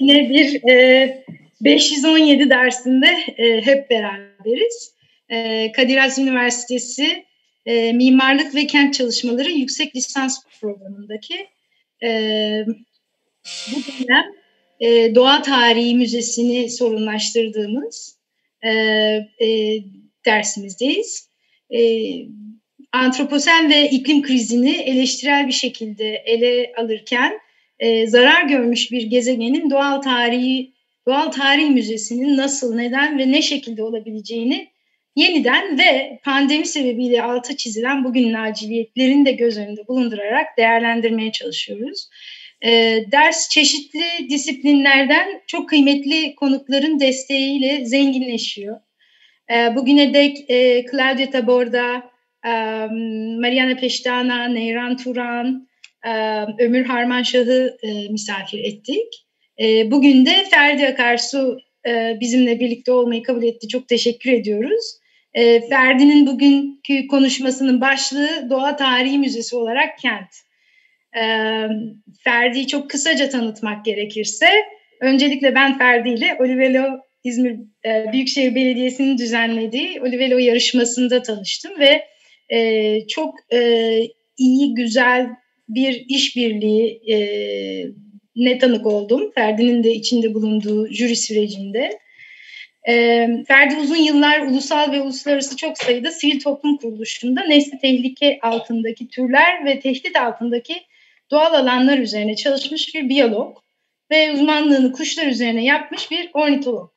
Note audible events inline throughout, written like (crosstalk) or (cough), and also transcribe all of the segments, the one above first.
Yine bir e, 517 dersinde e, hep beraberiz. E, Kadir Has Üniversitesi e, Mimarlık ve Kent Çalışmaları Yüksek Lisans Programı'ndaki e, bu dönem e, Doğa Tarihi Müzesi'ni sorunlaştırdığımız e, e, dersimizdeyiz. E, antroposen ve iklim krizini eleştirel bir şekilde ele alırken e, zarar görmüş bir gezegenin doğal tarihi doğal tarih müzesinin nasıl, neden ve ne şekilde olabileceğini yeniden ve pandemi sebebiyle altı çizilen bugünün aciliyetlerini de göz önünde bulundurarak değerlendirmeye çalışıyoruz. E, ders çeşitli disiplinlerden çok kıymetli konukların desteğiyle zenginleşiyor. E, bugüne dek e, Claudia Taborda, e, Mariana Peştana, Neyran Turan, Ömür Harmanşah'ı misafir ettik. Bugün de Ferdi Akarsu bizimle birlikte olmayı kabul etti. Çok teşekkür ediyoruz. Ferdi'nin bugünkü konuşmasının başlığı Doğa Tarihi Müzesi olarak kent. Ferdi'yi çok kısaca tanıtmak gerekirse, öncelikle ben Ferdi ile Olivelo İzmir Büyükşehir Belediyesi'nin düzenlediği Olivelo yarışmasında tanıştım ve çok iyi, güzel bir işbirliği e, ne tanık oldum. Ferdi'nin de içinde bulunduğu jüri sürecinde. E, Ferdi uzun yıllar ulusal ve uluslararası çok sayıda sivil toplum kuruluşunda nesli tehlike altındaki türler ve tehdit altındaki doğal alanlar üzerine çalışmış bir biyolog ve uzmanlığını kuşlar üzerine yapmış bir ornitolog.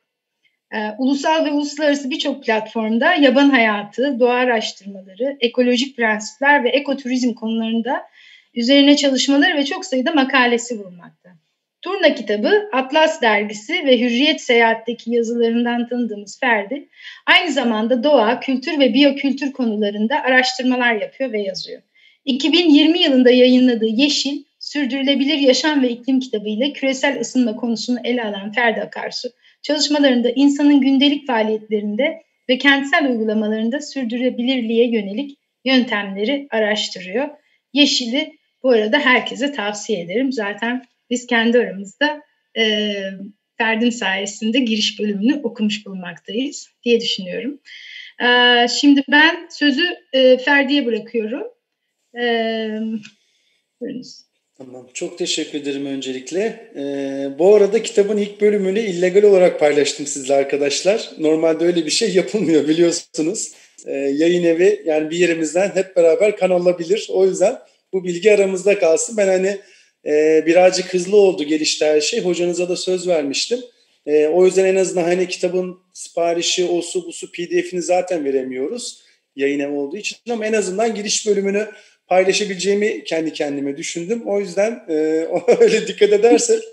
Ee, ulusal ve uluslararası birçok platformda yaban hayatı, doğa araştırmaları, ekolojik prensipler ve ekoturizm konularında üzerine çalışmaları ve çok sayıda makalesi bulunmakta. Turna kitabı, Atlas dergisi ve Hürriyet Seyahat'teki yazılarından tanıdığımız Ferdi, aynı zamanda doğa, kültür ve biyokültür konularında araştırmalar yapıyor ve yazıyor. 2020 yılında yayınladığı Yeşil, Sürdürülebilir Yaşam ve İklim kitabı ile küresel ısınma konusunu ele alan Ferdi Akarsu, çalışmalarında insanın gündelik faaliyetlerinde ve kentsel uygulamalarında sürdürülebilirliğe yönelik yöntemleri araştırıyor. Yeşil'i bu arada herkese tavsiye ederim. Zaten biz kendi aramızda e, Ferdi'nin sayesinde giriş bölümünü okumuş bulunmaktayız diye düşünüyorum. E, şimdi ben sözü e, Ferdi'ye bırakıyorum. E, buyurunuz. Tamam. Çok teşekkür ederim öncelikle. Ee, bu arada kitabın ilk bölümünü illegal olarak paylaştım sizle arkadaşlar. Normalde öyle bir şey (laughs) yapılmıyor biliyorsunuz. Ee, yayın evi yani bir yerimizden hep beraber kan alabilir. O yüzden bu bilgi aramızda kalsın. Ben hani e, birazcık hızlı oldu gelişti her şey. Hocanıza da söz vermiştim. E, o yüzden en azından hani kitabın siparişi, o su bu su pdf'ini zaten veremiyoruz yayın evi olduğu için. Ama en azından giriş bölümünü paylaşabileceğimi kendi kendime düşündüm. O yüzden e, (laughs) öyle dikkat edersek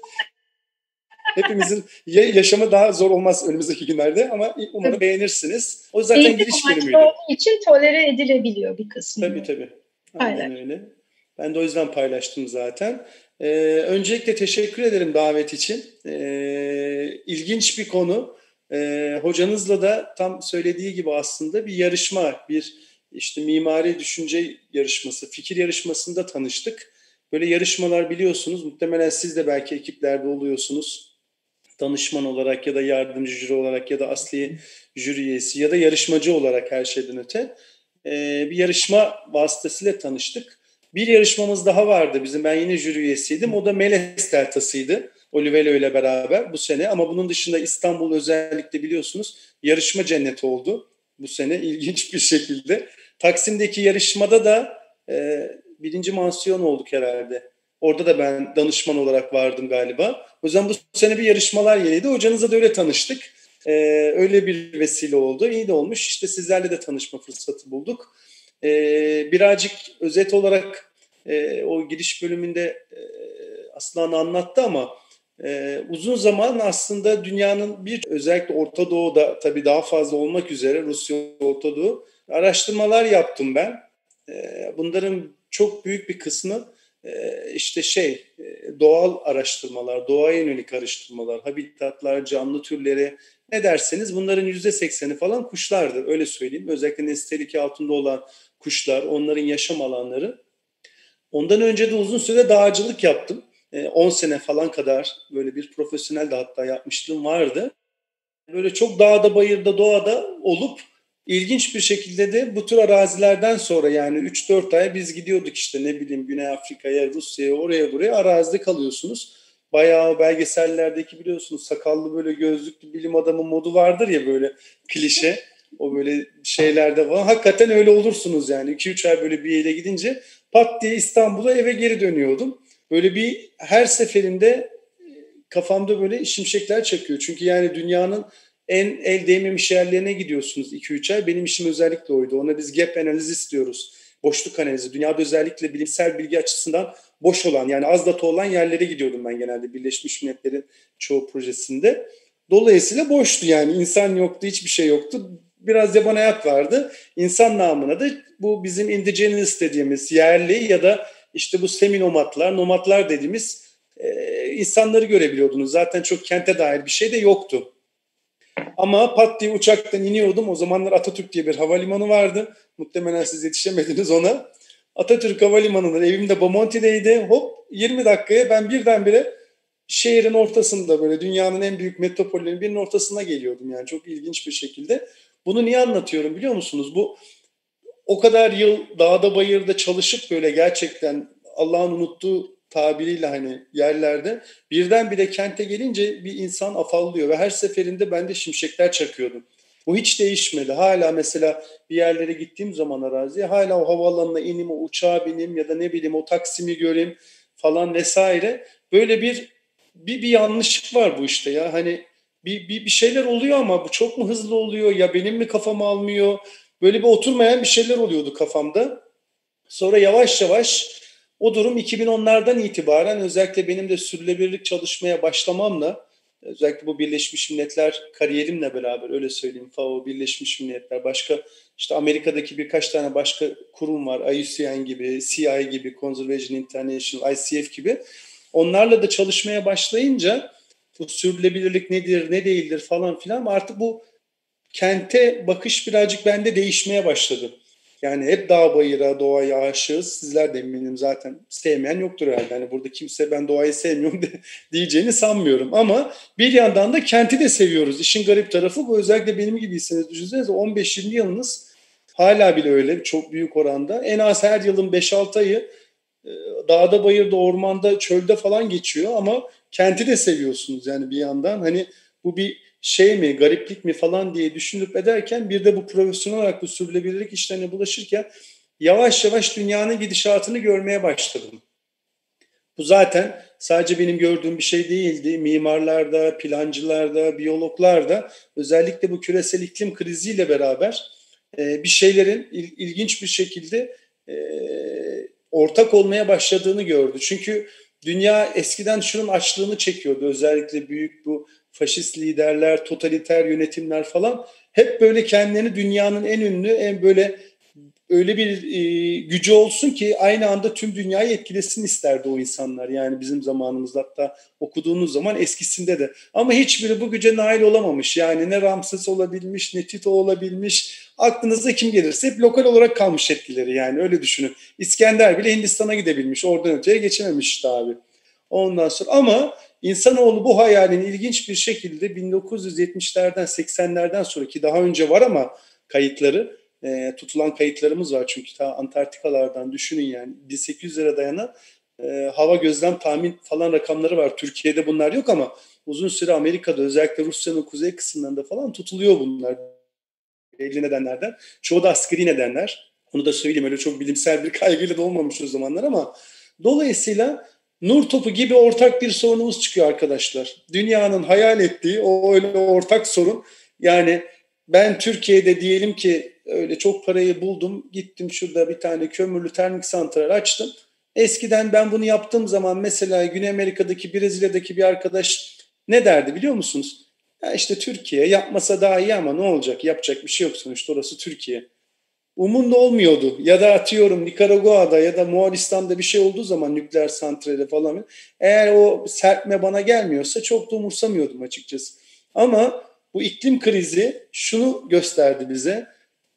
hepimizin yaşamı daha zor olmaz önümüzdeki günlerde ama umarım beğenirsiniz. O zaten Eğitim giriş bölümüydü. için tolere edilebiliyor bir kısmı. Tabii tabii. Aynen, Aynen. öyle. Ben de o yüzden paylaştım zaten. Ee, öncelikle teşekkür ederim davet için. Ee, ilginç bir konu. Ee, hocanızla da tam söylediği gibi aslında bir yarışma, bir işte mimari düşünce yarışması, fikir yarışmasında tanıştık. Böyle yarışmalar biliyorsunuz. Muhtemelen siz de belki ekiplerde oluyorsunuz. Danışman olarak ya da yardımcı jüri olarak ya da asli jüri üyesi ya da yarışmacı olarak her şeyden öte. Ee, bir yarışma vasıtasıyla tanıştık. Bir yarışmamız daha vardı bizim. Ben yine jüri üyesiydim. O da Meles Deltası'ydı. Olivelo ile beraber bu sene. Ama bunun dışında İstanbul özellikle biliyorsunuz yarışma cenneti oldu bu sene (laughs) ilginç bir şekilde. Taksim'deki yarışmada da e, birinci mansiyon olduk herhalde. Orada da ben danışman olarak vardım galiba. O yüzden bu sene bir yarışmalar yeriydi. Hocanızla da öyle tanıştık. Ee, öyle bir vesile oldu. İyi de olmuş. İşte sizlerle de tanışma fırsatı bulduk. Ee, birazcık özet olarak e, o giriş bölümünde e, Aslan anlattı ama e, uzun zaman aslında dünyanın bir özellikle Orta Doğu'da tabii daha fazla olmak üzere Rusya, Orta Doğu araştırmalar yaptım ben. E, bunların çok büyük bir kısmı e, işte şey e, doğal araştırmalar, doğaya yönelik araştırmalar, habitatlar, canlı türleri ne derseniz bunların yüzde sekseni falan kuşlardır öyle söyleyeyim. Özellikle nesli tehlike altında olan kuşlar, onların yaşam alanları. Ondan önce de uzun süre dağcılık yaptım. 10 sene falan kadar böyle bir profesyonel de hatta yapmışlığım vardı. Böyle çok dağda, bayırda, doğada olup ilginç bir şekilde de bu tür arazilerden sonra yani 3-4 ay biz gidiyorduk işte ne bileyim Güney Afrika'ya, Rusya'ya, oraya buraya arazide kalıyorsunuz. Bayağı belgesellerdeki biliyorsunuz sakallı böyle gözlüklü bilim adamı modu vardır ya böyle klişe. O böyle şeylerde var. Hakikaten öyle olursunuz yani. 2-3 ay böyle bir yere gidince pat diye İstanbul'a eve geri dönüyordum. Böyle bir her seferinde kafamda böyle şimşekler çakıyor. Çünkü yani dünyanın en el değmemiş yerlerine gidiyorsunuz 2-3 ay. Benim işim özellikle oydu. Ona biz gap analizi istiyoruz. Boşluk analizi. Dünyada özellikle bilimsel bilgi açısından boş olan yani az data olan yerlere gidiyordum ben genelde Birleşmiş Milletler'in çoğu projesinde. Dolayısıyla boştu yani insan yoktu hiçbir şey yoktu. Biraz yaban vardı. İnsan namına da bu bizim indigenous dediğimiz yerli ya da işte bu seminomatlar, nomatlar dediğimiz e, insanları görebiliyordunuz. Zaten çok kente dair bir şey de yoktu. Ama pat diye uçaktan iniyordum. O zamanlar Atatürk diye bir havalimanı vardı. Muhtemelen siz yetişemediniz ona. Atatürk Havalimanı'nın evimde Bomonti'deydi. Hop 20 dakikaya ben birdenbire şehrin ortasında böyle dünyanın en büyük metropollerinin birinin ortasına geliyordum yani çok ilginç bir şekilde. Bunu niye anlatıyorum biliyor musunuz? Bu o kadar yıl dağda bayırda çalışıp böyle gerçekten Allah'ın unuttuğu tabiriyle hani yerlerde birdenbire kente gelince bir insan afallıyor ve her seferinde ben de şimşekler çakıyordum. Bu hiç değişmedi. Hala mesela bir yerlere gittiğim zaman araziye hala o havaalanına inim, o uçağa bineyim ya da ne bileyim o Taksim'i göreyim falan vesaire. Böyle bir bir, bir yanlışlık var bu işte ya. Hani bir, bir, bir şeyler oluyor ama bu çok mu hızlı oluyor ya benim mi kafam almıyor? Böyle bir oturmayan bir şeyler oluyordu kafamda. Sonra yavaş yavaş o durum 2010'lardan itibaren özellikle benim de sürülebilirlik çalışmaya başlamamla özellikle bu Birleşmiş Milletler kariyerimle beraber öyle söyleyeyim FAO, Birleşmiş Milletler, başka işte Amerika'daki birkaç tane başka kurum var. IUCN gibi, CI gibi, Conservation International, ICF gibi. Onlarla da çalışmaya başlayınca bu sürdürülebilirlik nedir, ne değildir falan filan artık bu kente bakış birazcık bende değişmeye başladı. Yani hep dağ bayıra, doğaya aşığız. Sizler de eminim zaten sevmeyen yoktur herhalde. Yani burada kimse ben doğayı sevmiyorum (laughs) de, diyeceğini sanmıyorum. Ama bir yandan da kenti de seviyoruz. İşin garip tarafı bu. Özellikle benim gibiyseniz düşünsenize 15-20 yılınız hala bile öyle çok büyük oranda. En az her yılın 5-6 ayı e, dağda, bayırda, ormanda, çölde falan geçiyor ama kenti de seviyorsunuz yani bir yandan. Hani bu bir şey mi, gariplik mi falan diye düşünüp ederken bir de bu profesyonel olarak bu sürdürülebilirlik işlerine bulaşırken yavaş yavaş dünyanın gidişatını görmeye başladım. Bu zaten sadece benim gördüğüm bir şey değildi. Mimarlarda, plancılarda, biyologlarda özellikle bu küresel iklim kriziyle beraber e, bir şeylerin il, ilginç bir şekilde e, ortak olmaya başladığını gördü. Çünkü dünya eskiden şunun açlığını çekiyordu. Özellikle büyük bu faşist liderler, totaliter yönetimler falan hep böyle kendilerini dünyanın en ünlü, en böyle öyle bir e, gücü olsun ki aynı anda tüm dünyayı etkilesin isterdi o insanlar. Yani bizim zamanımızda hatta okuduğunuz zaman eskisinde de. Ama hiçbiri bu güce nail olamamış. Yani ne Ramses olabilmiş, ne Tito olabilmiş. Aklınızda kim gelirse hep lokal olarak kalmış etkileri yani öyle düşünün. İskender bile Hindistan'a gidebilmiş. Oradan öteye geçememiş işte abi. Ondan sonra ama İnsanoğlu bu hayalini ilginç bir şekilde 1970'lerden 80'lerden sonraki daha önce var ama kayıtları e, tutulan kayıtlarımız var çünkü ta Antarktikalardan düşünün yani 1800'lere dayanan e, hava gözlem tahmin falan rakamları var. Türkiye'de bunlar yok ama uzun süre Amerika'da özellikle Rusya'nın kuzey kısımlarında falan tutuluyor bunlar belli nedenlerden. Çoğu da askeri nedenler. Onu da söyleyeyim öyle çok bilimsel bir (laughs) kaygıyla da olmamış o zamanlar ama dolayısıyla nur topu gibi ortak bir sorunumuz çıkıyor arkadaşlar. Dünyanın hayal ettiği o öyle ortak sorun. Yani ben Türkiye'de diyelim ki öyle çok parayı buldum. Gittim şurada bir tane kömürlü termik santral açtım. Eskiden ben bunu yaptığım zaman mesela Güney Amerika'daki Brezilya'daki bir arkadaş ne derdi biliyor musunuz? Ya işte Türkiye yapmasa daha iyi ama ne olacak? Yapacak bir şey yok sonuçta orası Türkiye umunda olmuyordu. Ya da atıyorum Nikaragua'da ya da Moğolistan'da bir şey olduğu zaman nükleer santrale falan eğer o serpme bana gelmiyorsa çok da umursamıyordum açıkçası. Ama bu iklim krizi şunu gösterdi bize.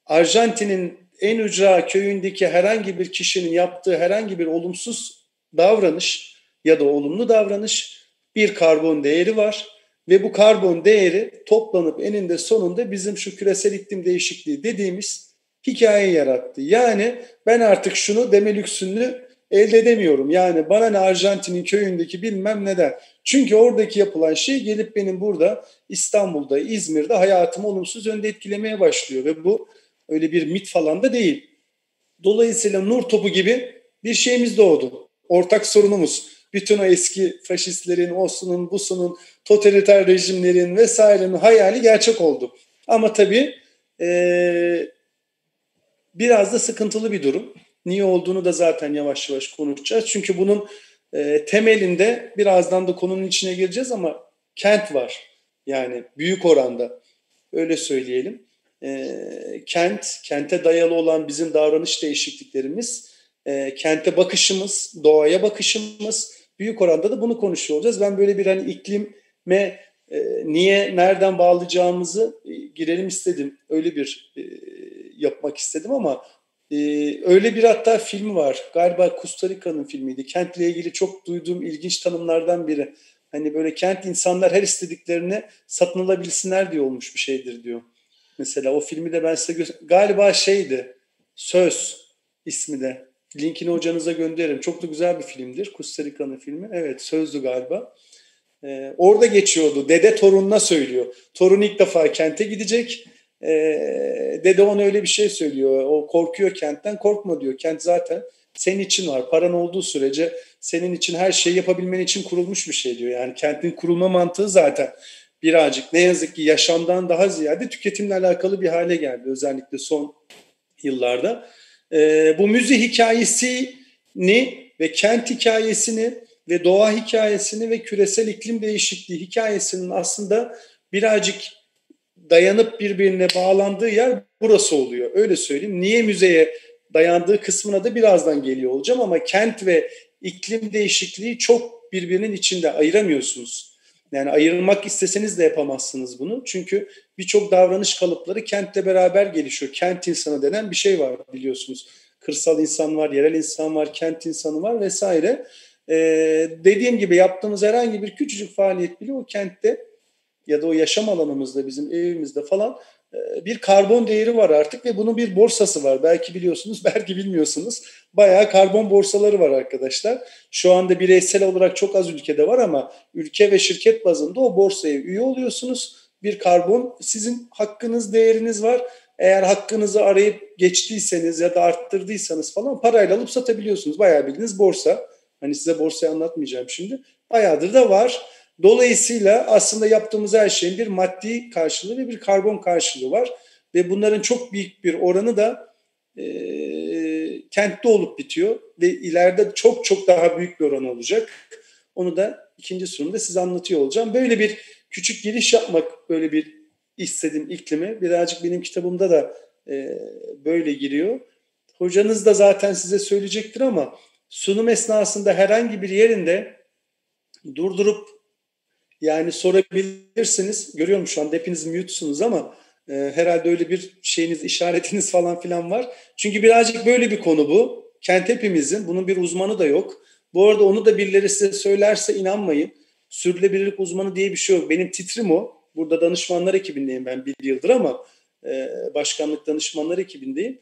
Arjantin'in en ücra köyündeki herhangi bir kişinin yaptığı herhangi bir olumsuz davranış ya da olumlu davranış, bir karbon değeri var ve bu karbon değeri toplanıp eninde sonunda bizim şu küresel iklim değişikliği dediğimiz hikaye yarattı. Yani ben artık şunu deme lüksünü elde edemiyorum. Yani bana ne Arjantin'in köyündeki bilmem neden. Çünkü oradaki yapılan şey gelip benim burada İstanbul'da, İzmir'de hayatımı olumsuz yönde etkilemeye başlıyor. Ve bu öyle bir mit falan da değil. Dolayısıyla nur topu gibi bir şeyimiz doğdu. Ortak sorunumuz. Bütün o eski faşistlerin, osunun, busunun, totaliter rejimlerin vesairenin hayali gerçek oldu. Ama tabii ee, biraz da sıkıntılı bir durum. Niye olduğunu da zaten yavaş yavaş konuşacağız. Çünkü bunun e, temelinde birazdan da konunun içine gireceğiz ama kent var. Yani büyük oranda öyle söyleyelim. E, kent, kente dayalı olan bizim davranış değişikliklerimiz, e, kente bakışımız, doğaya bakışımız büyük oranda da bunu konuşuyor olacağız. Ben böyle bir hani iklime e, niye, nereden bağlayacağımızı e, girelim istedim. Öyle bir e, yapmak istedim ama öyle bir hatta film var. Galiba Costa Rica'nın filmiydi. Kentle ilgili çok duyduğum ilginç tanımlardan biri. Hani böyle kent insanlar her istediklerini satın alabilsinler diye olmuş bir şeydir diyor. Mesela o filmi de ben size Galiba şeydi. Söz ismi de. Linkini hocanıza gönderirim. Çok da güzel bir filmdir. Costa Rica'nın filmi. Evet sözdü galiba. Ee, orada geçiyordu. Dede torununa söylüyor. Torun ilk defa kente gidecek e, dede ona öyle bir şey söylüyor. O korkuyor kentten. Korkma diyor. Kent zaten senin için var. Paran olduğu sürece senin için her şeyi yapabilmen için kurulmuş bir şey diyor. Yani kentin kurulma mantığı zaten birazcık ne yazık ki yaşamdan daha ziyade tüketimle alakalı bir hale geldi. Özellikle son yıllarda. E, bu müze hikayesini ve kent hikayesini ve doğa hikayesini ve küresel iklim değişikliği hikayesinin aslında birazcık dayanıp birbirine bağlandığı yer burası oluyor. Öyle söyleyeyim. Niye müzeye dayandığı kısmına da birazdan geliyor olacağım ama kent ve iklim değişikliği çok birbirinin içinde ayıramıyorsunuz. Yani ayırmak isteseniz de yapamazsınız bunu. Çünkü birçok davranış kalıpları kentle beraber gelişiyor. Kent insanı denen bir şey var biliyorsunuz. Kırsal insan var, yerel insan var, kent insanı var vesaire. Ee, dediğim gibi yaptığımız herhangi bir küçücük faaliyet bile o kentte ya da o yaşam alanımızda bizim evimizde falan bir karbon değeri var artık ve bunun bir borsası var. Belki biliyorsunuz, (laughs) belki bilmiyorsunuz. Bayağı karbon borsaları var arkadaşlar. Şu anda bireysel olarak çok az ülkede var ama ülke ve şirket bazında o borsaya üye oluyorsunuz. Bir karbon sizin hakkınız, değeriniz var. Eğer hakkınızı arayıp geçtiyseniz ya da arttırdıysanız falan parayla alıp satabiliyorsunuz. Bayağı bildiğiniz borsa. Hani size borsayı anlatmayacağım şimdi. Bayağıdır da var. Dolayısıyla aslında yaptığımız her şeyin bir maddi karşılığı ve bir karbon karşılığı var. Ve bunların çok büyük bir oranı da e, kentte olup bitiyor. Ve ileride çok çok daha büyük bir oran olacak. Onu da ikinci sunumda size anlatıyor olacağım. Böyle bir küçük giriş yapmak, böyle bir istedim iklimi. Birazcık benim kitabımda da e, böyle giriyor. Hocanız da zaten size söyleyecektir ama sunum esnasında herhangi bir yerinde durdurup yani sorabilirsiniz. Görüyorum şu anda hepiniz mute'sunuz ama e, herhalde öyle bir şeyiniz, (laughs) işaretiniz falan filan var. Çünkü birazcık böyle bir konu bu. Kent hepimizin. Bunun bir uzmanı da yok. Bu arada onu da birileri size söylerse inanmayın. Sürdürülebilirlik uzmanı diye bir şey yok. Benim titrim o. Burada danışmanlar ekibindeyim ben bir yıldır ama e, başkanlık danışmanlar ekibindeyim.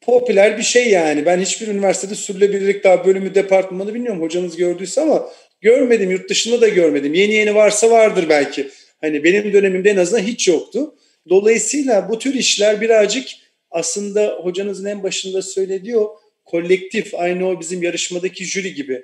Popüler bir şey yani. Ben hiçbir üniversitede sürdürülebilirlik daha bölümü departmanı bilmiyorum. Hocanız gördüyse ama Görmedim yurt dışında da görmedim. Yeni yeni varsa vardır belki. Hani benim dönemimde en azından hiç yoktu. Dolayısıyla bu tür işler birazcık aslında hocanızın en başında söylediği o kolektif aynı o bizim yarışmadaki jüri gibi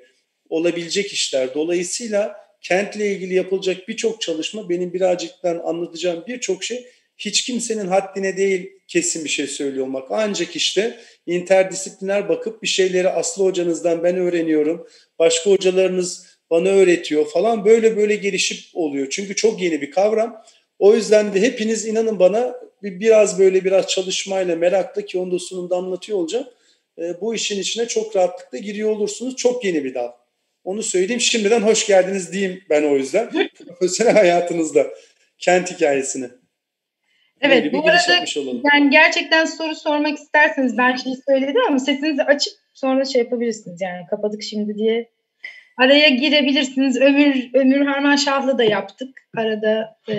olabilecek işler. Dolayısıyla kentle ilgili yapılacak birçok çalışma benim birazcıktan anlatacağım birçok şey hiç kimsenin haddine değil kesin bir şey söylüyor olmak. Ancak işte interdisipliner bakıp bir şeyleri Aslı hocanızdan ben öğreniyorum. Başka hocalarınız bana öğretiyor falan böyle böyle gelişip oluyor. Çünkü çok yeni bir kavram. O yüzden de hepiniz inanın bana biraz böyle biraz çalışmayla merakla ki onu da sunumda anlatıyor olacağım. E, bu işin içine çok rahatlıkla giriyor olursunuz. Çok yeni bir dal. Onu söyleyeyim. Şimdiden hoş geldiniz diyeyim ben o yüzden. Profesyonel hayatınızda kent hikayesini. Evet bu arada yani gerçekten soru sormak isterseniz ben şeyi söyledim ama sesinizi açıp sonra şey yapabilirsiniz yani kapadık şimdi diye araya girebilirsiniz. Ömür Ömür Harman Şahlı da yaptık. Arada e,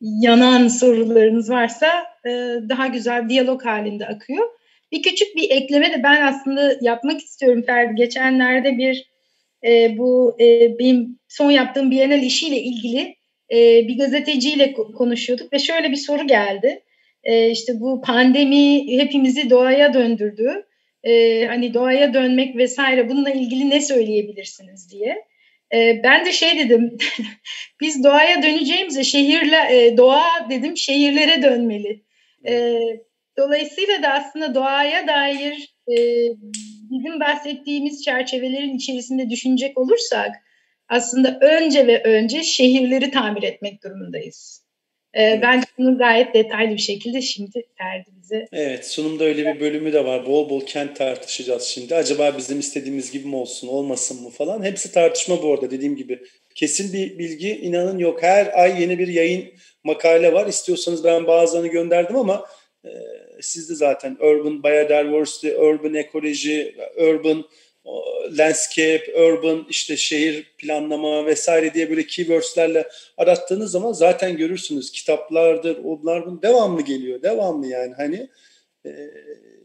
yanan sorularınız varsa e, daha güzel diyalog halinde akıyor. Bir küçük bir ekleme de ben aslında yapmak istiyorum Ferdi. Geçenlerde bir e, bu e, benim son yaptığım Bienal işiyle ilgili e, bir gazeteciyle konuşuyorduk ve şöyle bir soru geldi. E, işte bu pandemi hepimizi doğaya döndürdü. E, hani doğaya dönmek vesaire bununla ilgili ne söyleyebilirsiniz diye. E, ben de şey dedim, (laughs) biz doğaya döneceğimize şehirle e, doğa dedim şehirlere dönmeli. E, dolayısıyla da aslında doğaya dair e, bizim bahsettiğimiz çerçevelerin içerisinde düşünecek olursak aslında önce ve önce şehirleri tamir etmek durumundayız. Ee, evet. Ben bunu gayet detaylı bir şekilde şimdi verdi bize. Evet sunumda öyle bir bölümü de var. Bol bol kent tartışacağız şimdi. Acaba bizim istediğimiz gibi mi olsun olmasın mı falan. Hepsi tartışma bu arada dediğim gibi. Kesin bir bilgi inanın yok. Her ay yeni bir yayın makale var. İstiyorsanız ben bazılarını gönderdim ama e, sizde zaten Urban Biodiversity, Urban Ekoloji, Urban landscape, urban, işte şehir planlama vesaire diye böyle keywordslerle arattığınız zaman zaten görürsünüz. Kitaplardır, onlar bunun devamlı geliyor. Devamlı yani hani. E,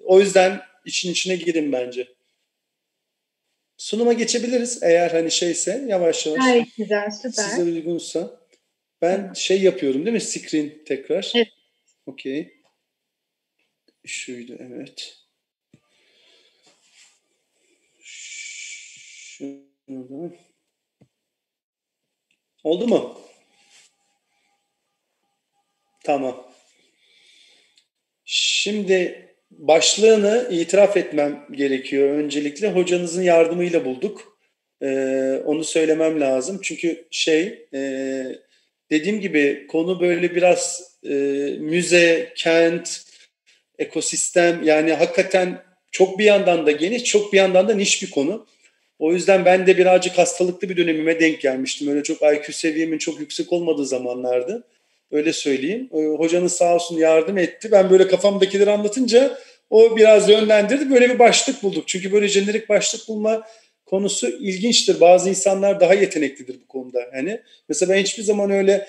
o yüzden için içine girin bence. Sunuma geçebiliriz eğer hani şeyse yavaş yavaş. Gayet güzel, süper. Size uygunsa. Ben şey yapıyorum değil mi? Screen tekrar. Evet. Okey. Şuydu evet. Oldu mu? Tamam. Şimdi başlığını itiraf etmem gerekiyor. Öncelikle hocanızın yardımıyla bulduk. Ee, onu söylemem lazım. Çünkü şey e, dediğim gibi konu böyle biraz e, müze, kent, ekosistem yani hakikaten çok bir yandan da geniş, çok bir yandan da niş bir konu. O yüzden ben de birazcık hastalıklı bir dönemime denk gelmiştim. Öyle çok IQ seviyemin çok yüksek olmadığı zamanlardı. Öyle söyleyeyim. Ee, hocanız sağ olsun yardım etti. Ben böyle kafamdakileri anlatınca o biraz yönlendirdi. Böyle bir başlık bulduk. Çünkü böyle jenerik başlık bulma konusu ilginçtir. Bazı insanlar daha yeteneklidir bu konuda. Hani mesela ben hiçbir zaman öyle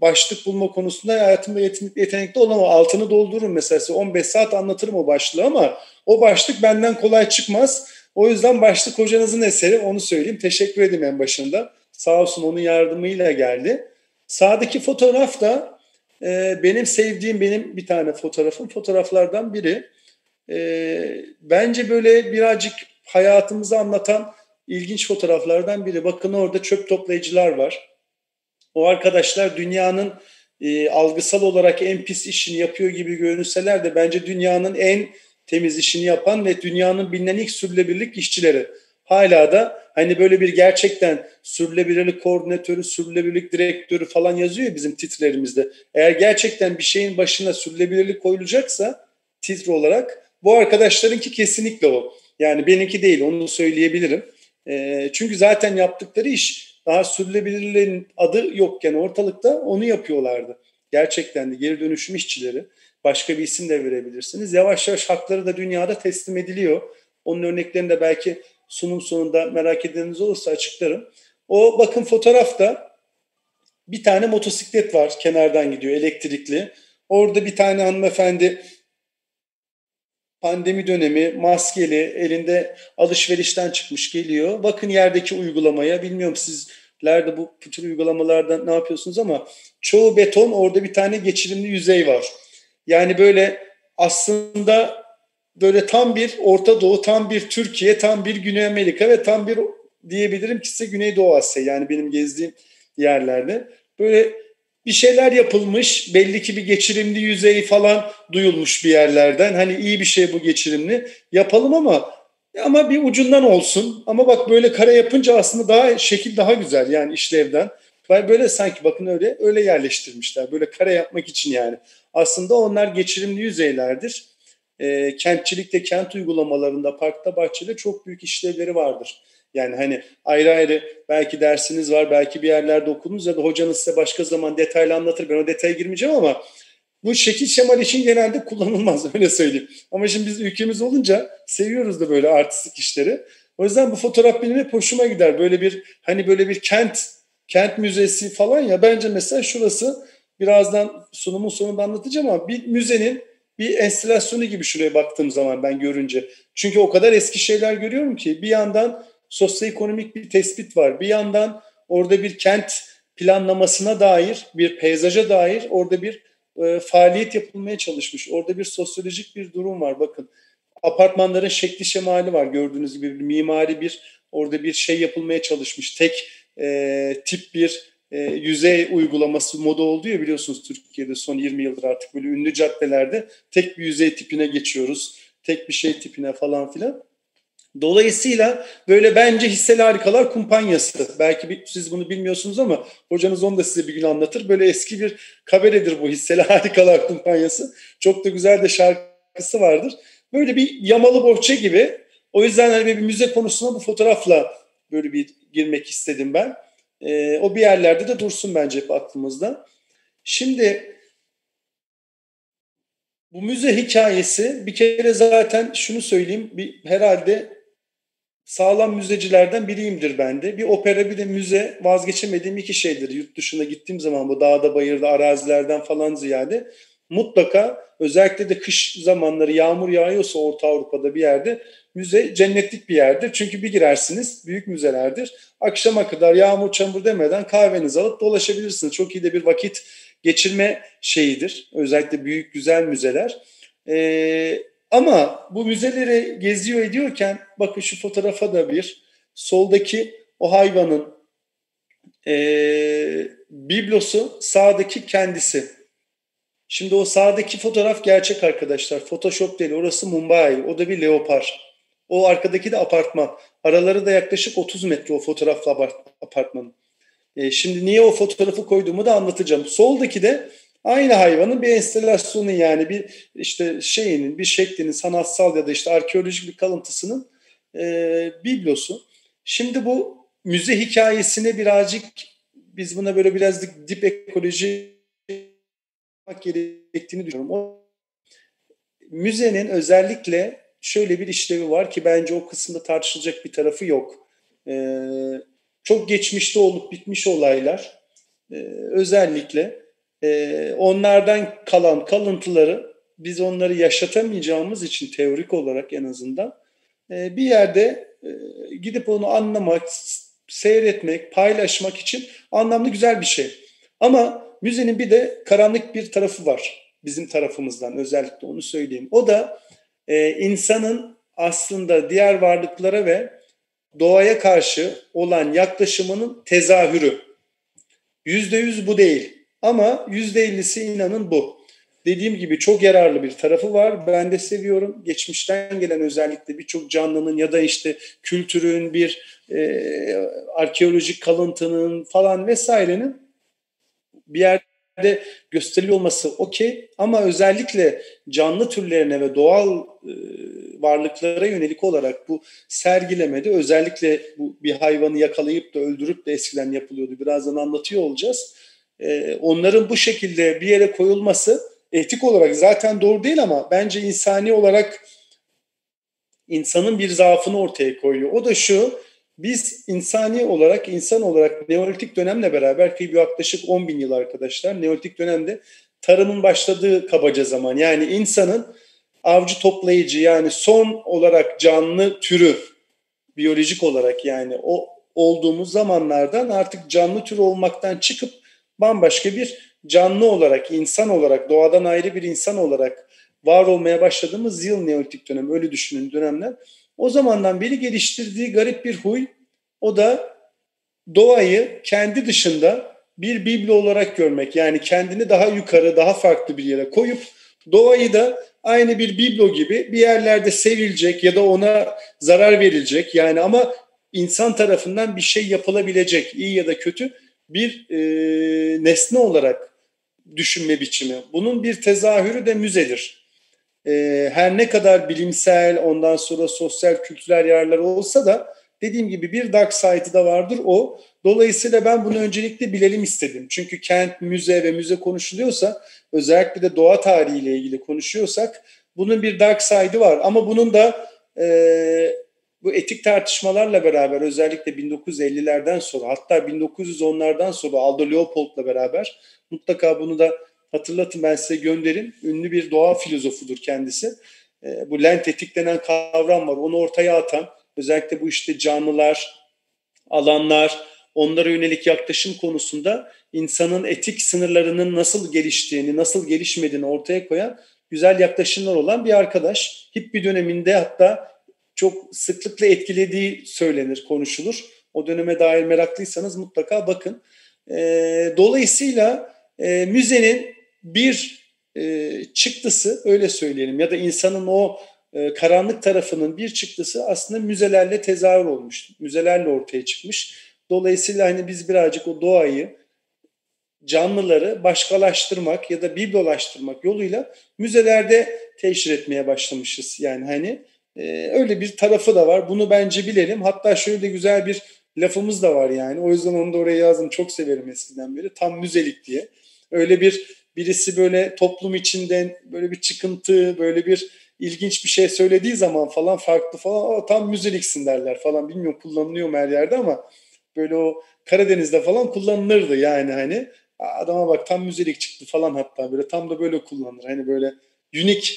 başlık bulma konusunda hayatımda yetenekli olamam. Altını doldururum mesela. 15 saat anlatırım o başlığı ama o başlık benden kolay çıkmaz. O yüzden başlık hocanızın eseri onu söyleyeyim. Teşekkür ederim en başında. Sağ olsun onun yardımıyla geldi. Sağdaki fotoğraf da e, benim sevdiğim benim bir tane fotoğrafım. Fotoğraflardan biri. E, bence böyle birazcık hayatımızı anlatan ilginç fotoğraflardan biri. Bakın orada çöp toplayıcılar var. O arkadaşlar dünyanın e, algısal olarak en pis işini yapıyor gibi görünseler de bence dünyanın en temiz işini yapan ve dünyanın bilinen ilk sürülebilirlik işçileri. Hala da hani böyle bir gerçekten sürülebilirlik koordinatörü, sürülebilirlik direktörü falan yazıyor bizim titrerimizde. Eğer gerçekten bir şeyin başına sürülebilirlik koyulacaksa titre olarak bu arkadaşlarınki kesinlikle o. Yani benimki değil onu söyleyebilirim. E, çünkü zaten yaptıkları iş daha sürülebilirliğin adı yokken ortalıkta onu yapıyorlardı. Gerçekten de geri dönüşüm işçileri başka bir isim de verebilirsiniz. Yavaş yavaş hakları da dünyada teslim ediliyor. Onun örneklerini de belki sunum sonunda merak edeniniz olursa açıklarım. O bakın fotoğrafta bir tane motosiklet var kenardan gidiyor elektrikli. Orada bir tane hanımefendi pandemi dönemi maskeli elinde alışverişten çıkmış geliyor. Bakın yerdeki uygulamaya bilmiyorum sizler de bu tür uygulamalarda ne yapıyorsunuz ama çoğu beton orada bir tane geçirimli yüzey var. Yani böyle aslında böyle tam bir Orta Doğu, tam bir Türkiye, tam bir Güney Amerika ve tam bir diyebilirim ki size Güneydoğu Asya yani benim gezdiğim yerlerde. Böyle bir şeyler yapılmış belli ki bir geçirimli yüzey falan duyulmuş bir yerlerden. Hani iyi bir şey bu geçirimli yapalım ama ama bir ucundan olsun. Ama bak böyle kare yapınca aslında daha şekil daha güzel yani işlevden. Böyle sanki bakın öyle öyle yerleştirmişler. Böyle kare yapmak için yani. Aslında onlar geçirimli yüzeylerdir. E, kentçilikte, kent uygulamalarında, parkta, bahçede çok büyük işlevleri vardır. Yani hani ayrı ayrı belki dersiniz var, belki bir yerlerde okudunuz ya da hocanız size başka zaman detaylı anlatır. Ben o detaya girmeyeceğim ama bu şekil şemal için genelde kullanılmaz (laughs) öyle söyleyeyim. Ama şimdi biz ülkemiz olunca seviyoruz da böyle artistik işleri. O yüzden bu fotoğraf benim hep hoşuma gider. Böyle bir hani böyle bir kent kent müzesi falan ya bence mesela şurası birazdan sunumun sonunda anlatacağım ama bir müzenin bir enstalasyonu gibi şuraya baktığım zaman ben görünce. Çünkü o kadar eski şeyler görüyorum ki bir yandan sosyoekonomik bir tespit var. Bir yandan orada bir kent planlamasına dair, bir peyzaja dair orada bir e, faaliyet yapılmaya çalışmış. Orada bir sosyolojik bir durum var bakın. Apartmanların şekli şemali var gördüğünüz gibi bir mimari bir orada bir şey yapılmaya çalışmış. Tek e, tip bir e, yüzey uygulaması moda oldu ya biliyorsunuz Türkiye'de son 20 yıldır artık böyle ünlü caddelerde tek bir yüzey tipine geçiyoruz. Tek bir şey tipine falan filan. Dolayısıyla böyle bence hisseli harikalar kumpanyası. Belki siz bunu bilmiyorsunuz ama hocanız onu da size bir gün anlatır. Böyle eski bir kaberedir bu hisseli (laughs) harikalar kumpanyası. Çok da güzel de şarkısı vardır. Böyle bir yamalı bohça gibi. O yüzden hani bir müze konusuna bu fotoğrafla böyle bir girmek istedim ben. E, o bir yerlerde de dursun bence hep aklımızda. Şimdi bu müze hikayesi bir kere zaten şunu söyleyeyim bir herhalde sağlam müzecilerden biriyimdir ben de. Bir opera bir de müze vazgeçemediğim iki şeydir. Yurt dışına gittiğim zaman bu dağda bayırda arazilerden falan ziyade mutlaka özellikle de kış zamanları yağmur yağıyorsa Orta Avrupa'da bir yerde müze cennetlik bir yerdir. Çünkü bir girersiniz büyük müzelerdir. Akşama kadar yağmur çamur demeden kahvenizi alıp dolaşabilirsiniz. Çok iyi de bir vakit geçirme şeyidir. Özellikle büyük güzel müzeler. Ee, ama bu müzeleri geziyor ediyorken bakın şu fotoğrafa da bir soldaki o hayvanın e, biblosu sağdaki kendisi. Şimdi o sağdaki fotoğraf gerçek arkadaşlar. Photoshop değil orası Mumbai. O da bir leopar. O arkadaki de apartman. Araları da yaklaşık 30 metre o fotoğrafla apartmanın. E, şimdi niye o fotoğrafı koyduğumu da anlatacağım. Soldaki de aynı hayvanın bir enstalasyonu yani bir işte şeyinin bir şeklinin sanatsal ya da işte arkeolojik bir kalıntısının e, biblosu. Şimdi bu müze hikayesine birazcık biz buna böyle birazcık dip ekoloji gerektiğini düşünüyorum. O müzenin özellikle şöyle bir işlevi var ki bence o kısımda tartışılacak bir tarafı yok. Ee, çok geçmişte olup bitmiş olaylar e, özellikle e, onlardan kalan kalıntıları biz onları yaşatamayacağımız için teorik olarak en azından e, bir yerde e, gidip onu anlamak, seyretmek, paylaşmak için anlamlı güzel bir şey. Ama müzenin bir de karanlık bir tarafı var bizim tarafımızdan özellikle onu söyleyeyim. O da e, insanın aslında diğer varlıklara ve doğaya karşı olan yaklaşımının tezahürü. Yüzde yüz bu değil ama yüzde ellisi inanın bu. Dediğim gibi çok yararlı bir tarafı var. Ben de seviyorum. Geçmişten gelen özellikle birçok canlının ya da işte kültürün bir e, arkeolojik kalıntının falan vesairenin bir yer de gösteriliyor olması okey ama özellikle canlı türlerine ve doğal e, varlıklara yönelik olarak bu sergilemede özellikle bu bir hayvanı yakalayıp da öldürüp de eskiden yapılıyordu. Birazdan anlatıyor olacağız. E, onların bu şekilde bir yere koyulması etik olarak zaten doğru değil ama bence insani olarak insanın bir zaafını ortaya koyuyor. O da şu, biz insani olarak, insan olarak Neolitik dönemle beraber ki yaklaşık 10 bin yıl arkadaşlar, Neolitik dönemde tarımın başladığı kabaca zaman. Yani insanın avcı toplayıcı yani son olarak canlı türü biyolojik olarak yani o olduğumuz zamanlardan artık canlı tür olmaktan çıkıp bambaşka bir canlı olarak, insan olarak, doğadan ayrı bir insan olarak var olmaya başladığımız yıl Neolitik dönem, öyle düşünün dönemler. O zamandan beri geliştirdiği garip bir huy. O da doğayı kendi dışında bir biblo olarak görmek. Yani kendini daha yukarı, daha farklı bir yere koyup doğayı da aynı bir biblo gibi bir yerlerde sevilecek ya da ona zarar verilecek. Yani ama insan tarafından bir şey yapılabilecek, iyi ya da kötü bir e, nesne olarak düşünme biçimi. Bunun bir tezahürü de müzedir e, her ne kadar bilimsel ondan sonra sosyal kültürel yerler olsa da dediğim gibi bir dark side'ı da vardır o. Dolayısıyla ben bunu öncelikle bilelim istedim. Çünkü kent, müze ve müze konuşuluyorsa özellikle de doğa tarihiyle ilgili konuşuyorsak bunun bir dark side'ı var. Ama bunun da e, bu etik tartışmalarla beraber özellikle 1950'lerden sonra hatta 1910'lardan sonra Aldo Leopold'la beraber mutlaka bunu da hatırlatın ben size gönderin. Ünlü bir doğa filozofudur kendisi. E, bu lent etik denen kavram var. Onu ortaya atan özellikle bu işte canlılar, alanlar, onlara yönelik yaklaşım konusunda insanın etik sınırlarının nasıl geliştiğini, nasıl gelişmediğini ortaya koyan güzel yaklaşımlar olan bir arkadaş. Hippi döneminde hatta çok sıklıkla etkilediği söylenir, konuşulur. O döneme dair meraklıysanız mutlaka bakın. E, dolayısıyla e, müzenin bir e, çıktısı öyle söyleyelim ya da insanın o e, karanlık tarafının bir çıktısı aslında müzelerle tezahür olmuş. Müzelerle ortaya çıkmış. Dolayısıyla hani biz birazcık o doğayı, canlıları başkalaştırmak ya da biblolaştırmak yoluyla müzelerde teşhir etmeye başlamışız. Yani hani e, öyle bir tarafı da var. Bunu bence bilelim. Hatta şöyle güzel bir lafımız da var yani. O yüzden onu da oraya yazdım. Çok severim eskiden beri. Tam müzelik diye. Öyle bir birisi böyle toplum içinden böyle bir çıkıntı, böyle bir ilginç bir şey söylediği zaman falan farklı falan tam müzeliksin derler falan. Bilmiyorum kullanılıyor mu her yerde ama böyle o Karadeniz'de falan kullanılırdı yani hani adama bak tam müzelik çıktı falan hatta böyle tam da böyle kullanılır. Hani böyle unique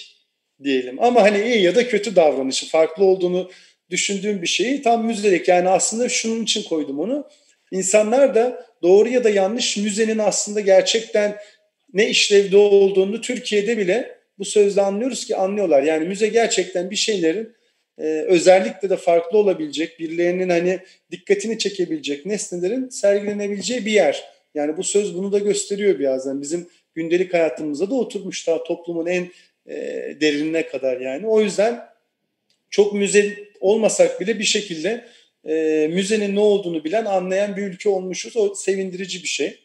diyelim. Ama hani iyi ya da kötü davranışı farklı olduğunu düşündüğüm bir şeyi tam müzelik. Yani aslında şunun için koydum onu. İnsanlar da doğru ya da yanlış müzenin aslında gerçekten ne işlevde olduğunu Türkiye'de bile bu sözle anlıyoruz ki anlıyorlar. Yani müze gerçekten bir şeylerin e, özellikle de farklı olabilecek, birilerinin hani dikkatini çekebilecek nesnelerin sergilenebileceği bir yer. Yani bu söz bunu da gösteriyor birazdan. Bizim gündelik hayatımıza da oturmuş daha toplumun en e, derinine kadar yani. O yüzden çok müze olmasak bile bir şekilde e, müzenin ne olduğunu bilen, anlayan bir ülke olmuşuz. O sevindirici bir şey.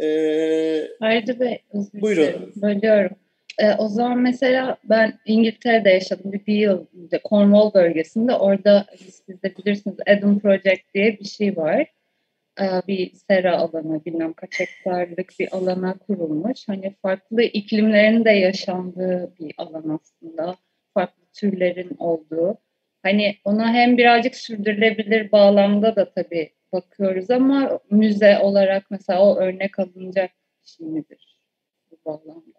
Ee, Ayrıca Bey, buyurun. Bölüyorum. Ee, o zaman mesela ben İngiltere'de yaşadım bir, bir yıl Cornwall bölgesinde. Orada siz de bilirsiniz Adam Project diye bir şey var. Ee, bir sera alanı, bilmem kaç hektarlık bir alana kurulmuş. Hani farklı iklimlerin de yaşandığı bir alan aslında. Farklı türlerin olduğu. Hani ona hem birazcık sürdürülebilir bağlamda da tabii bakıyoruz ama müze olarak mesela o örnek alınacak şey midir bu bağlamda?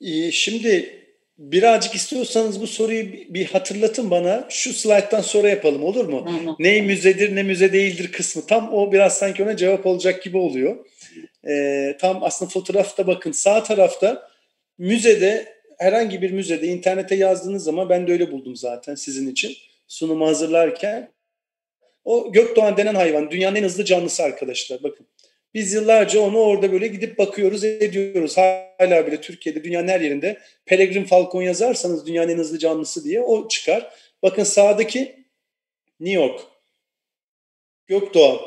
Ee, şimdi birazcık istiyorsanız bu soruyu bir hatırlatın bana. Şu slayttan sonra yapalım olur mu? Hı Ne müzedir ne müze değildir kısmı. Tam o biraz sanki ona cevap olacak gibi oluyor. Ee, tam aslında fotoğrafta bakın sağ tarafta müzede herhangi bir müzede internete yazdığınız zaman ben de öyle buldum zaten sizin için sunumu hazırlarken. O gökdoğan denen hayvan dünyanın en hızlı canlısı arkadaşlar bakın. Biz yıllarca onu orada böyle gidip bakıyoruz, ediyoruz. Hala bile Türkiye'de dünyanın her yerinde Peregrin Falcon yazarsanız dünyanın en hızlı canlısı diye o çıkar. Bakın sağdaki New York. Gökdoğan.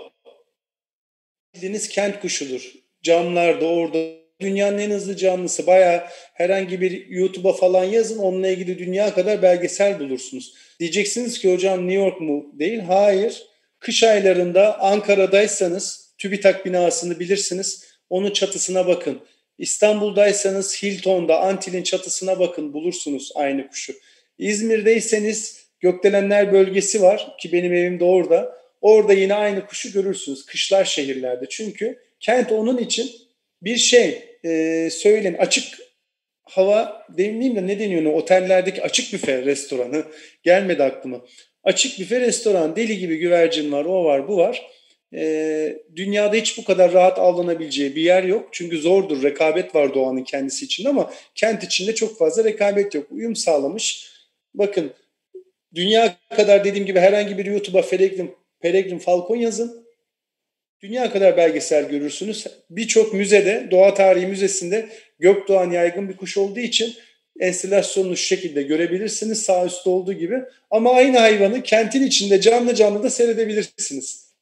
Bildiğiniz kent kuşudur. Camlar da orada dünyanın en hızlı canlısı. Baya herhangi bir YouTube'a falan yazın onunla ilgili dünya kadar belgesel bulursunuz. Diyeceksiniz ki hocam New York mu? Değil. Hayır. Kış aylarında Ankara'daysanız TÜBİTAK binasını bilirsiniz. Onun çatısına bakın. İstanbul'daysanız Hilton'da Antil'in çatısına bakın bulursunuz aynı kuşu. İzmir'deyseniz Gökdelenler bölgesi var ki benim evim de orada. Orada yine aynı kuşu görürsünüz kışlar şehirlerde. Çünkü kent onun için bir şey e, söyleyin açık hava demeyeyim de ne deniyor otellerdeki açık büfe restoranı gelmedi aklıma. Açık büfe restoran deli gibi güvercin var o var bu var. E, dünyada hiç bu kadar rahat avlanabileceği bir yer yok. Çünkü zordur rekabet var doğanın kendisi içinde ama kent içinde çok fazla rekabet yok. Uyum sağlamış. Bakın dünya kadar dediğim gibi herhangi bir YouTube'a Peregrin, Peregrin Falcon yazın Dünya kadar belgesel görürsünüz. Birçok müzede, Doğa Tarihi Müzesi'nde gökdoğan yaygın bir kuş olduğu için enstalasyonunu şu şekilde görebilirsiniz sağ üstte olduğu gibi. Ama aynı hayvanı kentin içinde canlı canlı da seyredebilirsiniz.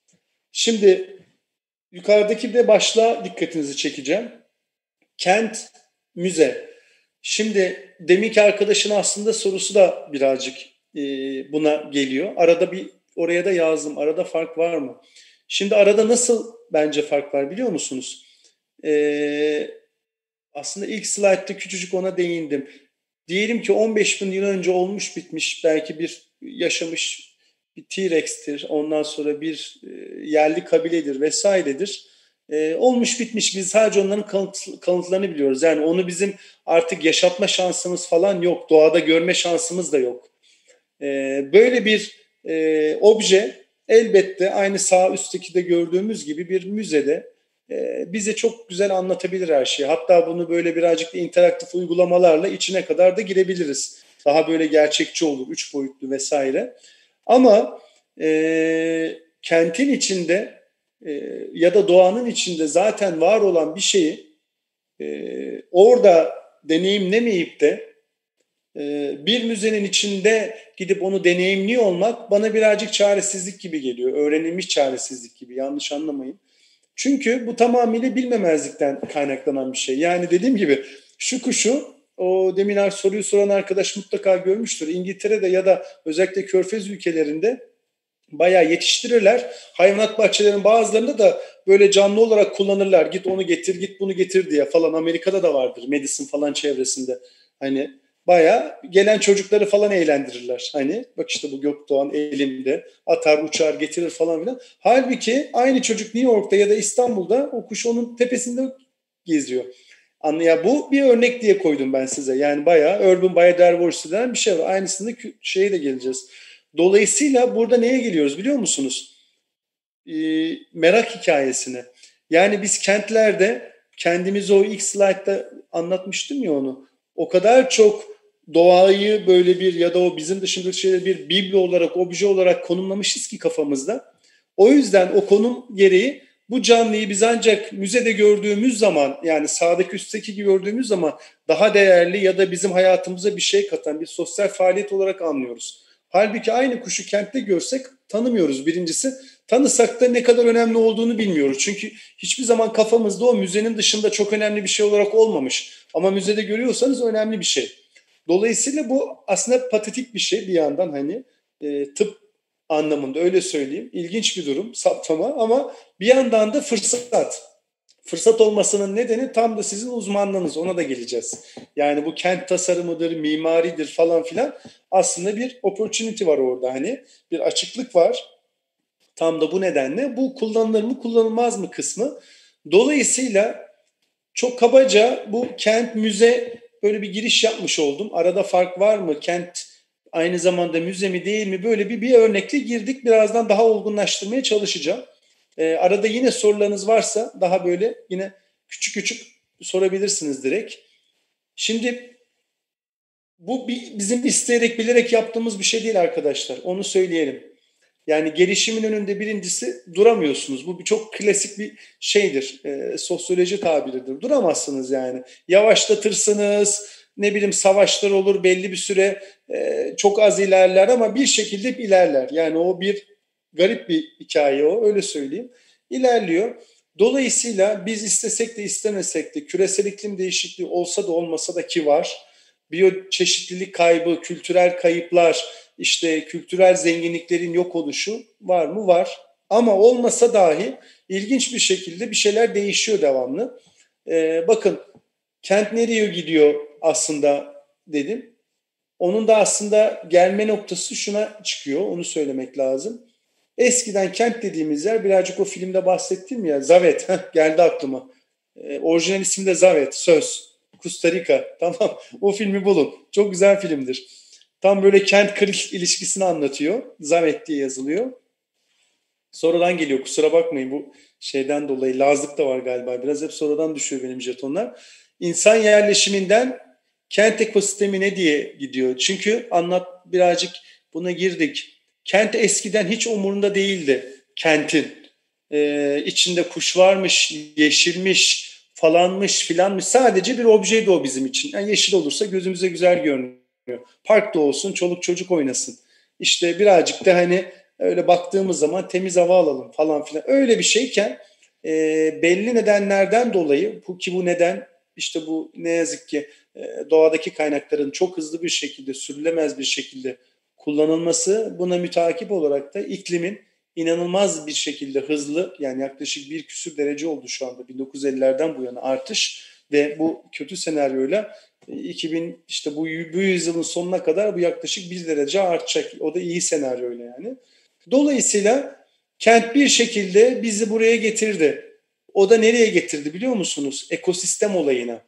Şimdi yukarıdaki de başlığa dikkatinizi çekeceğim. Kent, müze. Şimdi deminki arkadaşın aslında sorusu da birazcık e, buna geliyor. Arada bir oraya da yazdım. Arada fark var mı? Şimdi arada nasıl bence fark var biliyor musunuz? Ee, aslında ilk slaytta küçücük ona değindim. Diyelim ki 15 bin yıl önce olmuş bitmiş belki bir yaşamış bir T-Rex'tir, ondan sonra bir e, yerli kabiledir vesairedir. E, olmuş bitmiş biz sadece onların kanıt, kanıtlarını biliyoruz. Yani onu bizim artık yaşatma şansımız falan yok. Doğada görme şansımız da yok. E, böyle bir e, obje elbette aynı sağ üstteki de gördüğümüz gibi bir müzede e, bize çok güzel anlatabilir her şeyi. Hatta bunu böyle birazcık da interaktif uygulamalarla içine kadar da girebiliriz. Daha böyle gerçekçi olur, üç boyutlu vesaire. Ama e, kentin içinde e, ya da doğanın içinde zaten var olan bir şeyi e, orada deneyimlemeyip de e, bir müzenin içinde gidip onu deneyimliyor olmak bana birazcık çaresizlik gibi geliyor. Öğrenilmiş çaresizlik gibi yanlış anlamayın. Çünkü bu tamamıyla bilmemezlikten kaynaklanan bir şey. Yani dediğim gibi şu kuşu o demin soruyu soran arkadaş mutlaka görmüştür. İngiltere'de ya da özellikle Körfez ülkelerinde bayağı yetiştirirler. Hayvanat bahçelerinin bazılarında da böyle canlı olarak kullanırlar. Git onu getir, git bunu getir diye falan. Amerika'da da vardır Madison falan çevresinde. Hani bayağı gelen çocukları falan eğlendirirler. Hani bak işte bu Gökdoğan elimde atar uçar getirir falan filan. Halbuki aynı çocuk New York'ta ya da İstanbul'da o kuş onun tepesinde geziyor. Anlaya bu bir örnek diye koydum ben size. Yani bayağı Urban Biodiversity denen bir şey var. Aynısını şeye de geleceğiz. Dolayısıyla burada neye geliyoruz biliyor musunuz? Ee, merak hikayesine. Yani biz kentlerde kendimizi o ilk slaytta anlatmıştım ya onu. O kadar çok doğayı böyle bir ya da o bizim dışındaki şeyleri bir biblo olarak, obje olarak konumlamışız ki kafamızda. O yüzden o konum gereği bu canlıyı biz ancak müzede gördüğümüz zaman yani sağdaki üstteki gibi gördüğümüz zaman daha değerli ya da bizim hayatımıza bir şey katan bir sosyal faaliyet olarak anlıyoruz. Halbuki aynı kuşu kentte görsek tanımıyoruz birincisi. Tanısak da ne kadar önemli olduğunu bilmiyoruz. Çünkü hiçbir zaman kafamızda o müzenin dışında çok önemli bir şey olarak olmamış. Ama müzede görüyorsanız önemli bir şey. Dolayısıyla bu aslında patetik bir şey bir yandan hani e, tıp anlamında öyle söyleyeyim. İlginç bir durum, saptama ama bir yandan da fırsat. Fırsat olmasının nedeni tam da sizin uzmanlığınız. Ona da geleceğiz. Yani bu kent tasarımıdır, mimaridir falan filan. Aslında bir opportunity var orada hani. Bir açıklık var. Tam da bu nedenle bu kullanılır mı kullanılmaz mı kısmı. Dolayısıyla çok kabaca bu kent müze böyle bir giriş yapmış oldum. Arada fark var mı? Kent aynı zamanda müze mi değil mi? Böyle bir bir örnekle girdik. Birazdan daha olgunlaştırmaya çalışacağım. E, arada yine sorularınız varsa daha böyle yine küçük küçük sorabilirsiniz direkt. Şimdi bu bizim isteyerek bilerek yaptığımız bir şey değil arkadaşlar. Onu söyleyelim. Yani gelişimin önünde birincisi duramıyorsunuz. Bu bir çok klasik bir şeydir. E, sosyoloji tabiridir. Duramazsınız yani. Yavaşlatırsınız. Ne bileyim savaşlar olur belli bir süre e, çok az ilerler ama bir şekilde ilerler. Yani o bir garip bir hikaye o öyle söyleyeyim. İlerliyor. Dolayısıyla biz istesek de istemesek de küresel iklim değişikliği olsa da olmasa da ki var. Biyoçeşitlilik kaybı, kültürel kayıplar, işte kültürel zenginliklerin yok oluşu var mı? Var. Ama olmasa dahi ilginç bir şekilde bir şeyler değişiyor devamlı. Ee, bakın kent nereye gidiyor aslında dedim. Onun da aslında gelme noktası şuna çıkıyor. Onu söylemek lazım. Eskiden kent dediğimiz yer birazcık o filmde bahsettim ya Zavet geldi aklıma. Ee, orijinal ismi de Zavet söz. Costa Rica (laughs) tamam o filmi bulun. Çok güzel filmdir. Tam böyle kent kırık ilişkisini anlatıyor. Zavet diye yazılıyor. Sonradan geliyor kusura bakmayın bu şeyden dolayı Lazlık da var galiba. Biraz hep sonradan düşüyor benim jetonlar. İnsan yerleşiminden kent ekosistemi ne diye gidiyor. Çünkü anlat birazcık buna girdik. Kent eskiden hiç umurunda değildi kentin. Ee, içinde kuş varmış, yeşilmiş, falanmış filanmış. Sadece bir objeydi o bizim için. Yani yeşil olursa gözümüze güzel görünüyor. Parkta olsun, çoluk çocuk oynasın. İşte birazcık da hani öyle baktığımız zaman temiz hava alalım falan filan. Öyle bir şeyken e, belli nedenlerden dolayı bu ki bu neden işte bu ne yazık ki e, doğadaki kaynakların çok hızlı bir şekilde sürülemez bir şekilde kullanılması buna mütakip olarak da iklimin inanılmaz bir şekilde hızlı yani yaklaşık bir küsür derece oldu şu anda 1950'lerden bu yana artış ve bu kötü senaryoyla 2000 işte bu, bu yüzyılın sonuna kadar bu yaklaşık bir derece artacak. O da iyi senaryoyla yani. Dolayısıyla kent bir şekilde bizi buraya getirdi. O da nereye getirdi biliyor musunuz? Ekosistem olayına.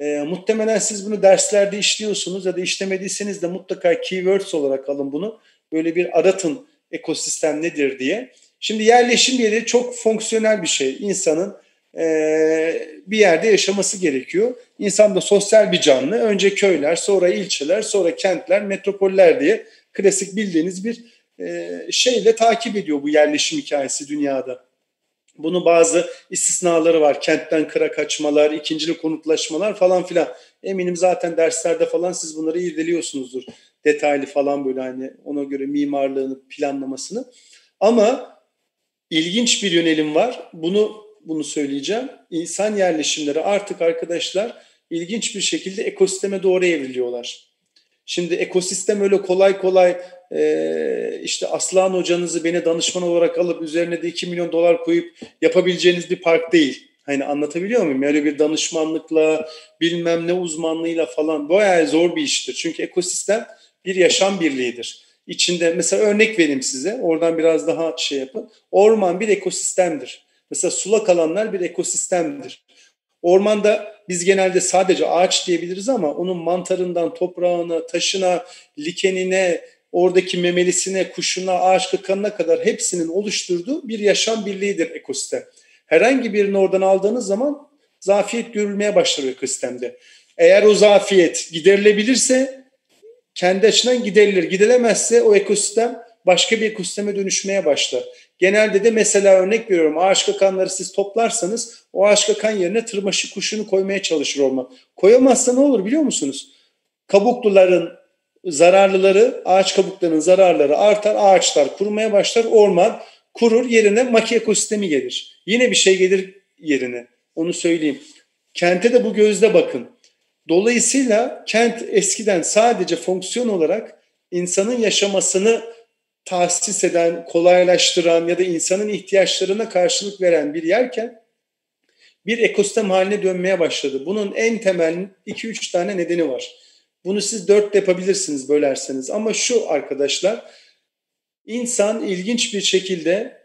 E, muhtemelen siz bunu derslerde işliyorsunuz ya da işlemediyseniz de mutlaka keywords olarak alın bunu. Böyle bir aratın ekosistem nedir diye. Şimdi yerleşim yeri çok fonksiyonel bir şey. İnsanın e, bir yerde yaşaması gerekiyor. İnsan da sosyal bir canlı. Önce köyler, sonra ilçeler, sonra kentler, metropoller diye klasik bildiğiniz bir e, şeyle takip ediyor bu yerleşim hikayesi dünyada. Bunun bazı istisnaları var. Kentten kıra kaçmalar, ikincili konutlaşmalar falan filan. Eminim zaten derslerde falan siz bunları irdeliyorsunuzdur. Detaylı falan böyle hani ona göre mimarlığını, planlamasını. Ama ilginç bir yönelim var. Bunu bunu söyleyeceğim. İnsan yerleşimleri artık arkadaşlar ilginç bir şekilde ekosisteme doğru evriliyorlar. Şimdi ekosistem öyle kolay kolay e, işte Aslan hocanızı beni danışman olarak alıp üzerine de 2 milyon dolar koyup yapabileceğiniz bir park değil. Hani anlatabiliyor muyum? Öyle bir danışmanlıkla bilmem ne uzmanlığıyla falan bayağı zor bir iştir. Çünkü ekosistem bir yaşam birliğidir. İçinde mesela örnek vereyim size. Oradan biraz daha şey yapın. Orman bir ekosistemdir. Mesela sulak alanlar bir ekosistemdir. Ormanda biz genelde sadece ağaç diyebiliriz ama onun mantarından toprağına, taşına, likenine, oradaki memelisine, kuşuna, ağaç kakanına kadar hepsinin oluşturduğu bir yaşam birliğidir ekosistem. Herhangi birini oradan aldığınız zaman zafiyet görülmeye başlar ekosistemde. Eğer o zafiyet giderilebilirse kendi açısından giderilir. Gidilemezse o ekosistem başka bir ekosisteme dönüşmeye başlar. Genelde de mesela örnek veriyorum ağaç kakanları siz toplarsanız o ağaç kakan yerine tırmaşı kuşunu koymaya çalışır orman. Koyamazsa ne olur biliyor musunuz? Kabukluların zararlıları, ağaç kabuklarının zararları artar, ağaçlar kurumaya başlar, orman kurur, yerine maki ekosistemi gelir. Yine bir şey gelir yerine, onu söyleyeyim. Kente de bu gözle bakın. Dolayısıyla kent eskiden sadece fonksiyon olarak insanın yaşamasını tahsis eden, kolaylaştıran ya da insanın ihtiyaçlarına karşılık veren bir yerken bir ekosistem haline dönmeye başladı. Bunun en temel 2-3 tane nedeni var. Bunu siz dört yapabilirsiniz bölerseniz. Ama şu arkadaşlar, insan ilginç bir şekilde,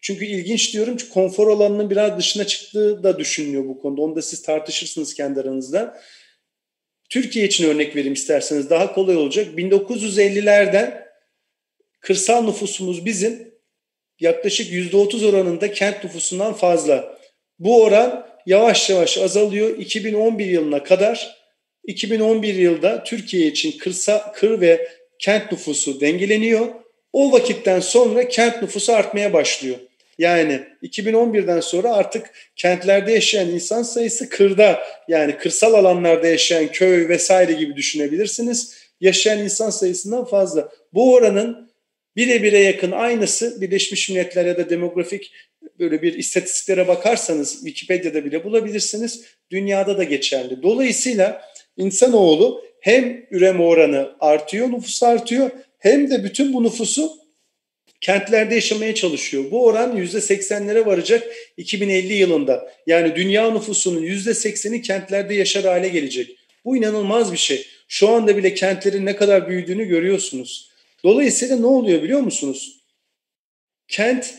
çünkü ilginç diyorum çünkü konfor alanının biraz dışına çıktığı da düşünülüyor bu konuda. Onu da siz tartışırsınız kendi aranızda. Türkiye için örnek vereyim isterseniz daha kolay olacak. 1950'lerden kırsal nüfusumuz bizim yaklaşık %30 oranında kent nüfusundan fazla. Bu oran yavaş yavaş azalıyor. 2011 yılına kadar 2011 yılda Türkiye için kırsa, kır ve kent nüfusu dengeleniyor. O vakitten sonra kent nüfusu artmaya başlıyor. Yani 2011'den sonra artık kentlerde yaşayan insan sayısı kırda yani kırsal alanlarda yaşayan köy vesaire gibi düşünebilirsiniz. Yaşayan insan sayısından fazla. Bu oranın bire bire yakın aynısı Birleşmiş Milletler ya da demografik böyle bir istatistiklere bakarsanız Wikipedia'da bile bulabilirsiniz. Dünyada da geçerli. Dolayısıyla insanoğlu hem üreme oranı artıyor, nüfus artıyor hem de bütün bu nüfusu kentlerde yaşamaya çalışıyor. Bu oran %80'lere varacak 2050 yılında. Yani dünya nüfusunun %80'i kentlerde yaşar hale gelecek. Bu inanılmaz bir şey. Şu anda bile kentlerin ne kadar büyüdüğünü görüyorsunuz. Dolayısıyla ne oluyor biliyor musunuz? Kent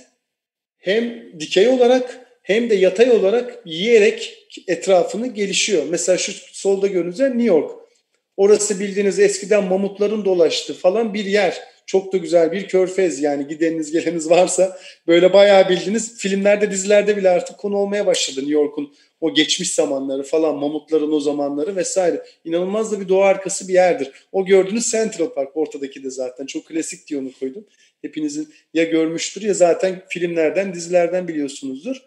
hem dikey olarak hem de yatay olarak yiyerek etrafını gelişiyor. Mesela şu solda gördüğünüz New York. Orası bildiğiniz eskiden mamutların dolaştığı falan bir yer. Çok da güzel bir körfez yani gideniniz geleniz varsa böyle bayağı bildiğiniz filmlerde dizilerde bile artık konu olmaya başladı New York'un o geçmiş zamanları falan mamutların o zamanları vesaire. İnanılmaz da bir doğa arkası bir yerdir. O gördüğünüz Central Park ortadaki de zaten çok klasik diye onu koydum. Hepinizin ya görmüştür ya zaten filmlerden dizilerden biliyorsunuzdur.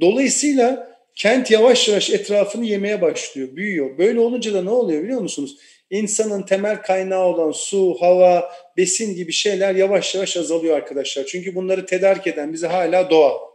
Dolayısıyla kent yavaş yavaş etrafını yemeye başlıyor, büyüyor. Böyle olunca da ne oluyor biliyor musunuz? İnsanın temel kaynağı olan su, hava, besin gibi şeyler yavaş yavaş azalıyor arkadaşlar. Çünkü bunları tedarik eden bize hala doğa.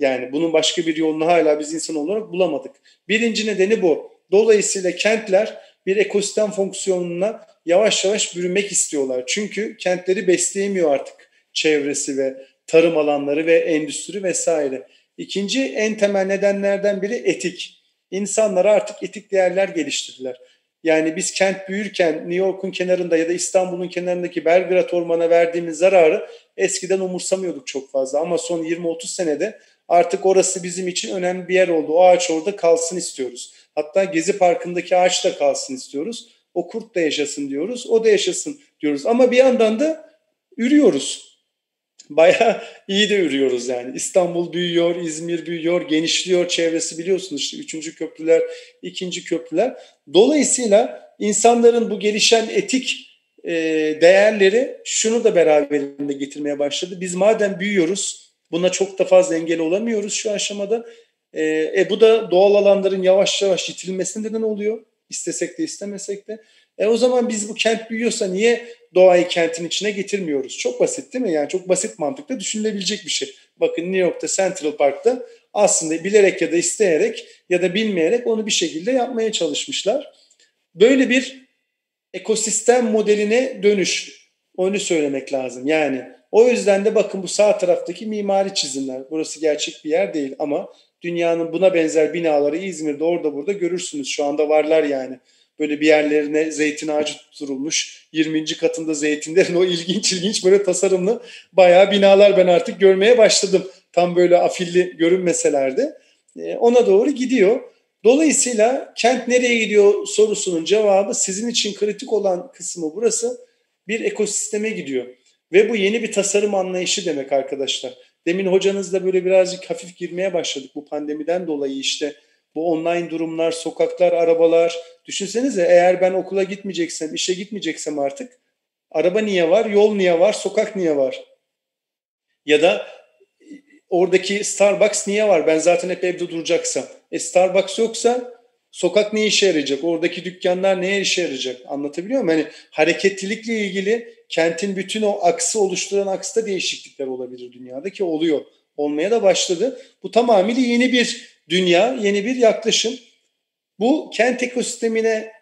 Yani bunun başka bir yolunu hala biz insan olarak bulamadık. Birinci nedeni bu. Dolayısıyla kentler bir ekosistem fonksiyonuna yavaş yavaş bürünmek istiyorlar. Çünkü kentleri besleyemiyor artık çevresi ve tarım alanları ve endüstri vesaire. İkinci en temel nedenlerden biri etik. insanlara artık etik değerler geliştirdiler. Yani biz kent büyürken New York'un kenarında ya da İstanbul'un kenarındaki Belgrad Orman'a verdiğimiz zararı eskiden umursamıyorduk çok fazla. Ama son 20-30 senede artık orası bizim için önemli bir yer oldu. O ağaç orada kalsın istiyoruz. Hatta Gezi Parkı'ndaki ağaç da kalsın istiyoruz. O kurt da yaşasın diyoruz, o da yaşasın diyoruz. Ama bir yandan da ürüyoruz. (laughs) Bayağı iyi de ürüyoruz yani. İstanbul büyüyor, İzmir büyüyor, genişliyor çevresi biliyorsunuz işte üçüncü köprüler, ikinci köprüler. Dolayısıyla insanların bu gelişen etik e, değerleri şunu da beraberinde getirmeye başladı. Biz madem büyüyoruz, buna çok da fazla engel olamıyoruz şu aşamada. E, e, bu da doğal alanların yavaş yavaş yitilmesine neden oluyor. İstesek de istemesek de. E o zaman biz bu kent büyüyorsa niye doğayı kentin içine getirmiyoruz? Çok basit değil mi? Yani çok basit mantıkla düşünülebilecek bir şey. Bakın New York'ta Central Park'ta aslında bilerek ya da isteyerek ya da bilmeyerek onu bir şekilde yapmaya çalışmışlar. Böyle bir ekosistem modeline dönüş. Onu söylemek lazım. Yani o yüzden de bakın bu sağ taraftaki mimari çizimler. Burası gerçek bir yer değil ama dünyanın buna benzer binaları İzmir'de orada burada görürsünüz. Şu anda varlar yani. Böyle bir yerlerine zeytin ağacı tutulmuş. 20. katında zeytinlerin (laughs) o ilginç ilginç böyle tasarımlı bayağı binalar ben artık görmeye başladım. Tam böyle afilli görünmeseler de. Ee, ona doğru gidiyor. Dolayısıyla kent nereye gidiyor sorusunun cevabı sizin için kritik olan kısmı burası. Bir ekosisteme gidiyor. Ve bu yeni bir tasarım anlayışı demek arkadaşlar. Demin hocanızla böyle birazcık hafif girmeye başladık bu pandemiden dolayı işte bu online durumlar, sokaklar, arabalar. Düşünsenize eğer ben okula gitmeyeceksem, işe gitmeyeceksem artık araba niye var, yol niye var, sokak niye var? Ya da oradaki Starbucks niye var? Ben zaten hep evde duracaksam. E Starbucks yoksa sokak ne işe yarayacak? Oradaki dükkanlar neye işe yarayacak? Anlatabiliyor muyum? Hani hareketlilikle ilgili kentin bütün o aksı oluşturan aksta değişiklikler olabilir dünyada ki oluyor. Olmaya da başladı. Bu tamamıyla yeni bir dünya, yeni bir yaklaşım. Bu kent ekosistemine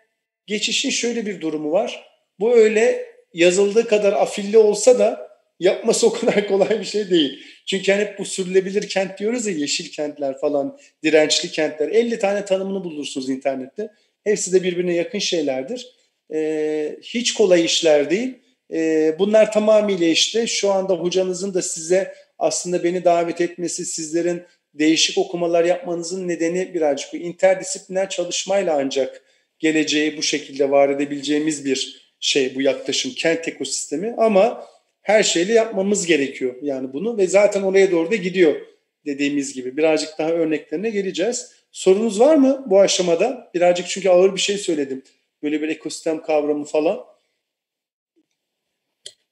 geçişin şöyle bir durumu var. Bu öyle yazıldığı kadar afilli olsa da yapması o kadar (laughs) kolay bir şey değil. Çünkü hani hep bu sürülebilir kent diyoruz ya yeşil kentler falan, dirençli kentler. 50 tane tanımını bulursunuz internette. Hepsi de birbirine yakın şeylerdir. Ee, hiç kolay işler değil. Ee, bunlar tamamıyla işte şu anda hocanızın da size aslında beni davet etmesi, sizlerin değişik okumalar yapmanızın nedeni birazcık bu interdisipliner çalışmayla ancak geleceği bu şekilde var edebileceğimiz bir şey bu yaklaşım kent ekosistemi ama her şeyle yapmamız gerekiyor yani bunu ve zaten oraya doğru da gidiyor dediğimiz gibi birazcık daha örneklerine geleceğiz. Sorunuz var mı bu aşamada? Birazcık çünkü ağır bir şey söyledim. Böyle bir ekosistem kavramı falan.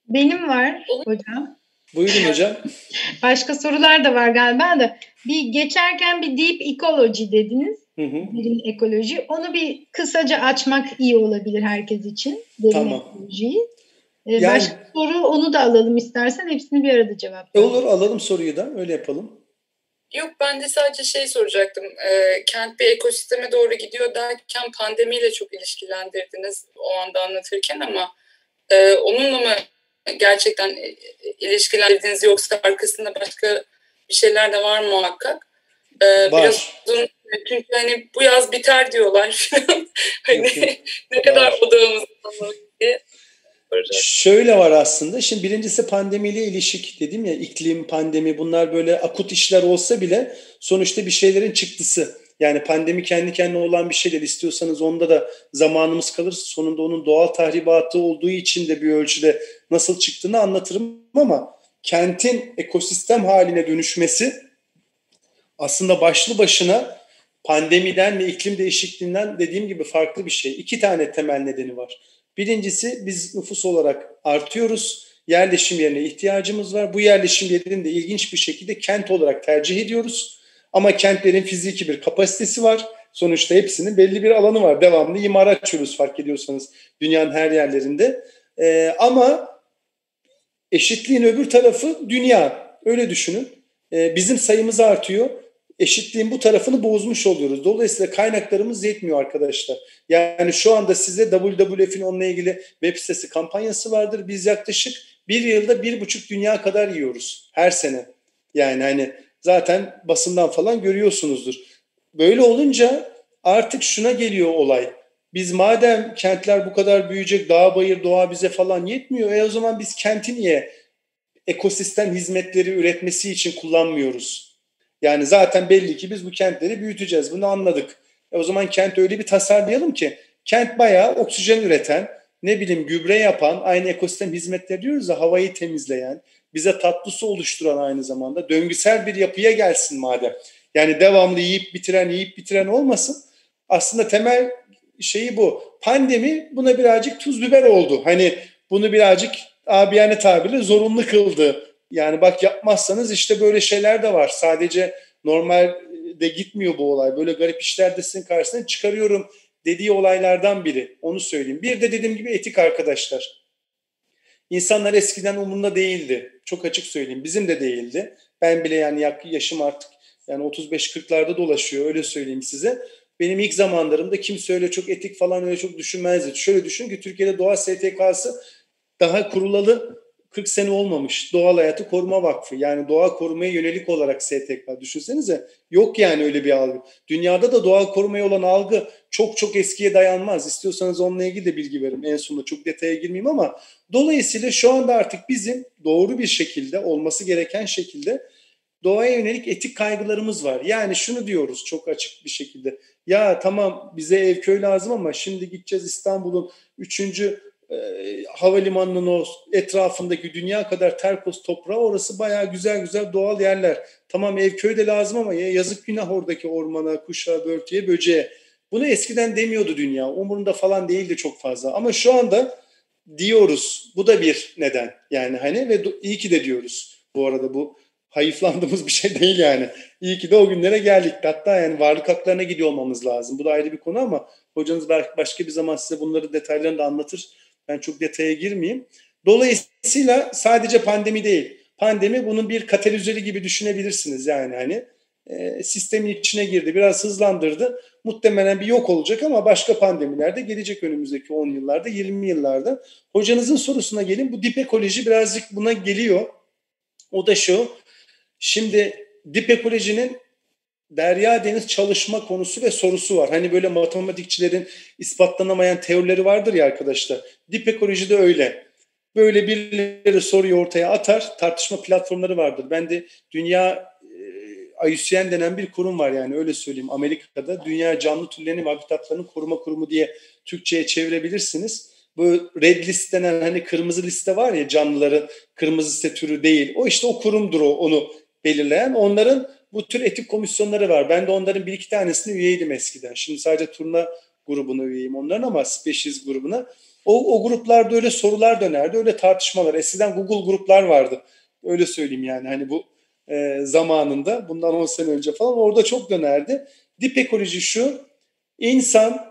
Benim var hocam. Buyurun hocam. (laughs) Başka sorular da var galiba da. Bir geçerken bir deep ecology dediniz. Hı hı. Derin ekoloji. Onu bir kısaca açmak iyi olabilir herkes için. Derin tamam. ekolojiyi. Ee, yani, başka soru onu da alalım istersen. Hepsini bir arada cevaplayalım. Olur alalım soruyu da öyle yapalım. Yok ben de sadece şey soracaktım. E, kent bir ekosisteme doğru gidiyor derken pandemiyle çok ilişkilendirdiniz o anda anlatırken ama e, onunla mı gerçekten e, e, ilişkilendirdiğiniz yoksa arkasında başka bir şeyler de var muhakkak. Ee, var. Biraz uzun, çünkü hani bu yaz biter diyorlar. (laughs) hani ne kadar odağımız diye. Şöyle var aslında. Şimdi birincisi pandemiyle ilişik dedim ya iklim, pandemi bunlar böyle akut işler olsa bile sonuçta bir şeylerin çıktısı. Yani pandemi kendi kendine olan bir şeyler istiyorsanız onda da zamanımız kalır. Sonunda onun doğal tahribatı olduğu için de bir ölçüde nasıl çıktığını anlatırım ama kentin ekosistem haline dönüşmesi aslında başlı başına pandemiden ve iklim değişikliğinden dediğim gibi farklı bir şey. İki tane temel nedeni var. Birincisi biz nüfus olarak artıyoruz. Yerleşim yerine ihtiyacımız var. Bu yerleşim yerini de ilginç bir şekilde kent olarak tercih ediyoruz. Ama kentlerin fiziki bir kapasitesi var. Sonuçta hepsinin belli bir alanı var. Devamlı imar açıyoruz fark ediyorsanız dünyanın her yerlerinde. Ee, ama eşitliğin öbür tarafı dünya. Öyle düşünün. Ee, bizim sayımız artıyor. Eşitliğin bu tarafını bozmuş oluyoruz. Dolayısıyla kaynaklarımız yetmiyor arkadaşlar. Yani şu anda size WWF'in onunla ilgili web sitesi kampanyası vardır. Biz yaklaşık bir yılda bir buçuk dünya kadar yiyoruz her sene. Yani hani zaten basından falan görüyorsunuzdur. Böyle olunca artık şuna geliyor olay. Biz madem kentler bu kadar büyüyecek, dağ bayır doğa bize falan yetmiyor. E o zaman biz kenti niye ekosistem hizmetleri üretmesi için kullanmıyoruz? Yani zaten belli ki biz bu kentleri büyüteceğiz. Bunu anladık. E o zaman kent öyle bir tasarlayalım ki kent bayağı oksijen üreten, ne bileyim gübre yapan, aynı ekosistem hizmetleri diyoruz ya havayı temizleyen, bize tatlı su oluşturan aynı zamanda döngüsel bir yapıya gelsin madem. Yani devamlı yiyip bitiren yiyip bitiren olmasın. Aslında temel şeyi bu. Pandemi buna birazcık tuz biber oldu. Hani bunu birazcık abiyane tabirle zorunlu kıldı. Yani bak yapmazsanız işte böyle şeyler de var. Sadece normalde gitmiyor bu olay. Böyle garip işler de sizin karşısına çıkarıyorum dediği olaylardan biri. Onu söyleyeyim. Bir de dediğim gibi etik arkadaşlar. İnsanlar eskiden umurunda değildi. Çok açık söyleyeyim. Bizim de değildi. Ben bile yani yaşım artık yani 35-40'larda dolaşıyor öyle söyleyeyim size. Benim ilk zamanlarımda kimse öyle çok etik falan öyle çok düşünmezdi. Şöyle düşün ki Türkiye'de Doğa STK'sı daha kurulalı 40 sene olmamış. Doğal Hayatı Koruma Vakfı yani doğa korumaya yönelik olarak STK düşünsenize. Yok yani öyle bir algı. Dünyada da doğa korumaya olan algı çok çok eskiye dayanmaz. İstiyorsanız onunla ilgili de bilgi veririm. En sonunda çok detaya girmeyeyim ama dolayısıyla şu anda artık bizim doğru bir şekilde olması gereken şekilde doğaya yönelik etik kaygılarımız var. Yani şunu diyoruz çok açık bir şekilde. Ya tamam bize ev köy lazım ama şimdi gideceğiz İstanbul'un 3. E, havalimanının o etrafındaki dünya kadar terkos toprağı orası bayağı güzel güzel doğal yerler. Tamam ev köy de lazım ama ya yazık günah oradaki ormana, kuşa, börtüye, böceğe. Bunu eskiden demiyordu dünya. Umurunda falan değildi çok fazla. Ama şu anda diyoruz. Bu da bir neden. Yani hani ve iyi ki de diyoruz. Bu arada bu hayıflandığımız bir şey değil yani. İyi ki de o günlere geldik. Hatta yani varlık haklarına gidiyor olmamız lazım. Bu da ayrı bir konu ama hocanız belki başka bir zaman size bunları detaylarını da anlatır. Ben çok detaya girmeyeyim. Dolayısıyla sadece pandemi değil. Pandemi bunun bir katalizörü gibi düşünebilirsiniz yani hani e, sistemin içine girdi, biraz hızlandırdı. Muhtemelen bir yok olacak ama başka pandemilerde gelecek önümüzdeki 10 yıllarda, 20 yıllarda. Hocanızın sorusuna gelin. Bu dip ekoloji birazcık buna geliyor. O da şu. Şimdi dip ekolojinin derya deniz çalışma konusu ve sorusu var. Hani böyle matematikçilerin ispatlanamayan teorileri vardır ya arkadaşlar. Dip ekoloji de öyle. Böyle birileri soruyu ortaya atar. Tartışma platformları vardır. Ben de dünya e, IUCN denen bir kurum var yani öyle söyleyeyim. Amerika'da Dünya Canlı Türlerinin ve Habitatlarının Koruma Kurumu diye Türkçe'ye çevirebilirsiniz. Bu red list denen hani kırmızı liste var ya canlıların kırmızı liste türü değil. O işte o kurumdur o onu belirleyen. Onların bu tür etik komisyonları var. Ben de onların bir iki tanesine üyeydim eskiden. Şimdi sadece turna grubuna üyeyim onların ama Species grubuna. O, o gruplarda öyle sorular dönerdi, öyle tartışmalar. Eskiden Google gruplar vardı. Öyle söyleyeyim yani hani bu e, zamanında bundan 10 sene önce falan orada çok dönerdi. Dip ekoloji şu, insan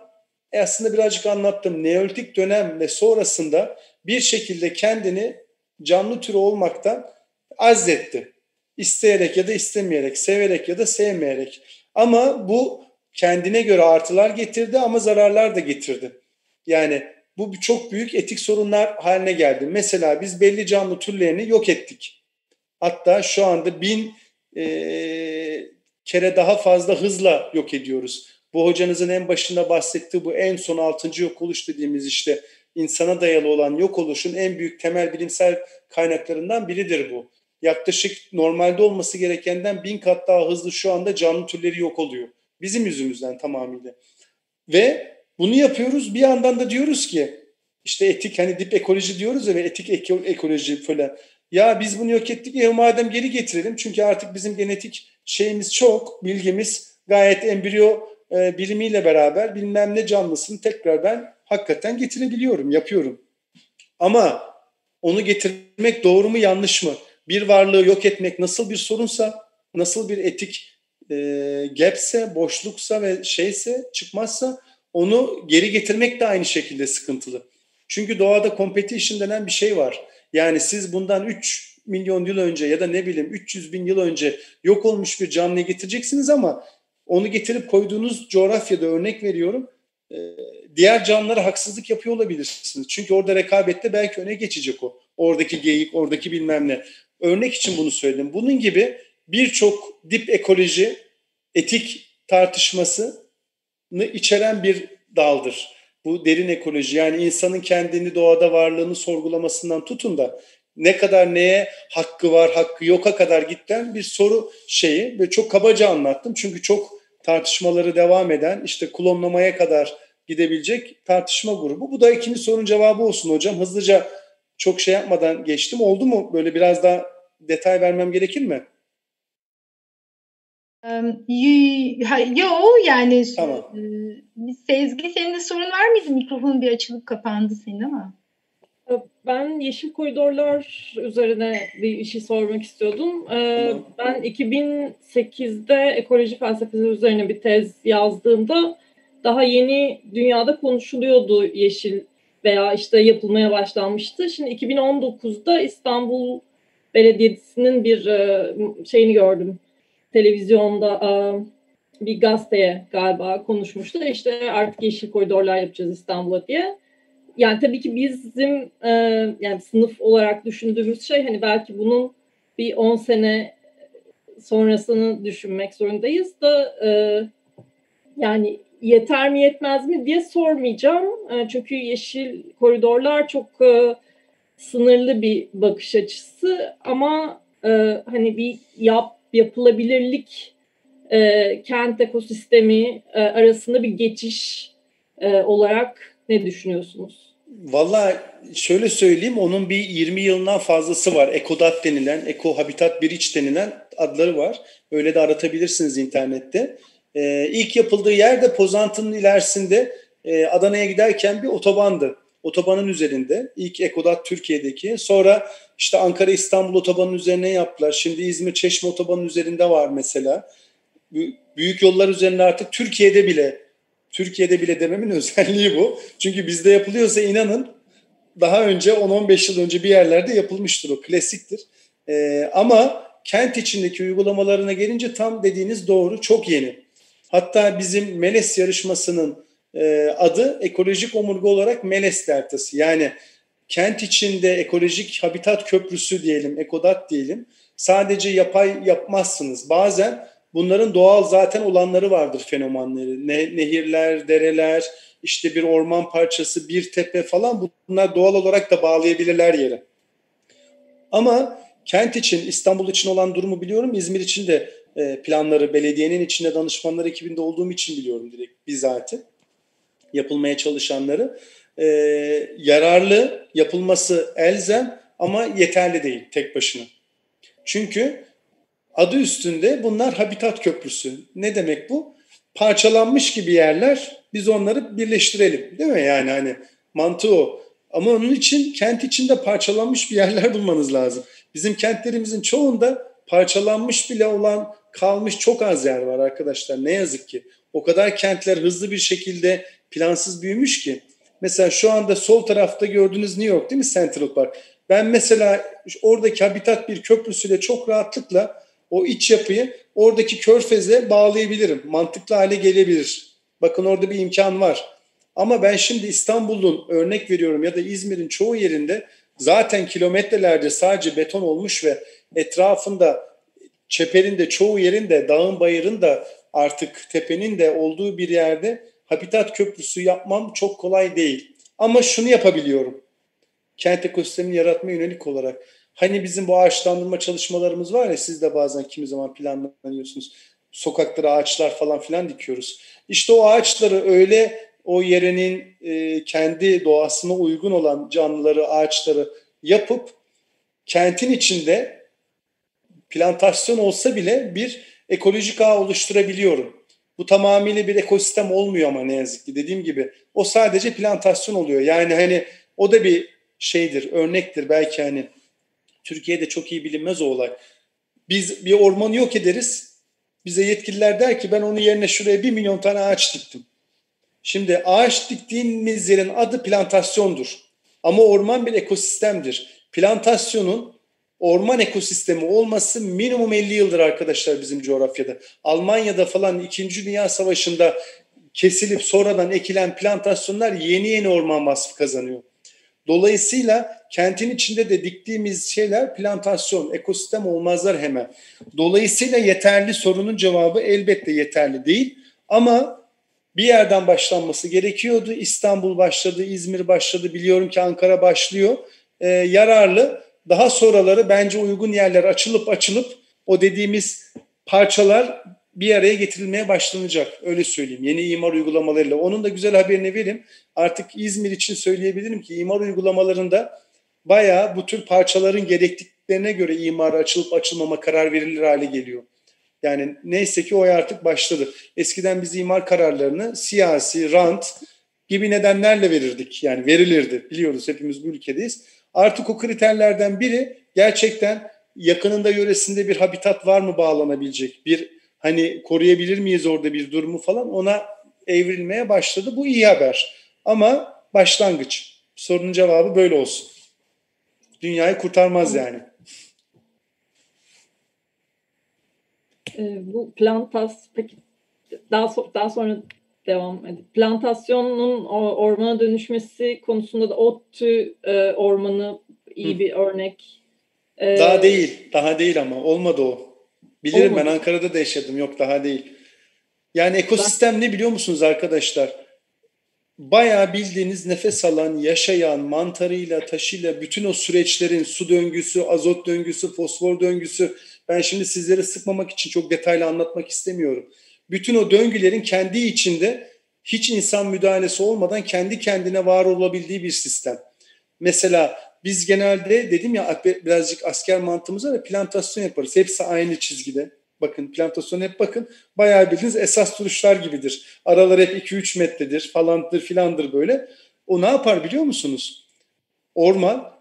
e aslında birazcık anlattım. Neolitik dönem ve sonrasında bir şekilde kendini canlı türü olmaktan azletti. İsteyerek ya da istemeyerek, severek ya da sevmeyerek. Ama bu kendine göre artılar getirdi ama zararlar da getirdi. Yani bu çok büyük etik sorunlar haline geldi. Mesela biz belli canlı türlerini yok ettik. Hatta şu anda bin e, kere daha fazla hızla yok ediyoruz. Bu hocanızın en başında bahsettiği bu en son altıncı yok oluş dediğimiz işte insana dayalı olan yok oluşun en büyük temel bilimsel kaynaklarından biridir bu yaklaşık normalde olması gerekenden bin kat daha hızlı şu anda canlı türleri yok oluyor. Bizim yüzümüzden tamamıyla. Ve bunu yapıyoruz bir yandan da diyoruz ki işte etik hani dip ekoloji diyoruz ya ve etik ekoloji falan. Ya biz bunu yok ettik ya madem geri getirelim. Çünkü artık bizim genetik şeyimiz çok, bilgimiz gayet embriyo e, bilimiyle beraber bilmem ne canlısını tekrar ben hakikaten getirebiliyorum, yapıyorum. Ama onu getirmek doğru mu yanlış mı? Bir varlığı yok etmek nasıl bir sorunsa, nasıl bir etik e, gapse, boşluksa ve şeyse, çıkmazsa onu geri getirmek de aynı şekilde sıkıntılı. Çünkü doğada competition denen bir şey var. Yani siz bundan 3 milyon yıl önce ya da ne bileyim 300 bin yıl önce yok olmuş bir canlıyı getireceksiniz ama onu getirip koyduğunuz coğrafyada örnek veriyorum e, diğer canlılara haksızlık yapıyor olabilirsiniz. Çünkü orada rekabette belki öne geçecek o. Oradaki geyik, oradaki bilmem ne. Örnek için bunu söyledim. Bunun gibi birçok dip ekoloji, etik tartışması içeren bir daldır. Bu derin ekoloji yani insanın kendini doğada varlığını sorgulamasından tutun da ne kadar neye hakkı var, hakkı yoka kadar gitten bir soru şeyi ve çok kabaca anlattım. Çünkü çok tartışmaları devam eden işte klonlamaya kadar gidebilecek tartışma grubu. Bu da ikinci sorunun cevabı olsun hocam. Hızlıca çok şey yapmadan geçtim. Oldu mu? Böyle biraz daha detay vermem gerekir mi? Yo yani tamam. E, Sezgi senin de sorun var mıydı? Mikrofonun bir açılıp kapandı senin ama. Ben yeşil koridorlar üzerine bir işi sormak istiyordum. Ee, ben 2008'de ekoloji felsefesi üzerine bir tez yazdığımda daha yeni dünyada konuşuluyordu yeşil veya işte yapılmaya başlanmıştı. Şimdi 2019'da İstanbul Belediyesi'nin bir e, şeyini gördüm. Televizyonda e, bir gazeteye galiba konuşmuştu. İşte artık yeşil koridorlar yapacağız İstanbul'a diye yani tabii ki bizim e, yani sınıf olarak düşündüğümüz şey hani belki bunun bir 10 sene sonrasını düşünmek zorundayız da yani yeter mi yetmez mi diye sormayacağım. E, çünkü yeşil koridorlar çok e, sınırlı bir bakış açısı ama e, hani bir yap yapılabilirlik kent ekosistemi arasında bir geçiş olarak ne düşünüyorsunuz? Valla şöyle söyleyeyim onun bir 20 yılından fazlası var. Ekodat denilen, Eko Habitat Biriç denilen adları var. Öyle de aratabilirsiniz internette. Ee, ilk yapıldığı yer de Pozantı'nın ilerisinde e, Adana'ya giderken bir otobandı. Otobanın üzerinde. İlk Ekodat Türkiye'deki. Sonra işte Ankara İstanbul otobanın üzerine yaptılar. Şimdi İzmir Çeşme otobanın üzerinde var mesela. Büyük yollar üzerinde artık Türkiye'de bile Türkiye'de bile dememin (laughs) özelliği bu. Çünkü bizde yapılıyorsa inanın daha önce 10-15 yıl önce bir yerlerde yapılmıştır o klasiktir. Ee, ama kent içindeki uygulamalarına gelince tam dediğiniz doğru çok yeni. Hatta bizim Meles yarışmasının e, adı ekolojik omurga olarak Meles deltası. Yani kent içinde ekolojik habitat köprüsü diyelim, ekodat diyelim. Sadece yapay yapmazsınız. Bazen Bunların doğal zaten olanları vardır fenomenleri. Ne, nehirler, dereler, işte bir orman parçası, bir tepe falan bunlar doğal olarak da bağlayabilirler yere. Ama kent için, İstanbul için olan durumu biliyorum. İzmir için de e, planları, belediyenin içinde danışmanlar ekibinde olduğum için biliyorum direkt bizatihi. Yapılmaya çalışanları. E, yararlı, yapılması elzem ama yeterli değil tek başına. Çünkü Adı üstünde bunlar habitat köprüsü. Ne demek bu? Parçalanmış gibi yerler biz onları birleştirelim. Değil mi? Yani hani mantığı o. Ama onun için kent içinde parçalanmış bir yerler bulmanız lazım. Bizim kentlerimizin çoğunda parçalanmış bile olan kalmış çok az yer var arkadaşlar. Ne yazık ki. O kadar kentler hızlı bir şekilde plansız büyümüş ki. Mesela şu anda sol tarafta gördüğünüz New York değil mi Central Park? Ben mesela oradaki habitat bir köprüsüyle çok rahatlıkla o iç yapıyı oradaki körfeze bağlayabilirim. Mantıklı hale gelebilir. Bakın orada bir imkan var. Ama ben şimdi İstanbul'un örnek veriyorum ya da İzmir'in çoğu yerinde zaten kilometrelerce sadece beton olmuş ve etrafında çeperin de çoğu yerinde dağın bayırın da artık tepenin de olduğu bir yerde habitat köprüsü yapmam çok kolay değil. Ama şunu yapabiliyorum. Kent ekosistemini yaratma yönelik olarak Hani bizim bu ağaçlandırma çalışmalarımız var ya siz de bazen kimi zaman planlanıyorsunuz. Sokaklara ağaçlar falan filan dikiyoruz. İşte o ağaçları öyle o yerenin e, kendi doğasına uygun olan canlıları, ağaçları yapıp kentin içinde plantasyon olsa bile bir ekolojik ağ oluşturabiliyorum. Bu tamamıyla bir ekosistem olmuyor ama ne yazık ki dediğim gibi o sadece plantasyon oluyor. Yani hani o da bir şeydir, örnektir belki hani Türkiye'de çok iyi bilinmez o olay. Biz bir ormanı yok ederiz. Bize yetkililer der ki ben onun yerine şuraya bir milyon tane ağaç diktim. Şimdi ağaç diktiğimiz yerin adı plantasyondur. Ama orman bir ekosistemdir. Plantasyonun orman ekosistemi olması minimum 50 yıldır arkadaşlar bizim coğrafyada. Almanya'da falan 2. Dünya Savaşı'nda kesilip sonradan ekilen plantasyonlar yeni yeni orman vasfı kazanıyor. Dolayısıyla kentin içinde de diktiğimiz şeyler plantasyon, ekosistem olmazlar hemen. Dolayısıyla yeterli sorunun cevabı elbette yeterli değil. Ama Bir yerden başlanması gerekiyordu. İstanbul başladı, İzmir başladı, biliyorum ki Ankara başlıyor. Ee, yararlı. Daha sonraları bence uygun yerler açılıp açılıp o dediğimiz parçalar bir araya getirilmeye başlanacak. Öyle söyleyeyim. Yeni imar uygulamalarıyla. Onun da güzel haberini vereyim. Artık İzmir için söyleyebilirim ki imar uygulamalarında bayağı bu tür parçaların gerektiklerine göre imar açılıp açılmama karar verilir hale geliyor. Yani neyse ki o artık başladı. Eskiden biz imar kararlarını siyasi, rant gibi nedenlerle verirdik. Yani verilirdi. Biliyoruz hepimiz bu ülkedeyiz. Artık o kriterlerden biri gerçekten yakınında yöresinde bir habitat var mı bağlanabilecek? Bir hani koruyabilir miyiz orada bir durumu falan ona evrilmeye başladı. Bu iyi haber. Ama başlangıç. Sorunun cevabı böyle olsun. Dünyayı kurtarmaz yani. E, bu plantas peki daha so daha sonra devam edip plantasyonun ormana dönüşmesi konusunda da ODTÜ e, ormanı iyi Hı. bir örnek. E, daha değil, daha değil ama olmadı o. Bilirim olmadı. ben Ankara'da da yaşadım. Yok daha değil. Yani ekosistem ne biliyor musunuz arkadaşlar? Bayağı bildiğiniz nefes alan, yaşayan, mantarıyla, taşıyla bütün o süreçlerin su döngüsü, azot döngüsü, fosfor döngüsü, ben şimdi sizlere sıkmamak için çok detaylı anlatmak istemiyorum. Bütün o döngülerin kendi içinde hiç insan müdahalesi olmadan kendi kendine var olabildiği bir sistem. Mesela biz genelde dedim ya birazcık asker mantığımıza ve plantasyon yaparız. Hepsi aynı çizgide. Bakın plantasyon hep bakın bayağı bildiğiniz esas duruşlar gibidir. Aralar hep 2-3 metredir falandır filandır böyle. O ne yapar biliyor musunuz? Orman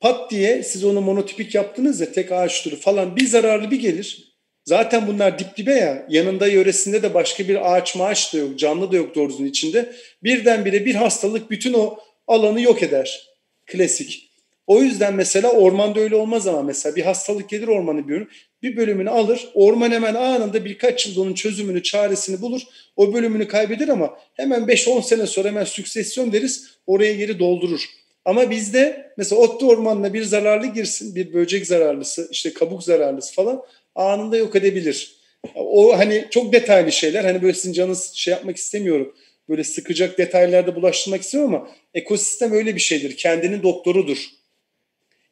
pat diye siz onu monotipik yaptınız ya tek ağaç türü falan bir zararlı bir gelir. Zaten bunlar dip dibe ya yanında yöresinde de başka bir ağaç maaş da yok canlı da yok doğrusunun içinde. Birdenbire bir hastalık bütün o alanı yok eder. Klasik. O yüzden mesela ormanda öyle olmaz ama mesela bir hastalık gelir ormanı bir bir bölümünü alır. Orman hemen anında birkaç yılda onun çözümünü, çaresini bulur. O bölümünü kaybeder ama hemen 5-10 sene sonra hemen süksesyon deriz. Oraya geri doldurur. Ama bizde mesela otlu ormanına bir zararlı girsin, bir böcek zararlısı, işte kabuk zararlısı falan anında yok edebilir. O hani çok detaylı şeyler. Hani böyle sizin canınız şey yapmak istemiyorum. Böyle sıkacak detaylarda bulaştırmak istemiyorum ama ekosistem öyle bir şeydir. Kendinin doktorudur.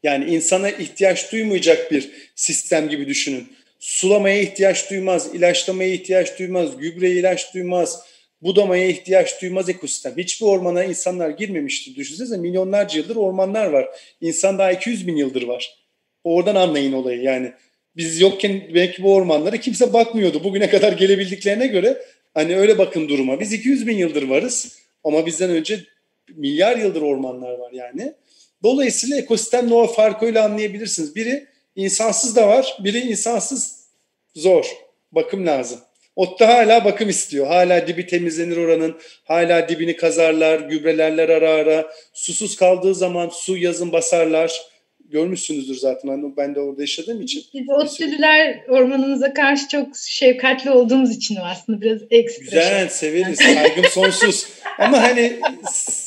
Yani insana ihtiyaç duymayacak bir sistem gibi düşünün. Sulamaya ihtiyaç duymaz, ilaçlamaya ihtiyaç duymaz, gübre ilaç duymaz, budamaya ihtiyaç duymaz ekosistem. Hiçbir ormana insanlar girmemiştir. Düşünsenize milyonlarca yıldır ormanlar var. İnsan daha 200 bin yıldır var. Oradan anlayın olayı yani. Biz yokken belki bu ormanlara kimse bakmıyordu. Bugüne kadar gelebildiklerine göre hani öyle bakın duruma. Biz 200 bin yıldır varız ama bizden önce milyar yıldır ormanlar var yani. Dolayısıyla ekosistem o farkıyla anlayabilirsiniz. Biri insansız da var, biri insansız zor. Bakım lazım. Otta hala bakım istiyor. Hala dibi temizlenir oranın. Hala dibini kazarlar, gübrelerler ara ara. Susuz kaldığı zaman su yazın basarlar. Görmüşsünüzdür zaten. Hani ben de orada yaşadığım için. Biz Ottülüler ormanımıza karşı çok şefkatli olduğumuz için aslında biraz ekstra. Güzel, şey. severiz. Saygım sonsuz. ama hani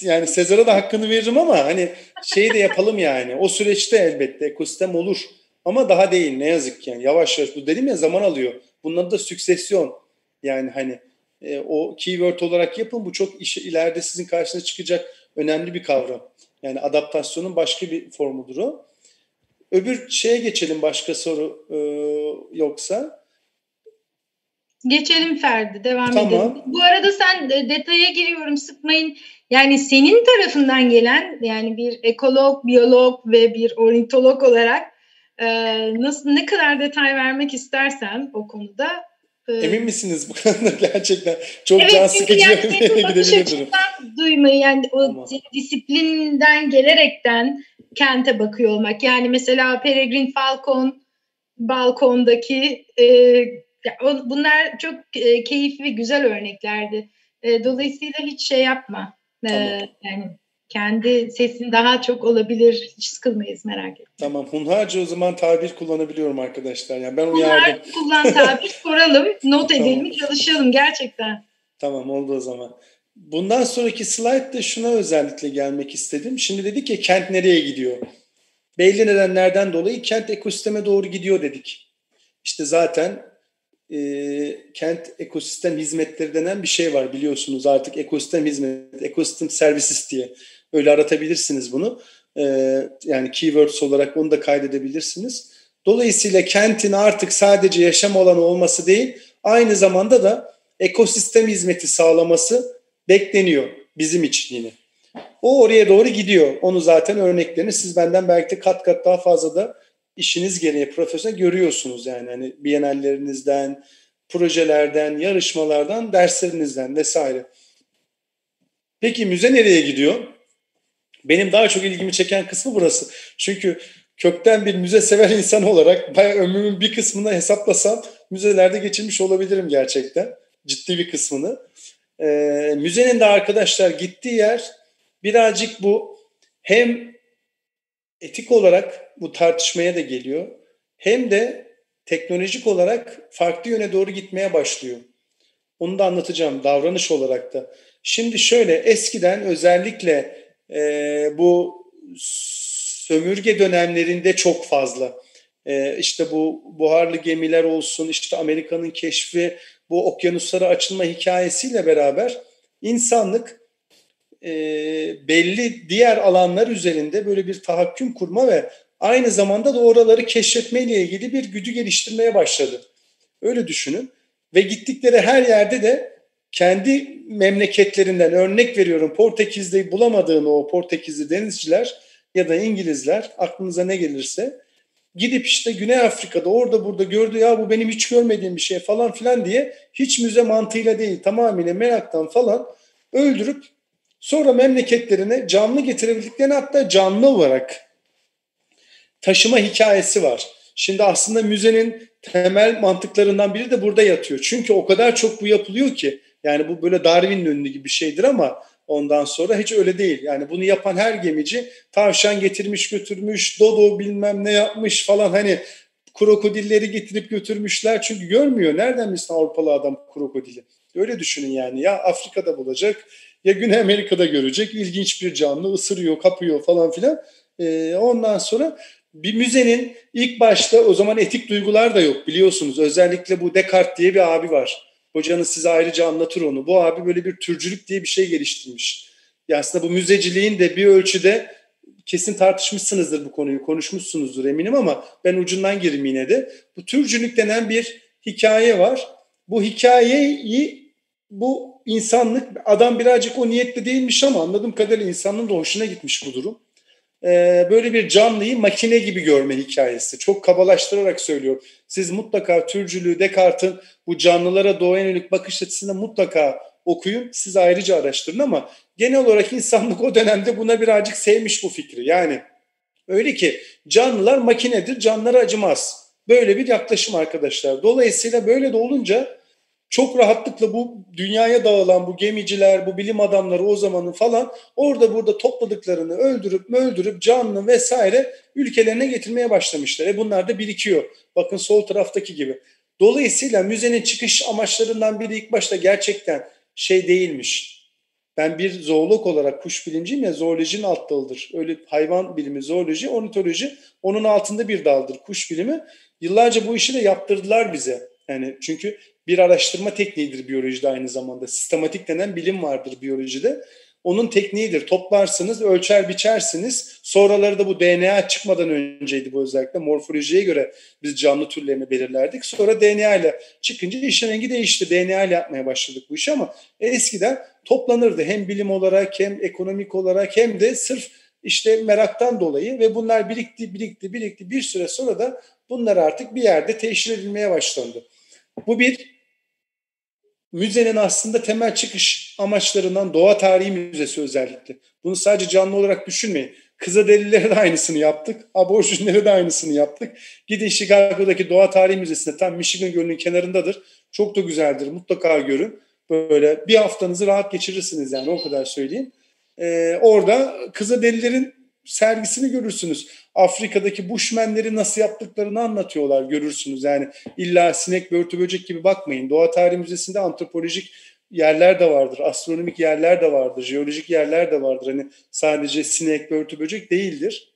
yani Sezar'a da hakkını veririm ama hani şeyi de yapalım yani. O süreçte elbette ekosistem olur. Ama daha değil ne yazık ki yani. Yavaş yavaş. Bu dedim ya zaman alıyor. Bunun da süksesyon. Yani hani e, o keyword olarak yapın. Bu çok iş, ileride sizin karşınıza çıkacak önemli bir kavram. Yani adaptasyonun başka bir formudur o. Öbür şeye geçelim başka soru e, yoksa. Geçelim Ferdi, devam tamam. edelim. Bu arada sen de, detaya giriyorum sıkmayın. Yani senin tarafından gelen yani bir ekolog, biyolog ve bir ornitolog olarak e, nasıl ne kadar detay vermek istersen o konuda e, Emin misiniz bu konuda (laughs) gerçekten çok evet, can sıkıcı yani (laughs) gidebilir Duymayı yani o tamam. disiplinden gelerekten kente bakıyor olmak. Yani mesela Peregrine Falcon balkondaki e, bunlar çok e, keyifli ve güzel örneklerdi. E, dolayısıyla hiç şey yapma. E, tamam. Yani kendi sesin daha çok olabilir. Hiç sıkılmayız merak etme. Tamam. Hunharca o zaman tabir kullanabiliyorum arkadaşlar. Yani ben uyardım. Hunharca kullan tabir soralım. (laughs) Not edelim, tamam. çalışalım gerçekten. Tamam oldu o zaman. Bundan sonraki slaytta şuna özellikle gelmek istedim. Şimdi dedik ya kent nereye gidiyor? Belli nedenlerden dolayı kent ekosisteme doğru gidiyor dedik. İşte zaten e, kent ekosistem hizmetleri denen bir şey var biliyorsunuz artık ekosistem hizmet, ekosistem services diye öyle aratabilirsiniz bunu. E, yani keywords olarak onu da kaydedebilirsiniz. Dolayısıyla kentin artık sadece yaşam alanı olması değil, aynı zamanda da ekosistem hizmeti sağlaması bekleniyor bizim için yine. O oraya doğru gidiyor. Onu zaten örneklerini siz benden belki de kat kat daha fazla da işiniz gereği profesyonel görüyorsunuz yani. Hani bienallerinizden, projelerden, yarışmalardan, derslerinizden vesaire. Peki müze nereye gidiyor? Benim daha çok ilgimi çeken kısmı burası. Çünkü kökten bir müze sever insan olarak bayağı ömrümün bir kısmını hesaplasam müzelerde geçirmiş olabilirim gerçekten. Ciddi bir kısmını. Ee, müzenin de arkadaşlar gittiği yer birazcık bu hem etik olarak bu tartışmaya da geliyor hem de teknolojik olarak farklı yöne doğru gitmeye başlıyor. Onu da anlatacağım davranış olarak da. Şimdi şöyle eskiden özellikle e, bu sömürge dönemlerinde çok fazla e, işte bu buharlı gemiler olsun işte Amerika'nın keşfi bu okyanuslara açılma hikayesiyle beraber insanlık e, belli diğer alanlar üzerinde böyle bir tahakküm kurma ve aynı zamanda da oraları keşfetmeyle ilgili bir gücü geliştirmeye başladı. Öyle düşünün. Ve gittikleri her yerde de kendi memleketlerinden örnek veriyorum Portekiz'de bulamadığını o Portekizli denizciler ya da İngilizler aklınıza ne gelirse gidip işte Güney Afrika'da orada burada gördü ya bu benim hiç görmediğim bir şey falan filan diye hiç müze mantığıyla değil tamamıyla meraktan falan öldürüp sonra memleketlerine canlı getirebildiklerini hatta canlı olarak taşıma hikayesi var. Şimdi aslında müzenin temel mantıklarından biri de burada yatıyor. Çünkü o kadar çok bu yapılıyor ki yani bu böyle Darwin'in önünü gibi bir şeydir ama ondan sonra hiç öyle değil. Yani bunu yapan her gemici tavşan getirmiş götürmüş, dodo bilmem ne yapmış falan hani krokodilleri getirip götürmüşler. Çünkü görmüyor. Nereden bilsin Avrupalı adam krokodili? Öyle düşünün yani. Ya Afrika'da bulacak ya Güney Amerika'da görecek. ilginç bir canlı ısırıyor, kapıyor falan filan. Ee, ondan sonra bir müzenin ilk başta o zaman etik duygular da yok biliyorsunuz. Özellikle bu Descartes diye bir abi var. Hocanız size ayrıca anlatır onu. Bu abi böyle bir türcülük diye bir şey geliştirmiş. Ya aslında bu müzeciliğin de bir ölçüde kesin tartışmışsınızdır bu konuyu, konuşmuşsunuzdur eminim ama ben ucundan gireyim yine de. Bu türcülük denen bir hikaye var. Bu hikayeyi bu insanlık, adam birazcık o niyetli değilmiş ama anladığım kadarıyla insanın da hoşuna gitmiş bu durum. Ee, böyle bir canlıyı makine gibi görme hikayesi. Çok kabalaştırarak söylüyor. Siz mutlaka türcülüğü, Descartes'in bu canlılara doğaya yönelik bakış açısını mutlaka okuyun. Siz ayrıca araştırın ama genel olarak insanlık o dönemde buna birazcık sevmiş bu fikri. Yani öyle ki canlılar makinedir, canlılara acımaz. Böyle bir yaklaşım arkadaşlar. Dolayısıyla böyle de olunca çok rahatlıkla bu dünyaya dağılan bu gemiciler, bu bilim adamları o zamanın falan orada burada topladıklarını öldürüp öldürüp canlı vesaire ülkelerine getirmeye başlamışlar. E bunlar da birikiyor. Bakın sol taraftaki gibi. Dolayısıyla müzenin çıkış amaçlarından biri ilk başta gerçekten şey değilmiş. Ben bir zoolog olarak kuş bilimciyim ya zoolojinin alt dalıdır. Öyle hayvan bilimi, zooloji, ornitoloji onun altında bir daldır kuş bilimi. Yıllarca bu işi de yaptırdılar bize. Yani çünkü bir araştırma tekniğidir biyolojide aynı zamanda. Sistematik denen bilim vardır biyolojide. Onun tekniğidir. Toplarsınız, ölçer biçersiniz. Sonraları da bu DNA çıkmadan önceydi bu özellikle. Morfolojiye göre biz canlı türlerini belirlerdik. Sonra DNA ile çıkınca işin rengi değişti. DNA ile yapmaya başladık bu işi ama eskiden toplanırdı. Hem bilim olarak hem ekonomik olarak hem de sırf işte meraktan dolayı ve bunlar birikti, birikti, birikti. Bir süre sonra da bunlar artık bir yerde teşhir edilmeye başlandı. Bu bir müzenin aslında temel çıkış amaçlarından doğa tarihi müzesi özellikle. Bunu sadece canlı olarak düşünmeyin. Kızılderililere de aynısını yaptık. Aborjinlere de aynısını yaptık. Gidin Chicago'daki Doğa Tarihi Müzesi'ne tam Michigan Gölü'nün kenarındadır. Çok da güzeldir. Mutlaka görün. Böyle bir haftanızı rahat geçirirsiniz yani o kadar söyleyeyim. Ee, orada Kızılderililerin sergisini görürsünüz. Afrika'daki bushmenleri nasıl yaptıklarını anlatıyorlar görürsünüz. Yani illa sinek, börtü, böcek gibi bakmayın. Doğa Tarihi Müzesi'nde antropolojik yerler de vardır, astronomik yerler de vardır, jeolojik yerler de vardır. Hani sadece sinek, börtü, böcek değildir.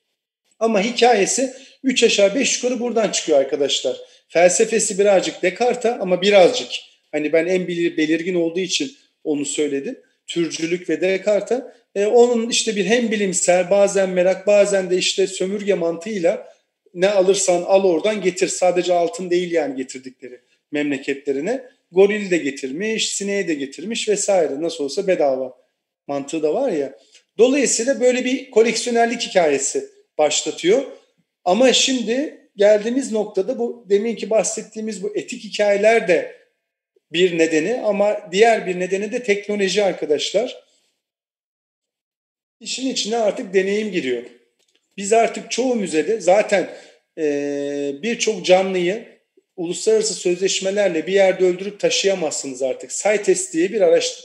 Ama hikayesi 3 aşağı 5 yukarı buradan çıkıyor arkadaşlar. Felsefesi birazcık Descartes'a ama birazcık. Hani ben en belirgin olduğu için onu söyledim. Türcülük ve Descartes'a. E, onun işte bir hem bilimsel bazen merak bazen de işte sömürge mantığıyla ne alırsan al oradan getir. Sadece altın değil yani getirdikleri memleketlerine. Goril de getirmiş, sineği de getirmiş vesaire. Nasıl olsa bedava mantığı da var ya. Dolayısıyla böyle bir koleksiyonerlik hikayesi başlatıyor. Ama şimdi geldiğimiz noktada bu deminki bahsettiğimiz bu etik hikayeler de bir nedeni ama diğer bir nedeni de teknoloji arkadaşlar. İşin içine artık deneyim giriyor. Biz artık çoğu müzede zaten e, birçok canlıyı uluslararası sözleşmelerle bir yerde öldürüp taşıyamazsınız artık. CITES diye bir araç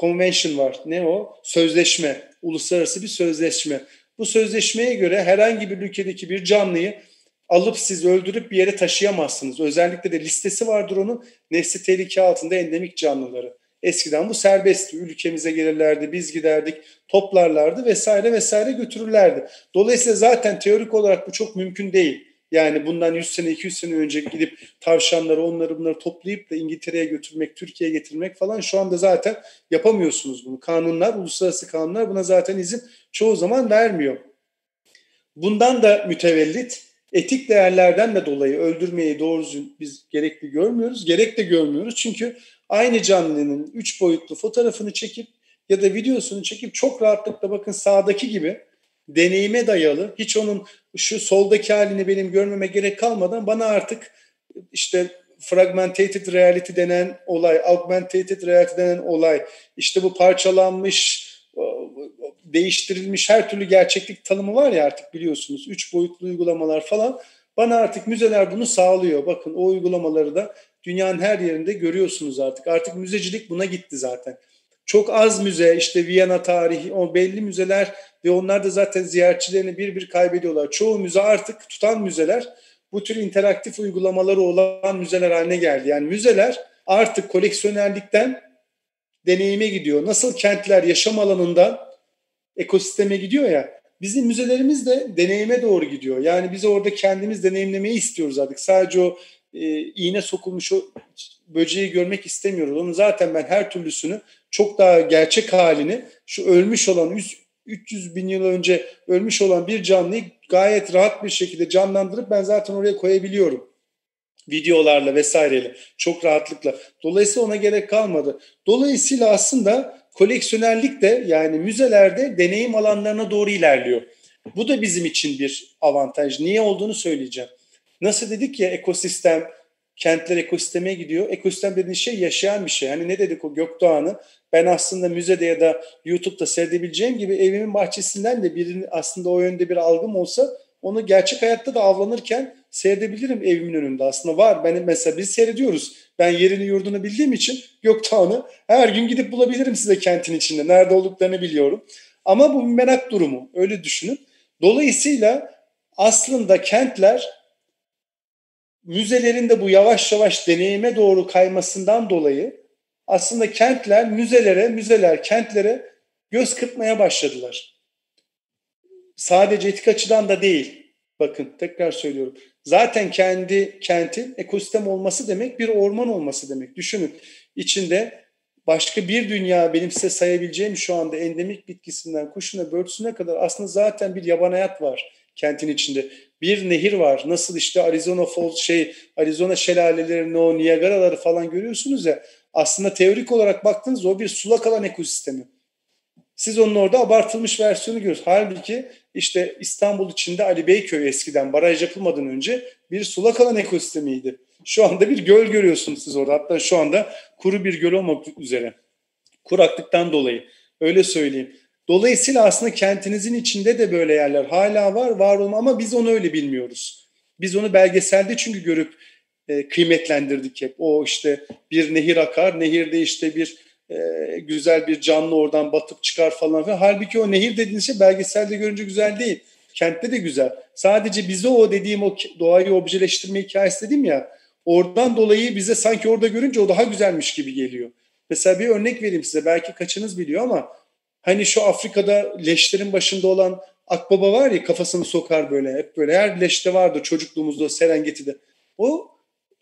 convention var. Ne o? Sözleşme. Uluslararası bir sözleşme. Bu sözleşmeye göre herhangi bir ülkedeki bir canlıyı alıp siz öldürüp bir yere taşıyamazsınız. Özellikle de listesi vardır onun. Nesli tehlike altında endemik canlıları. Eskiden bu serbestti. Ülkemize gelirlerdi, biz giderdik, toplarlardı vesaire vesaire götürürlerdi. Dolayısıyla zaten teorik olarak bu çok mümkün değil. Yani bundan 100 sene 200 sene önce gidip tavşanları onları bunları toplayıp da İngiltere'ye götürmek, Türkiye'ye getirmek falan şu anda zaten yapamıyorsunuz bunu. Kanunlar, uluslararası kanunlar buna zaten izin çoğu zaman vermiyor. Bundan da mütevellit etik değerlerden de dolayı öldürmeyi doğru biz gerekli görmüyoruz. Gerek de görmüyoruz çünkü aynı canlının üç boyutlu fotoğrafını çekip ya da videosunu çekip çok rahatlıkla bakın sağdaki gibi deneyime dayalı hiç onun şu soldaki halini benim görmeme gerek kalmadan bana artık işte fragmentated reality denen olay, augmented reality denen olay, işte bu parçalanmış, değiştirilmiş her türlü gerçeklik tanımı var ya artık biliyorsunuz. Üç boyutlu uygulamalar falan. Bana artık müzeler bunu sağlıyor. Bakın o uygulamaları da dünyanın her yerinde görüyorsunuz artık. Artık müzecilik buna gitti zaten. Çok az müze işte Viyana tarihi o belli müzeler ve onlar da zaten ziyaretçilerini bir bir kaybediyorlar. Çoğu müze artık tutan müzeler bu tür interaktif uygulamaları olan müzeler haline geldi. Yani müzeler artık koleksiyonerlikten deneyime gidiyor. Nasıl kentler yaşam alanından ekosisteme gidiyor ya. Bizim müzelerimiz de deneyime doğru gidiyor. Yani biz orada kendimiz deneyimlemeyi istiyoruz artık. Sadece o e, iğne sokulmuş o böceği görmek istemiyoruz. Onu zaten ben her türlüsünü çok daha gerçek halini şu ölmüş olan 300 bin yıl önce ölmüş olan bir canlıyı gayet rahat bir şekilde canlandırıp ben zaten oraya koyabiliyorum. Videolarla vesaireyle çok rahatlıkla. Dolayısıyla ona gerek kalmadı. Dolayısıyla aslında koleksiyonerlik de yani müzelerde deneyim alanlarına doğru ilerliyor. Bu da bizim için bir avantaj. Niye olduğunu söyleyeceğim. Nasıl dedik ya ekosistem, kentler ekosisteme gidiyor. Ekosistem dediğin şey yaşayan bir şey. Hani ne dedik o Gökdoğan'ı? Ben aslında müzede ya da YouTube'da seyredebileceğim gibi evimin bahçesinden de birinin aslında o yönde bir algım olsa onu gerçek hayatta da avlanırken seyredebilirim evimin önünde. Aslında var. Ben mesela biz seyrediyoruz. Ben yerini yurdunu bildiğim için Gökdoğan'ı her gün gidip bulabilirim size kentin içinde. Nerede olduklarını biliyorum. Ama bu bir merak durumu. Öyle düşünün. Dolayısıyla aslında kentler müzelerin de bu yavaş yavaş deneyime doğru kaymasından dolayı aslında kentler müzelere, müzeler kentlere göz kırpmaya başladılar. Sadece etik açıdan da değil. Bakın tekrar söylüyorum. Zaten kendi kentin ekosistem olması demek bir orman olması demek. Düşünün içinde başka bir dünya benim size sayabileceğim şu anda endemik bitkisinden kuşuna börtüsüne kadar aslında zaten bir yaban hayat var kentin içinde. Bir nehir var. Nasıl işte Arizona Falls şey Arizona şelalelerini o Niagara'ları falan görüyorsunuz ya. Aslında teorik olarak baktığınız o bir sulak alan ekosistemi. Siz onun orada abartılmış versiyonu görüyorsunuz. Halbuki işte İstanbul içinde Ali Beyköy eskiden baraj yapılmadan önce bir sulak alan ekosistemiydi. Şu anda bir göl görüyorsunuz siz orada. Hatta şu anda kuru bir göl olmak üzere. Kuraklıktan dolayı. Öyle söyleyeyim. Dolayısıyla aslında kentinizin içinde de böyle yerler hala var, var olma ama biz onu öyle bilmiyoruz. Biz onu belgeselde çünkü görüp e, kıymetlendirdik hep. O işte bir nehir akar, nehirde işte bir e, güzel bir canlı oradan batıp çıkar falan filan. Halbuki o nehir dediğiniz şey belgeselde görünce güzel değil. Kentte de güzel. Sadece bize o dediğim o doğayı objeleştirme hikayesi dedim ya. Oradan dolayı bize sanki orada görünce o daha güzelmiş gibi geliyor. Mesela bir örnek vereyim size. Belki kaçınız biliyor ama hani şu Afrika'da leşlerin başında olan akbaba var ya kafasını sokar böyle hep böyle her leşte vardı çocukluğumuzda Serengeti'de. O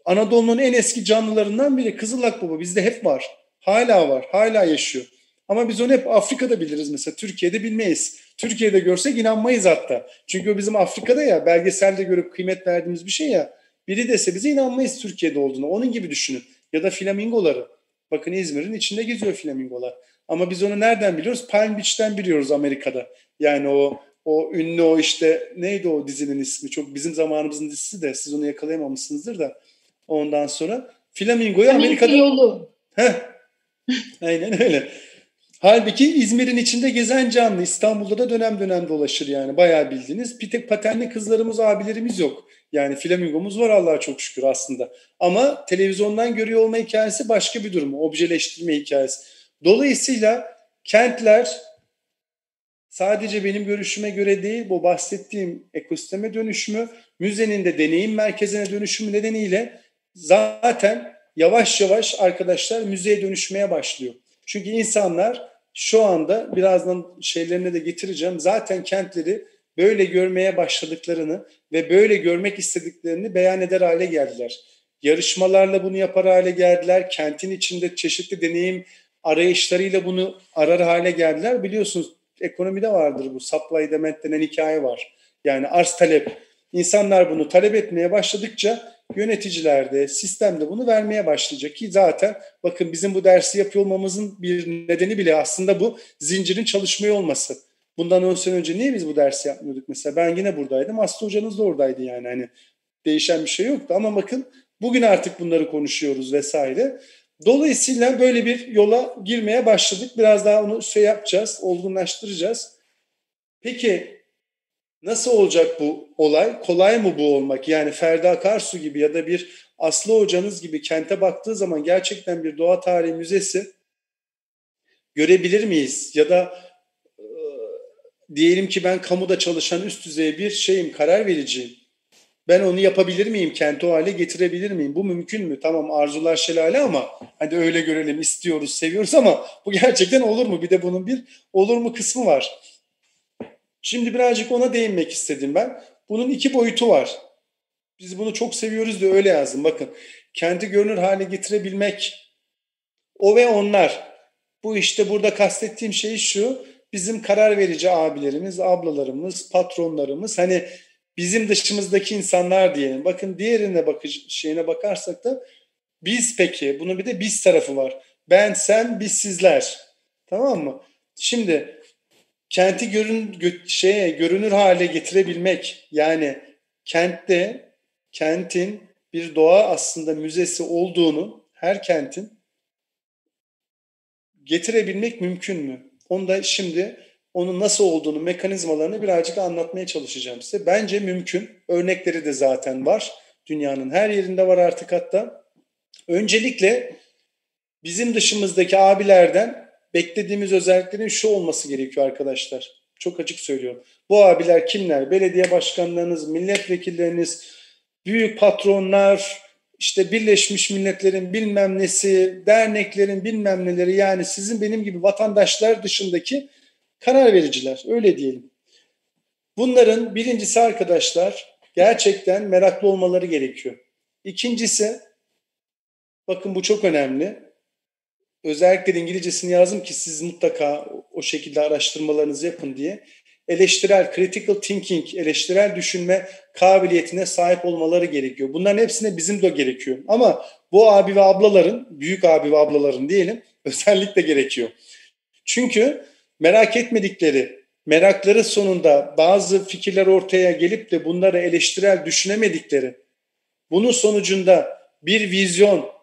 Anadolu'nun en eski canlılarından biri Kızıl Akbaba bizde hep var. Hala var, hala yaşıyor. Ama biz onu hep Afrika'da biliriz mesela. Türkiye'de bilmeyiz. Türkiye'de görsek inanmayız hatta. Çünkü o bizim Afrika'da ya belgeselde görüp kıymet verdiğimiz bir şey ya. Biri dese bize inanmayız Türkiye'de olduğunu. Onun gibi düşünün. Ya da flamingoları. Bakın İzmir'in içinde geziyor flamingolar. Ama biz onu nereden biliyoruz? Palm Beach'ten biliyoruz Amerika'da. Yani o o ünlü o işte neydi o dizinin ismi? Çok bizim zamanımızın dizisi de siz onu yakalayamamışsınızdır da. Ondan sonra Flamingo'yu Amerika'da... yolu. Heh. (laughs) Aynen öyle. Halbuki İzmir'in içinde gezen canlı. İstanbul'da da dönem dönem dolaşır yani. Bayağı bildiğiniz. Bir tek patenli kızlarımız, abilerimiz yok. Yani flamingomuz var Allah'a çok şükür aslında. Ama televizyondan görüyor olma hikayesi başka bir durum. Objeleştirme hikayesi. Dolayısıyla kentler sadece benim görüşüme göre değil bu bahsettiğim ekosisteme dönüşümü, müzenin de deneyim merkezine dönüşümü nedeniyle zaten yavaş yavaş arkadaşlar müzeye dönüşmeye başlıyor. Çünkü insanlar şu anda birazdan şeylerine de getireceğim. Zaten kentleri böyle görmeye başladıklarını ve böyle görmek istediklerini beyan eder hale geldiler. Yarışmalarla bunu yapar hale geldiler. Kentin içinde çeşitli deneyim arayışlarıyla bunu arar hale geldiler. Biliyorsunuz ekonomide vardır bu supply demand denen hikaye var. Yani arz talep. İnsanlar bunu talep etmeye başladıkça yöneticiler de sistem de bunu vermeye başlayacak ki zaten bakın bizim bu dersi yapıyor olmamızın bir nedeni bile aslında bu zincirin çalışmıyor olması. Bundan 10 sene önce niye biz bu dersi yapmıyorduk mesela? Ben yine buradaydım. Aslı hocanız da oradaydı yani. Hani değişen bir şey yoktu ama bakın bugün artık bunları konuşuyoruz vesaire. Dolayısıyla böyle bir yola girmeye başladık. Biraz daha onu şey yapacağız, olgunlaştıracağız. Peki nasıl olacak bu olay? Kolay mı bu olmak? Yani Ferda Akarsu gibi ya da bir Aslı hocanız gibi kente baktığı zaman gerçekten bir doğa tarihi müzesi görebilir miyiz? Ya da e, diyelim ki ben kamuda çalışan üst düzey bir şeyim, karar vericiyim ben onu yapabilir miyim? Kenti o hale getirebilir miyim? Bu mümkün mü? Tamam arzular şelale ama hadi öyle görelim istiyoruz, seviyoruz ama bu gerçekten olur mu? Bir de bunun bir olur mu kısmı var. Şimdi birazcık ona değinmek istedim ben. Bunun iki boyutu var. Biz bunu çok seviyoruz da öyle yazdım. Bakın kenti görünür hale getirebilmek o ve onlar. Bu işte burada kastettiğim şey şu. Bizim karar verici abilerimiz, ablalarımız, patronlarımız hani bizim dışımızdaki insanlar diyelim. Bakın diğerine bakış şeyine bakarsak da biz peki bunun bir de biz tarafı var. Ben, sen, biz, sizler. Tamam mı? Şimdi kenti görün gö, şeye görünür hale getirebilmek yani kentte kentin bir doğa aslında müzesi olduğunu her kentin getirebilmek mümkün mü? Onu da şimdi onun nasıl olduğunu, mekanizmalarını birazcık anlatmaya çalışacağım size. Bence mümkün. Örnekleri de zaten var. Dünyanın her yerinde var artık hatta. Öncelikle bizim dışımızdaki abilerden beklediğimiz özelliklerin şu olması gerekiyor arkadaşlar. Çok açık söylüyorum. Bu abiler kimler? Belediye başkanlarınız, milletvekilleriniz, büyük patronlar, işte Birleşmiş Milletler'in bilmem nesi, derneklerin bilmem neleri yani sizin benim gibi vatandaşlar dışındaki karar vericiler öyle diyelim. Bunların birincisi arkadaşlar gerçekten meraklı olmaları gerekiyor. İkincisi bakın bu çok önemli. Özellikle İngilizcesini yazdım ki siz mutlaka o şekilde araştırmalarınızı yapın diye. Eleştirel, critical thinking, eleştirel düşünme kabiliyetine sahip olmaları gerekiyor. Bunların hepsine bizim de gerekiyor. Ama bu abi ve ablaların, büyük abi ve ablaların diyelim (laughs) özellikle gerekiyor. Çünkü merak etmedikleri, merakları sonunda bazı fikirler ortaya gelip de bunları eleştirel düşünemedikleri, bunun sonucunda bir vizyon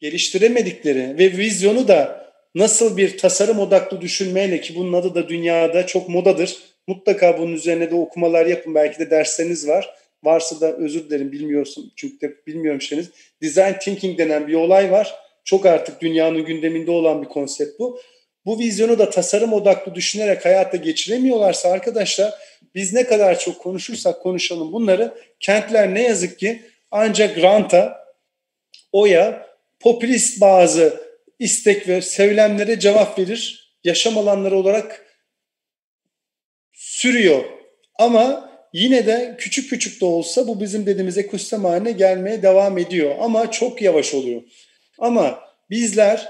geliştiremedikleri ve vizyonu da nasıl bir tasarım odaklı düşünmeyle ki bunun adı da dünyada çok modadır. Mutlaka bunun üzerine de okumalar yapın. Belki de dersleriniz var. Varsa da özür dilerim bilmiyorsun çünkü de bilmiyorum şeyiniz. Design thinking denen bir olay var. Çok artık dünyanın gündeminde olan bir konsept bu bu vizyonu da tasarım odaklı düşünerek hayatta geçiremiyorlarsa arkadaşlar biz ne kadar çok konuşursak konuşalım bunları kentler ne yazık ki ancak ranta, oya, popülist bazı istek ve söylemlere cevap verir. Yaşam alanları olarak sürüyor. Ama yine de küçük küçük de olsa bu bizim dediğimiz ekosistem haline gelmeye devam ediyor. Ama çok yavaş oluyor. Ama bizler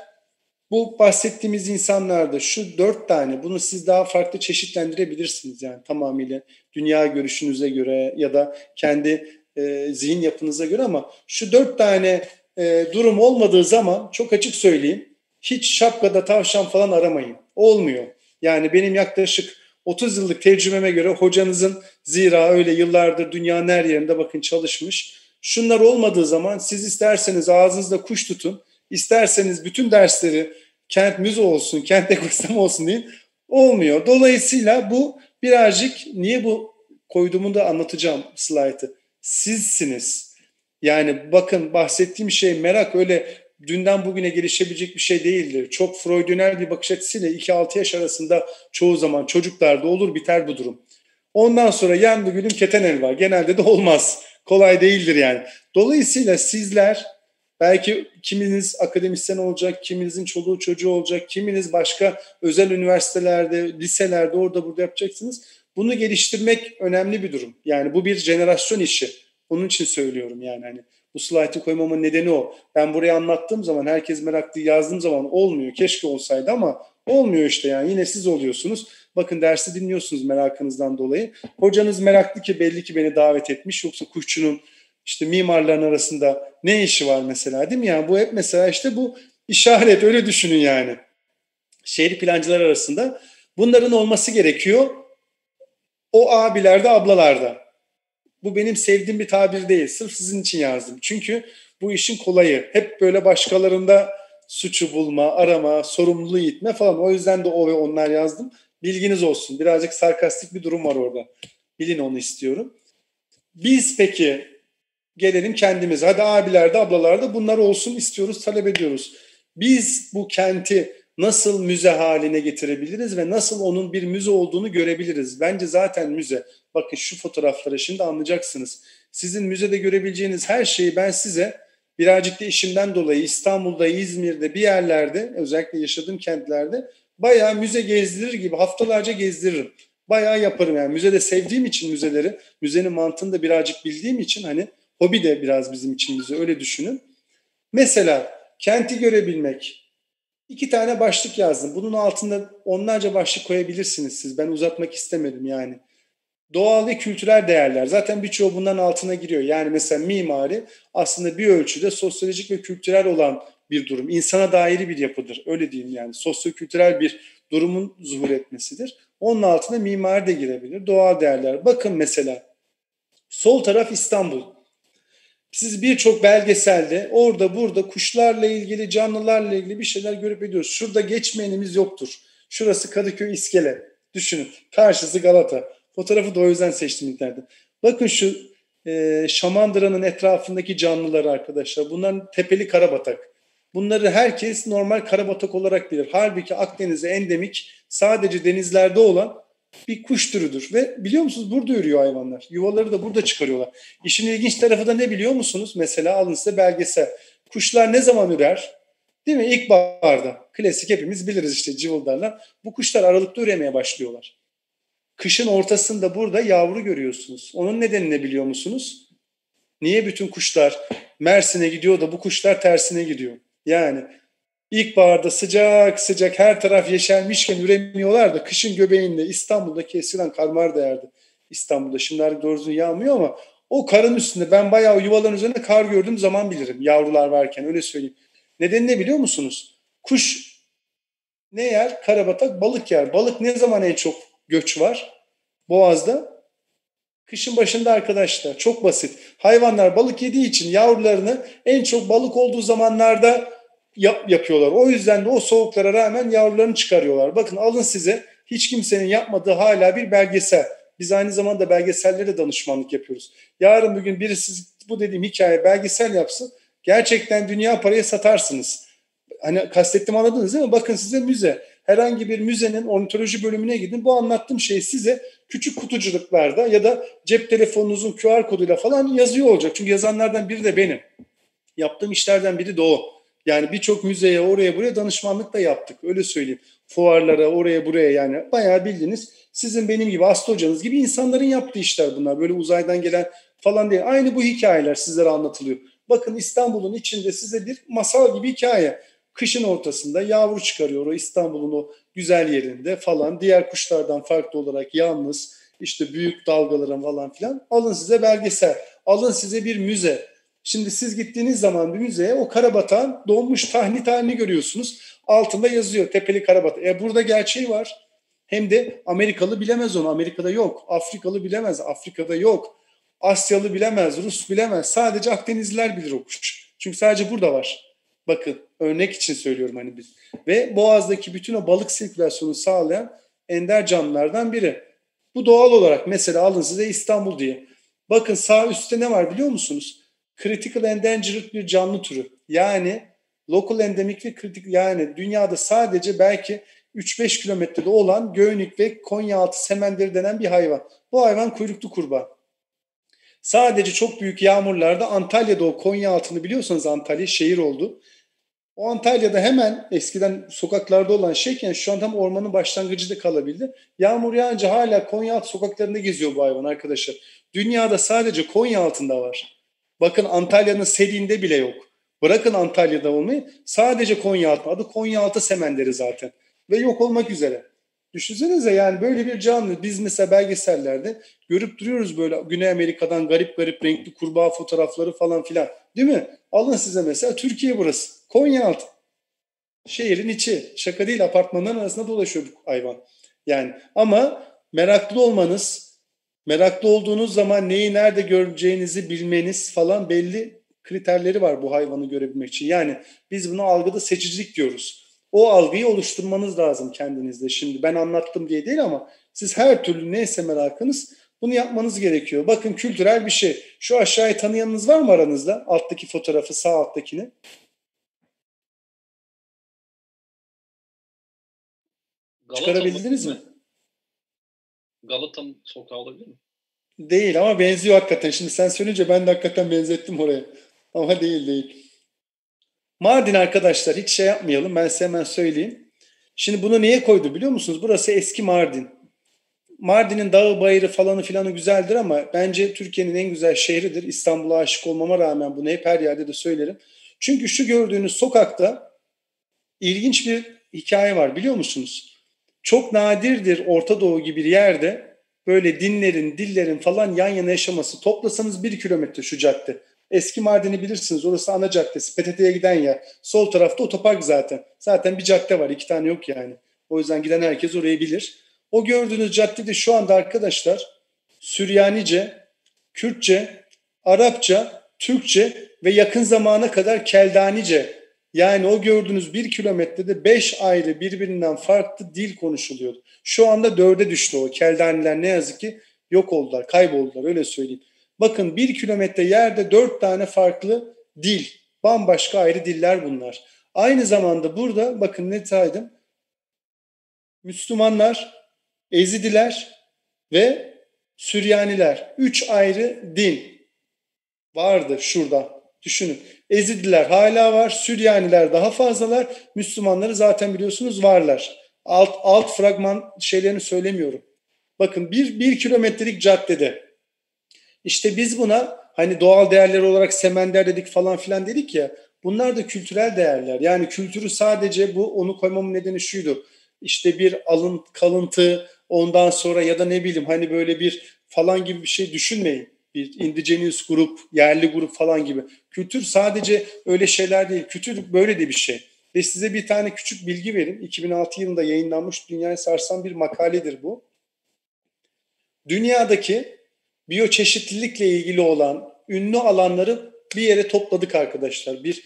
bu bahsettiğimiz insanlarda şu dört tane bunu siz daha farklı çeşitlendirebilirsiniz yani tamamıyla dünya görüşünüze göre ya da kendi e, zihin yapınıza göre ama şu dört tane e, durum olmadığı zaman çok açık söyleyeyim hiç şapkada tavşan falan aramayın. Olmuyor. Yani benim yaklaşık 30 yıllık tecrübeme göre hocanızın zira öyle yıllardır dünyanın her yerinde bakın çalışmış. Şunlar olmadığı zaman siz isterseniz ağzınızda kuş tutun, isterseniz bütün dersleri kent müze olsun, (laughs) kent ekosistem olsun deyin. Olmuyor. Dolayısıyla bu birazcık niye bu koyduğumu da anlatacağım slaytı. Sizsiniz. Yani bakın bahsettiğim şey merak öyle dünden bugüne gelişebilecek bir şey değildir. Çok Freudünel bir bakış açısıyla 2-6 yaş arasında çoğu zaman çocuklarda olur biter bu durum. Ondan sonra yandı gülüm keten elva. Genelde de olmaz. Kolay değildir yani. Dolayısıyla sizler belki kiminiz akademisyen olacak, kiminizin çoluğu çocuğu olacak, kiminiz başka özel üniversitelerde, liselerde orada burada yapacaksınız. Bunu geliştirmek önemli bir durum. Yani bu bir jenerasyon işi. Onun için söylüyorum yani hani bu slaytı koymamın nedeni o. Ben buraya anlattığım zaman herkes meraklı yazdığım zaman olmuyor. Keşke olsaydı ama olmuyor işte yani. Yine siz oluyorsunuz. Bakın dersi dinliyorsunuz merakınızdan dolayı. Hocanız meraklı ki belli ki beni davet etmiş. Yoksa kuşçunun işte mimarların arasında ne işi var mesela değil mi? Yani bu hep mesela işte bu işaret öyle düşünün yani. Şehir plancılar arasında bunların olması gerekiyor. O abilerde ablalarda. Bu benim sevdiğim bir tabir değil. Sırf sizin için yazdım. Çünkü bu işin kolayı. Hep böyle başkalarında suçu bulma, arama, sorumluluğu itme falan. O yüzden de o ve onlar yazdım. Bilginiz olsun. Birazcık sarkastik bir durum var orada. Bilin onu istiyorum. Biz peki gelelim kendimize. Hadi abilerde, ablalarda bunlar olsun istiyoruz, talep ediyoruz. Biz bu kenti nasıl müze haline getirebiliriz ve nasıl onun bir müze olduğunu görebiliriz. Bence zaten müze. Bakın şu fotoğrafları şimdi anlayacaksınız. Sizin müzede görebileceğiniz her şeyi ben size birazcık da işimden dolayı İstanbul'da, İzmir'de bir yerlerde özellikle yaşadığım kentlerde bayağı müze gezdirir gibi haftalarca gezdiririm. Bayağı yaparım yani müzede sevdiğim için müzeleri, müzenin mantığını da birazcık bildiğim için hani hobi de biraz bizim için müze öyle düşünün. Mesela kenti görebilmek, İki tane başlık yazdım. Bunun altında onlarca başlık koyabilirsiniz siz. Ben uzatmak istemedim yani. Doğal ve kültürel değerler. Zaten birçoğu bundan altına giriyor. Yani mesela mimari aslında bir ölçüde sosyolojik ve kültürel olan bir durum. İnsana dair bir yapıdır. Öyle diyeyim yani. Sosyokültürel bir durumun zuhur etmesidir. Onun altına mimari de girebilir. Doğal değerler. Bakın mesela sol taraf İstanbul. Siz birçok belgeselde orada burada kuşlarla ilgili, canlılarla ilgili bir şeyler görüp ediyoruz. Şurada geçmeyenimiz yoktur. Şurası Kadıköy İskele. Düşünün. Karşısı Galata. Fotoğrafı da o yüzden seçtim internette. Bakın şu e, Şamandıra'nın etrafındaki canlılar arkadaşlar. Bunlar tepeli karabatak. Bunları herkes normal karabatak olarak bilir. Halbuki Akdeniz'e endemik sadece denizlerde olan bir kuş türüdür. Ve biliyor musunuz burada yürüyor hayvanlar. Yuvaları da burada çıkarıyorlar. İşin ilginç tarafı da ne biliyor musunuz? Mesela alın size belgesel. Kuşlar ne zaman ürer? Değil mi? İlkbaharda. Klasik hepimiz biliriz işte cıvıldarlar. Bu kuşlar aralıkta üremeye başlıyorlar. Kışın ortasında burada yavru görüyorsunuz. Onun nedeni ne biliyor musunuz? Niye bütün kuşlar Mersin'e gidiyor da bu kuşlar tersine gidiyor? Yani İlkbaharda sıcak sıcak her taraf yeşermişken üremiyorlar da kışın göbeğinde İstanbul'daki eskiden karmar değerdi. İstanbul'da şimdi artık doğru yağmıyor ama o karın üstünde ben bayağı yuvaların üzerinde kar gördüğüm zaman bilirim yavrular varken öyle söyleyeyim. Nedeni ne biliyor musunuz? Kuş ne yer? Karabatak balık yer. Balık ne zaman en çok göç var? Boğaz'da. Kışın başında arkadaşlar çok basit. Hayvanlar balık yediği için yavrularını en çok balık olduğu zamanlarda yap, yapıyorlar. O yüzden de o soğuklara rağmen yavrularını çıkarıyorlar. Bakın alın size hiç kimsenin yapmadığı hala bir belgesel. Biz aynı zamanda belgesellere danışmanlık yapıyoruz. Yarın bugün birisi bu dediğim hikaye belgesel yapsın. Gerçekten dünya paraya satarsınız. Hani kastettim anladınız değil mi? Bakın size müze. Herhangi bir müzenin ornitoloji bölümüne gidin. Bu anlattığım şey size küçük kutucuklarda ya da cep telefonunuzun QR koduyla falan yazıyor olacak. Çünkü yazanlardan biri de benim. Yaptığım işlerden biri de o. Yani birçok müzeye oraya buraya danışmanlık da yaptık. Öyle söyleyeyim. Fuarlara oraya buraya yani bayağı bildiğiniz sizin benim gibi hasta hocanız gibi insanların yaptığı işler bunlar. Böyle uzaydan gelen falan değil. Aynı bu hikayeler sizlere anlatılıyor. Bakın İstanbul'un içinde size bir masal gibi hikaye. Kışın ortasında yavru çıkarıyor o İstanbul'un o güzel yerinde falan. Diğer kuşlardan farklı olarak yalnız işte büyük dalgaların falan filan. Alın size belgesel. Alın size bir müze. Şimdi siz gittiğiniz zaman bir müzeye o karabatağın donmuş tahni tahni görüyorsunuz. Altında yazıyor tepeli karabatak. E burada gerçeği var. Hem de Amerikalı bilemez onu. Amerika'da yok. Afrikalı bilemez. Afrika'da yok. Asyalı bilemez. Rus bilemez. Sadece Akdenizliler bilir o kuş. Çünkü sadece burada var. Bakın örnek için söylüyorum hani biz. Ve Boğaz'daki bütün o balık sirkülasyonu sağlayan ender canlılardan biri. Bu doğal olarak mesela alın size İstanbul diye. Bakın sağ üstte ne var biliyor musunuz? Critical endangered bir canlı türü. Yani local endemik ve kritik yani dünyada sadece belki 3-5 kilometrede olan Göynük ve Konyaaltı semenderi denen bir hayvan. Bu hayvan kuyruklu kurbağa. Sadece çok büyük yağmurlarda Antalya'da o Konyaaltı'nı biliyorsanız Antalya şehir oldu. O Antalya'da hemen eskiden sokaklarda olan şeyken şu an tam ormanın başlangıcında kalabildi. Yağmur yağınca hala Konyaaltı sokaklarında geziyor bu hayvan arkadaşlar. Dünyada sadece Konya altında var. Bakın Antalya'nın Seli'nde bile yok. Bırakın Antalya'da olmayı sadece Konyaaltı. Adı Konyaaltı semenderi zaten. Ve yok olmak üzere. Düşünsenize yani böyle bir canlı biz mesela belgesellerde görüp duruyoruz böyle Güney Amerika'dan garip garip renkli kurbağa fotoğrafları falan filan. Değil mi? Alın size mesela Türkiye burası. Konyaaltı. Şehrin içi. Şaka değil apartmanların arasında dolaşıyor bu hayvan. Yani ama meraklı olmanız, meraklı olduğunuz zaman neyi nerede göreceğinizi bilmeniz falan belli kriterleri var bu hayvanı görebilmek için. Yani biz bunu algıda seçicilik diyoruz. O algıyı oluşturmanız lazım kendinizde. Şimdi ben anlattım diye değil ama siz her türlü neyse merakınız bunu yapmanız gerekiyor. Bakın kültürel bir şey. Şu aşağıya tanıyanınız var mı aranızda? Alttaki fotoğrafı sağ alttakini. Galata Çıkarabildiniz mi? Galata'nın sokağı olabilir mi? Değil ama benziyor hakikaten. Şimdi sen söyleyince ben de hakikaten benzettim oraya. Ama değil değil. Mardin arkadaşlar hiç şey yapmayalım. Ben size hemen söyleyeyim. Şimdi bunu niye koydu biliyor musunuz? Burası eski Mardin. Mardin'in dağı bayırı falanı filanı güzeldir ama bence Türkiye'nin en güzel şehridir. İstanbul'a aşık olmama rağmen bunu hep her yerde de söylerim. Çünkü şu gördüğünüz sokakta ilginç bir hikaye var biliyor musunuz? Çok nadirdir Orta Doğu gibi bir yerde böyle dinlerin, dillerin falan yan yana yaşaması. Toplasanız bir kilometre şu cadde. Eski Mardin'i bilirsiniz. Orası ana caddesi. PTT'ye giden yer. Sol tarafta otopark zaten. Zaten bir cadde var. iki tane yok yani. O yüzden giden herkes orayı bilir. O gördüğünüz caddede şu anda arkadaşlar Süryanice, Kürtçe, Arapça, Türkçe ve yakın zamana kadar Keldanice yani o gördüğünüz bir kilometrede beş ayrı birbirinden farklı dil konuşuluyordu. Şu anda dörde düştü o. Keldaniler ne yazık ki yok oldular, kayboldular öyle söyleyeyim. Bakın bir kilometre yerde dört tane farklı dil. Bambaşka ayrı diller bunlar. Aynı zamanda burada bakın ne saydım. Müslümanlar, Ezidiler ve Süryaniler. Üç ayrı din vardı şurada. Düşünün. Ezidiler hala var. Süryaniler daha fazlalar. Müslümanları zaten biliyorsunuz varlar. Alt, alt fragman şeylerini söylemiyorum. Bakın bir, bir kilometrelik caddede. İşte biz buna hani doğal değerler olarak semender dedik falan filan dedik ya. Bunlar da kültürel değerler. Yani kültürü sadece bu onu koymamın nedeni şuydu. İşte bir alın kalıntı ondan sonra ya da ne bileyim hani böyle bir falan gibi bir şey düşünmeyin bir indigenous grup, yerli grup falan gibi. Kültür sadece öyle şeyler değil. Kültür böyle de bir şey. Ve size bir tane küçük bilgi verin. 2006 yılında yayınlanmış dünyayı sarsan bir makaledir bu. Dünyadaki biyoçeşitlilikle ilgili olan ünlü alanları bir yere topladık arkadaşlar. Bir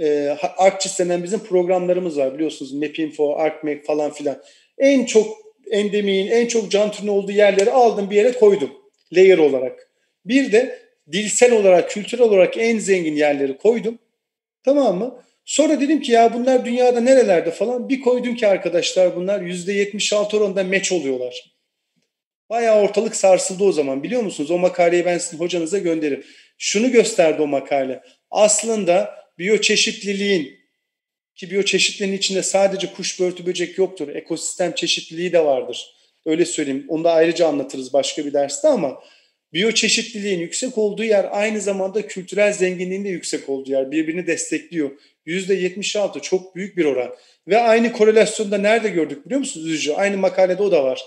e, ArcGIS denen bizim programlarımız var biliyorsunuz. Mapinfo, ArcMap falan filan. En çok endemiğin, en çok can türünün olduğu yerleri aldım bir yere koydum. Layer olarak. Bir de dilsel olarak, kültürel olarak en zengin yerleri koydum. Tamam mı? Sonra dedim ki ya bunlar dünyada nerelerde falan. Bir koydum ki arkadaşlar bunlar %76 oranında meç oluyorlar. Bayağı ortalık sarsıldı o zaman biliyor musunuz? O makaleyi ben sizin hocanıza gönderirim. Şunu gösterdi o makale. Aslında biyoçeşitliliğin Ki biyoçeşitliliğin içinde sadece kuş, börtü, böcek yoktur. Ekosistem çeşitliliği de vardır. Öyle söyleyeyim. Onu da ayrıca anlatırız başka bir derste ama biyoçeşitliliğin yüksek olduğu yer aynı zamanda kültürel zenginliğin de yüksek olduğu yer. Birbirini destekliyor. %76 çok büyük bir oran. Ve aynı korelasyonda nerede gördük biliyor musunuz Üzücü? Aynı makalede o da var.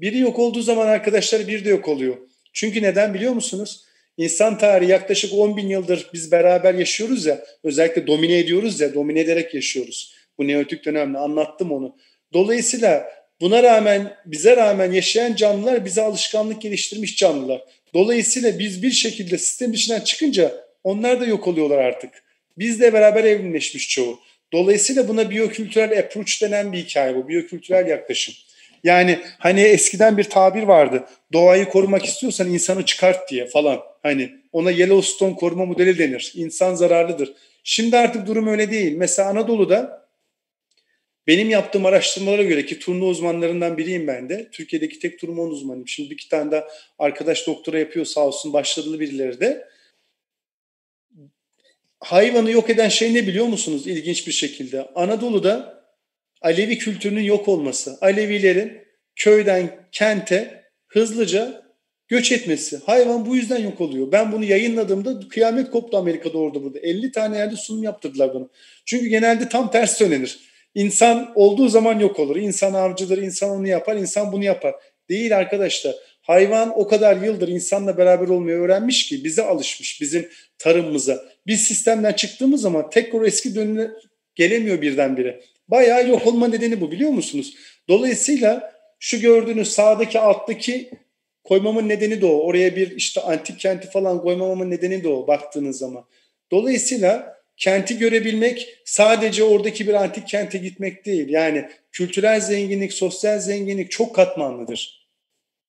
Biri yok olduğu zaman arkadaşlar bir de yok oluyor. Çünkü neden biliyor musunuz? İnsan tarihi yaklaşık 10 bin yıldır biz beraber yaşıyoruz ya, özellikle domine ediyoruz ya, domine ederek yaşıyoruz. Bu neolitik dönemde anlattım onu. Dolayısıyla buna rağmen, bize rağmen yaşayan canlılar bize alışkanlık geliştirmiş canlılar. Dolayısıyla biz bir şekilde sistem içinden çıkınca onlar da yok oluyorlar artık. Bizle beraber evrimleşmiş çoğu. Dolayısıyla buna biyokültürel approach denen bir hikaye bu. Biyokültürel yaklaşım. Yani hani eskiden bir tabir vardı. Doğayı korumak istiyorsan insanı çıkart diye falan. Hani ona Yellowstone koruma modeli denir. İnsan zararlıdır. Şimdi artık durum öyle değil. Mesela Anadolu'da benim yaptığım araştırmalara göre ki turnu uzmanlarından biriyim ben de. Türkiye'deki tek turnuva uzmanıyım. Şimdi bir iki tane de arkadaş doktora yapıyor sağ olsun başladılı birileri de. Hayvanı yok eden şey ne biliyor musunuz İlginç bir şekilde? Anadolu'da Alevi kültürünün yok olması. Alevilerin köyden kente hızlıca göç etmesi. Hayvan bu yüzden yok oluyor. Ben bunu yayınladığımda kıyamet koptu Amerika'da orada burada. 50 tane yerde sunum yaptırdılar bana. Çünkü genelde tam ters söylenir. İnsan olduğu zaman yok olur. İnsan avcıdır, insan onu yapar, insan bunu yapar. Değil arkadaşlar. Hayvan o kadar yıldır insanla beraber olmayı öğrenmiş ki bize alışmış, bizim tarımımıza. Biz sistemden çıktığımız zaman tekrar eski dönüme gelemiyor birdenbire. Bayağı yok olma nedeni bu biliyor musunuz? Dolayısıyla şu gördüğünüz sağdaki alttaki koymamın nedeni de o. Oraya bir işte antik kenti falan koymamamın nedeni de o baktığınız zaman. Dolayısıyla kenti görebilmek sadece oradaki bir antik kente gitmek değil. Yani kültürel zenginlik, sosyal zenginlik çok katmanlıdır.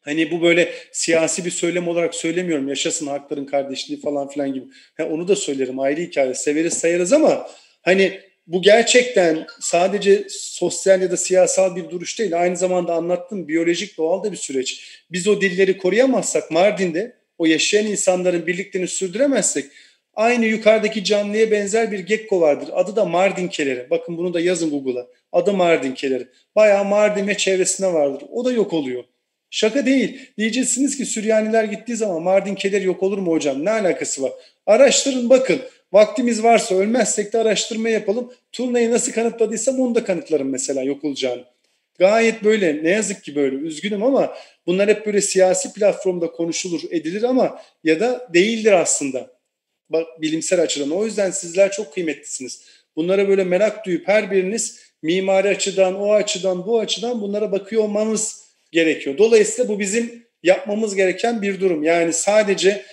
Hani bu böyle siyasi bir söylem olarak söylemiyorum. Yaşasın hakların kardeşliği falan filan gibi. Ha, onu da söylerim ayrı hikaye. Severiz sayarız ama hani bu gerçekten sadece sosyal ya da siyasal bir duruş değil. Aynı zamanda anlattım biyolojik doğal da bir süreç. Biz o dilleri koruyamazsak Mardin'de o yaşayan insanların birliklerini sürdüremezsek aynı yukarıdaki canlıya benzer bir gekko vardır. Adı da Mardinkeleri. Bakın bunu da yazın Google'a. Adı Mardinkeleri. Bayağı Mardin ve çevresine vardır. O da yok oluyor. Şaka değil. Diyeceksiniz ki Süryaniler gittiği zaman Mardinkeler yok olur mu hocam? Ne alakası var? Araştırın bakın. Vaktimiz varsa ölmezsek de araştırma yapalım. Turnayı nasıl kanıtladıysam onu da kanıtlarım mesela yok olacağını. Gayet böyle ne yazık ki böyle üzgünüm ama bunlar hep böyle siyasi platformda konuşulur edilir ama ya da değildir aslında bilimsel açıdan. O yüzden sizler çok kıymetlisiniz. Bunlara böyle merak duyup her biriniz mimari açıdan, o açıdan, bu açıdan bunlara bakıyor olmanız gerekiyor. Dolayısıyla bu bizim yapmamız gereken bir durum. Yani sadece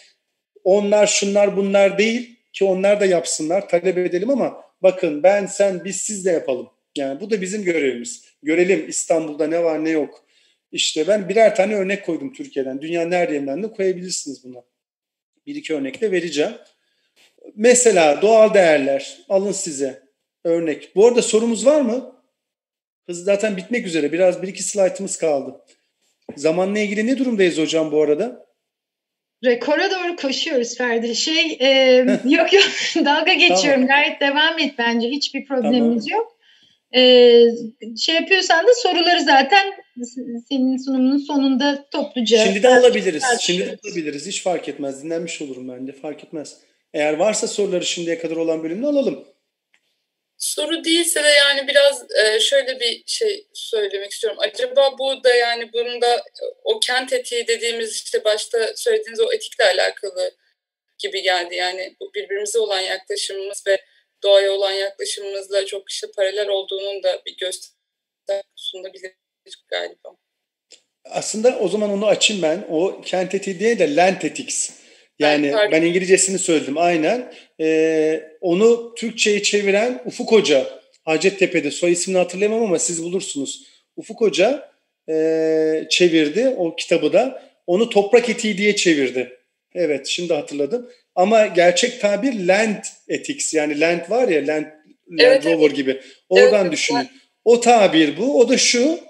onlar şunlar bunlar değil ki onlar da yapsınlar talep edelim ama bakın ben sen biz siz de yapalım. Yani bu da bizim görevimiz. Görelim İstanbul'da ne var ne yok. İşte ben birer tane örnek koydum Türkiye'den. Dünyanın her yerinden de koyabilirsiniz buna. Bir iki örnek de vereceğim. Mesela doğal değerler alın size örnek. Bu arada sorumuz var mı? Hız zaten bitmek üzere. Biraz bir iki slaytımız kaldı. Zamanla ilgili ne durumdayız hocam bu arada? Rekora doğru koşuyoruz Ferdi. Şey e, (laughs) yok yok dalga geçiyorum. Tamam. Gayet devam et bence. Hiçbir problemimiz tamam. yok. E, şey yapıyorsan da soruları zaten senin sunumunun sonunda topluca. Şimdi de alabiliriz. Şimdi de alabiliriz. Hiç fark etmez. Dinlenmiş olurum ben de. Fark etmez. Eğer varsa soruları şimdiye kadar olan bölümde alalım. Soru değilse de yani biraz e, şöyle bir şey söylemek istiyorum. Acaba bu da yani bunun da o kent etiği dediğimiz işte başta söylediğiniz o etikle alakalı gibi geldi. Yani bu birbirimize olan yaklaşımımız ve doğaya olan yaklaşımımızla çok işte paralel olduğunun da bir göster sunabilir galiba. Aslında o zaman onu açayım ben. O kent etiği değil de land ethics. Yani ben, ben İngilizcesini söyledim aynen. Ee, onu Türkçe'ye çeviren Ufuk Hoca. Hacettepe'de soy ismini hatırlayamam ama siz bulursunuz. Ufuk Hoca e, çevirdi o kitabı da. Onu toprak etiği diye çevirdi. Evet şimdi hatırladım. Ama gerçek tabir land ethics yani land var ya land, land evet, rover evet. gibi. Oradan evet, düşünün. Evet. O tabir bu. O da şu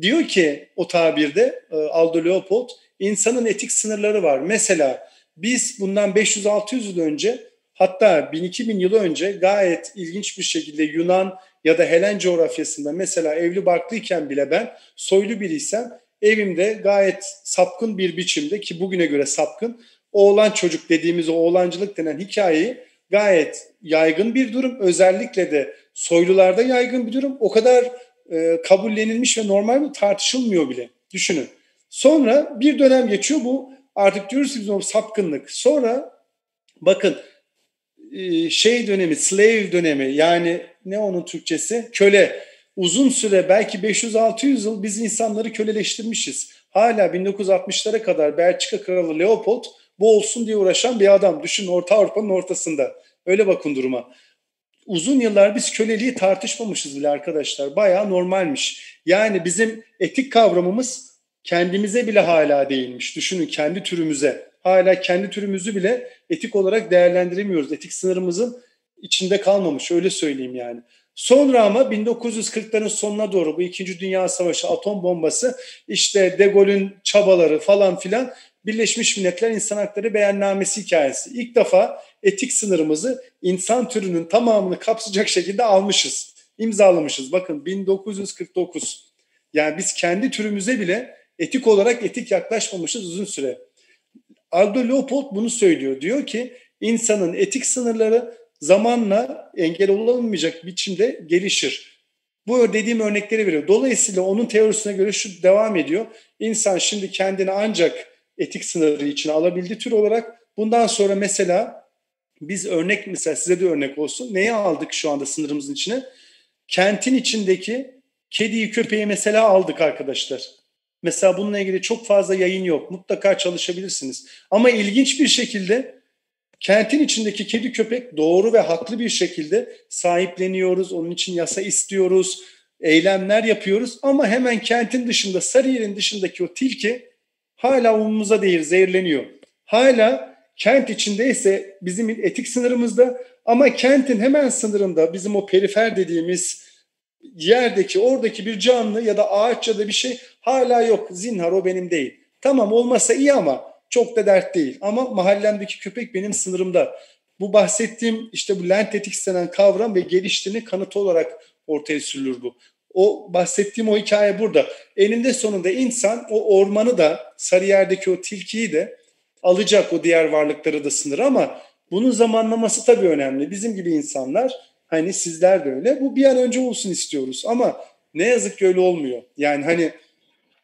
diyor ki o tabirde e, Aldo Leopold insanın etik sınırları var. Mesela biz bundan 500-600 yıl önce hatta 1000-2000 yıl önce gayet ilginç bir şekilde Yunan ya da Helen coğrafyasında mesela evli barklıyken bile ben soylu biriysem evimde gayet sapkın bir biçimde ki bugüne göre sapkın oğlan çocuk dediğimiz o oğlancılık denen hikayeyi gayet yaygın bir durum. Özellikle de soylularda yaygın bir durum. O kadar e, kabullenilmiş ve normal mi tartışılmıyor bile. Düşünün. Sonra bir dönem geçiyor bu artık diyoruz ki o sapkınlık. Sonra bakın e, şey dönemi, slave dönemi yani ne onun Türkçesi? Köle. Uzun süre belki 500-600 yıl biz insanları köleleştirmişiz. Hala 1960'lara kadar Belçika Kralı Leopold bu olsun diye uğraşan bir adam. Düşün Orta Avrupa'nın ortasında. Öyle bakın duruma. Uzun yıllar biz köleliği tartışmamışız bile arkadaşlar. Bayağı normalmiş. Yani bizim etik kavramımız kendimize bile hala değilmiş. Düşünün kendi türümüze. Hala kendi türümüzü bile etik olarak değerlendiremiyoruz. Etik sınırımızın içinde kalmamış öyle söyleyeyim yani. Sonra ama 1940'ların sonuna doğru bu İkinci Dünya Savaşı atom bombası işte De Gaulle'ün çabaları falan filan Birleşmiş Milletler İnsan Hakları Beyannamesi hikayesi. İlk defa etik sınırımızı insan türünün tamamını kapsayacak şekilde almışız. imzalamışız. Bakın 1949. Yani biz kendi türümüze bile etik olarak etik yaklaşmamışız uzun süre. Aldo Leopold bunu söylüyor. Diyor ki insanın etik sınırları zamanla engel olamayacak biçimde gelişir. Bu dediğim örnekleri veriyor. Dolayısıyla onun teorisine göre şu devam ediyor. İnsan şimdi kendini ancak etik sınırı içine alabildi tür olarak. Bundan sonra mesela biz örnek mesela size de örnek olsun. Neyi aldık şu anda sınırımızın içine? Kentin içindeki kediyi köpeği mesela aldık arkadaşlar. Mesela bununla ilgili çok fazla yayın yok. Mutlaka çalışabilirsiniz. Ama ilginç bir şekilde kentin içindeki kedi köpek doğru ve haklı bir şekilde sahipleniyoruz. Onun için yasa istiyoruz. Eylemler yapıyoruz. Ama hemen kentin dışında, Sarıyer'in dışındaki o tilki hala umumuza değil, zehirleniyor. Hala kent içindeyse bizim etik sınırımızda ama kentin hemen sınırında bizim o perifer dediğimiz yerdeki oradaki bir canlı ya da ağaç ya da bir şey hala yok. Zinhar o benim değil. Tamam olmasa iyi ama çok da dert değil. Ama mahallemdeki köpek benim sınırımda. Bu bahsettiğim işte bu land ethics denen kavram ve geliştiğini kanıtı olarak ortaya sürülür bu. O bahsettiğim o hikaye burada. Eninde sonunda insan o ormanı da Sarıyer'deki o tilkiyi de alacak o diğer varlıkları da sınır ama bunun zamanlaması tabii önemli. Bizim gibi insanlar hani sizler de öyle bu bir an önce olsun istiyoruz ama ne yazık ki öyle olmuyor. Yani hani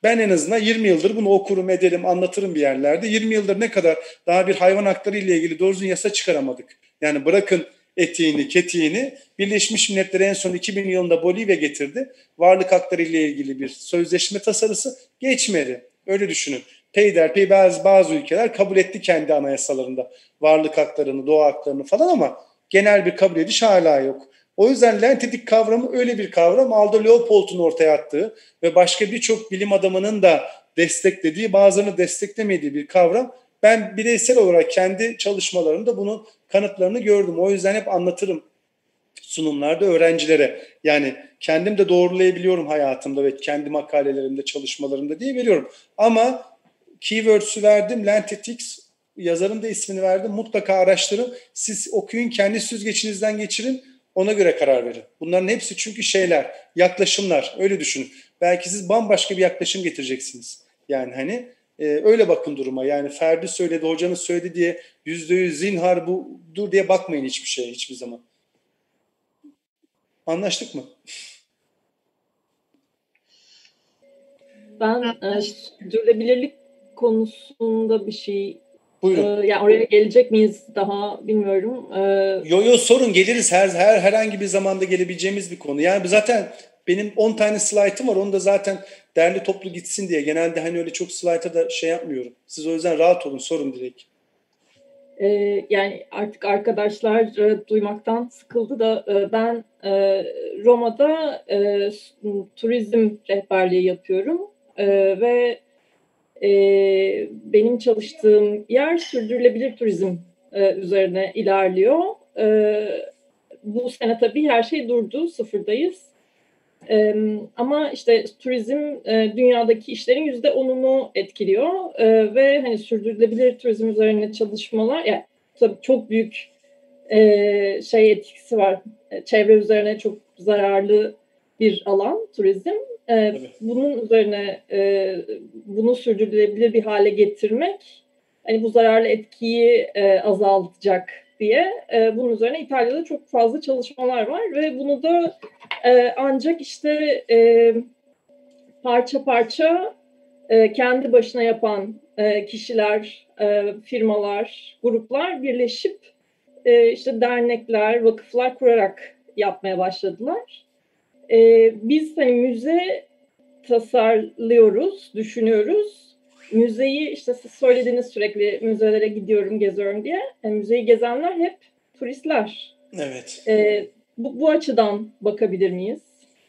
ben en azından 20 yıldır bunu okurum, ederim, anlatırım bir yerlerde. 20 yıldır ne kadar daha bir hayvan hakları ile ilgili doğru düzgün yasa çıkaramadık. Yani bırakın etiğini, ketiğini Birleşmiş Milletler en son 2000 yılında Bolivya getirdi. Varlık hakları ile ilgili bir sözleşme tasarısı geçmedi. Öyle düşünün. Peyderpey bazı, bazı ülkeler kabul etti kendi anayasalarında varlık haklarını, doğa haklarını falan ama genel bir kabul ediş hala yok. O yüzden lentetik kavramı öyle bir kavram. Aldo Leopold'un ortaya attığı ve başka birçok bilim adamının da desteklediği, bazılarını desteklemediği bir kavram. Ben bireysel olarak kendi çalışmalarımda bunun kanıtlarını gördüm. O yüzden hep anlatırım sunumlarda öğrencilere. Yani kendim de doğrulayabiliyorum hayatımda ve kendi makalelerimde, çalışmalarımda diye veriyorum. Ama keywords'ü verdim, Lentetics, yazarın da ismini verdim. Mutlaka araştırın. Siz okuyun, kendi süzgeçinizden geçirin. Ona göre karar verin. Bunların hepsi çünkü şeyler, yaklaşımlar. Öyle düşünün. Belki siz bambaşka bir yaklaşım getireceksiniz. Yani hani e, öyle bakın duruma. Yani Ferdi söyledi, hocanız söyledi diye yüzde yüz zinhar bu dur diye bakmayın hiçbir şeye hiçbir zaman. Anlaştık mı? Ben e, sürdürülebilirlik konusunda bir şey Buyurun. Ee, yani oraya gelecek miyiz daha bilmiyorum. Ee, yo yo sorun geliriz her her herhangi bir zamanda gelebileceğimiz bir konu. Yani zaten benim 10 tane slaytım var. Onu da zaten derli toplu gitsin diye. Genelde hani öyle çok slayta da şey yapmıyorum. Siz o yüzden rahat olun sorun direkt. Ee, yani artık arkadaşlar e, duymaktan sıkıldı da e, ben e, Roma'da e, turizm rehberliği yapıyorum e, ve e, benim çalıştığım yer sürdürülebilir turizm e, üzerine ilerliyor. E, bu sene tabii her şey durdu, sıfırdayız. E, ama işte turizm e, dünyadaki işlerin yüzde onunu etkiliyor e, ve hani sürdürülebilir turizm üzerine çalışmalar, yani tabii çok büyük e, şey etkisi var. Çevre üzerine çok zararlı bir alan turizm. E, bunun üzerine e, bunu sürdürülebilir bir hale getirmek hani bu zararlı etkiyi e, azaltacak diye e, bunun üzerine İtalya'da çok fazla çalışmalar var ve bunu da e, ancak işte e, parça parça e, kendi başına yapan e, kişiler, e, firmalar, gruplar birleşip e, işte dernekler, vakıflar kurarak yapmaya başladılar. E, biz hani müze tasarlıyoruz, düşünüyoruz. Müzeyi işte siz söylediğiniz sürekli müzelere gidiyorum, geziyorum diye. Yani müzeyi gezenler hep turistler. Evet. E, bu, bu açıdan bakabilir miyiz?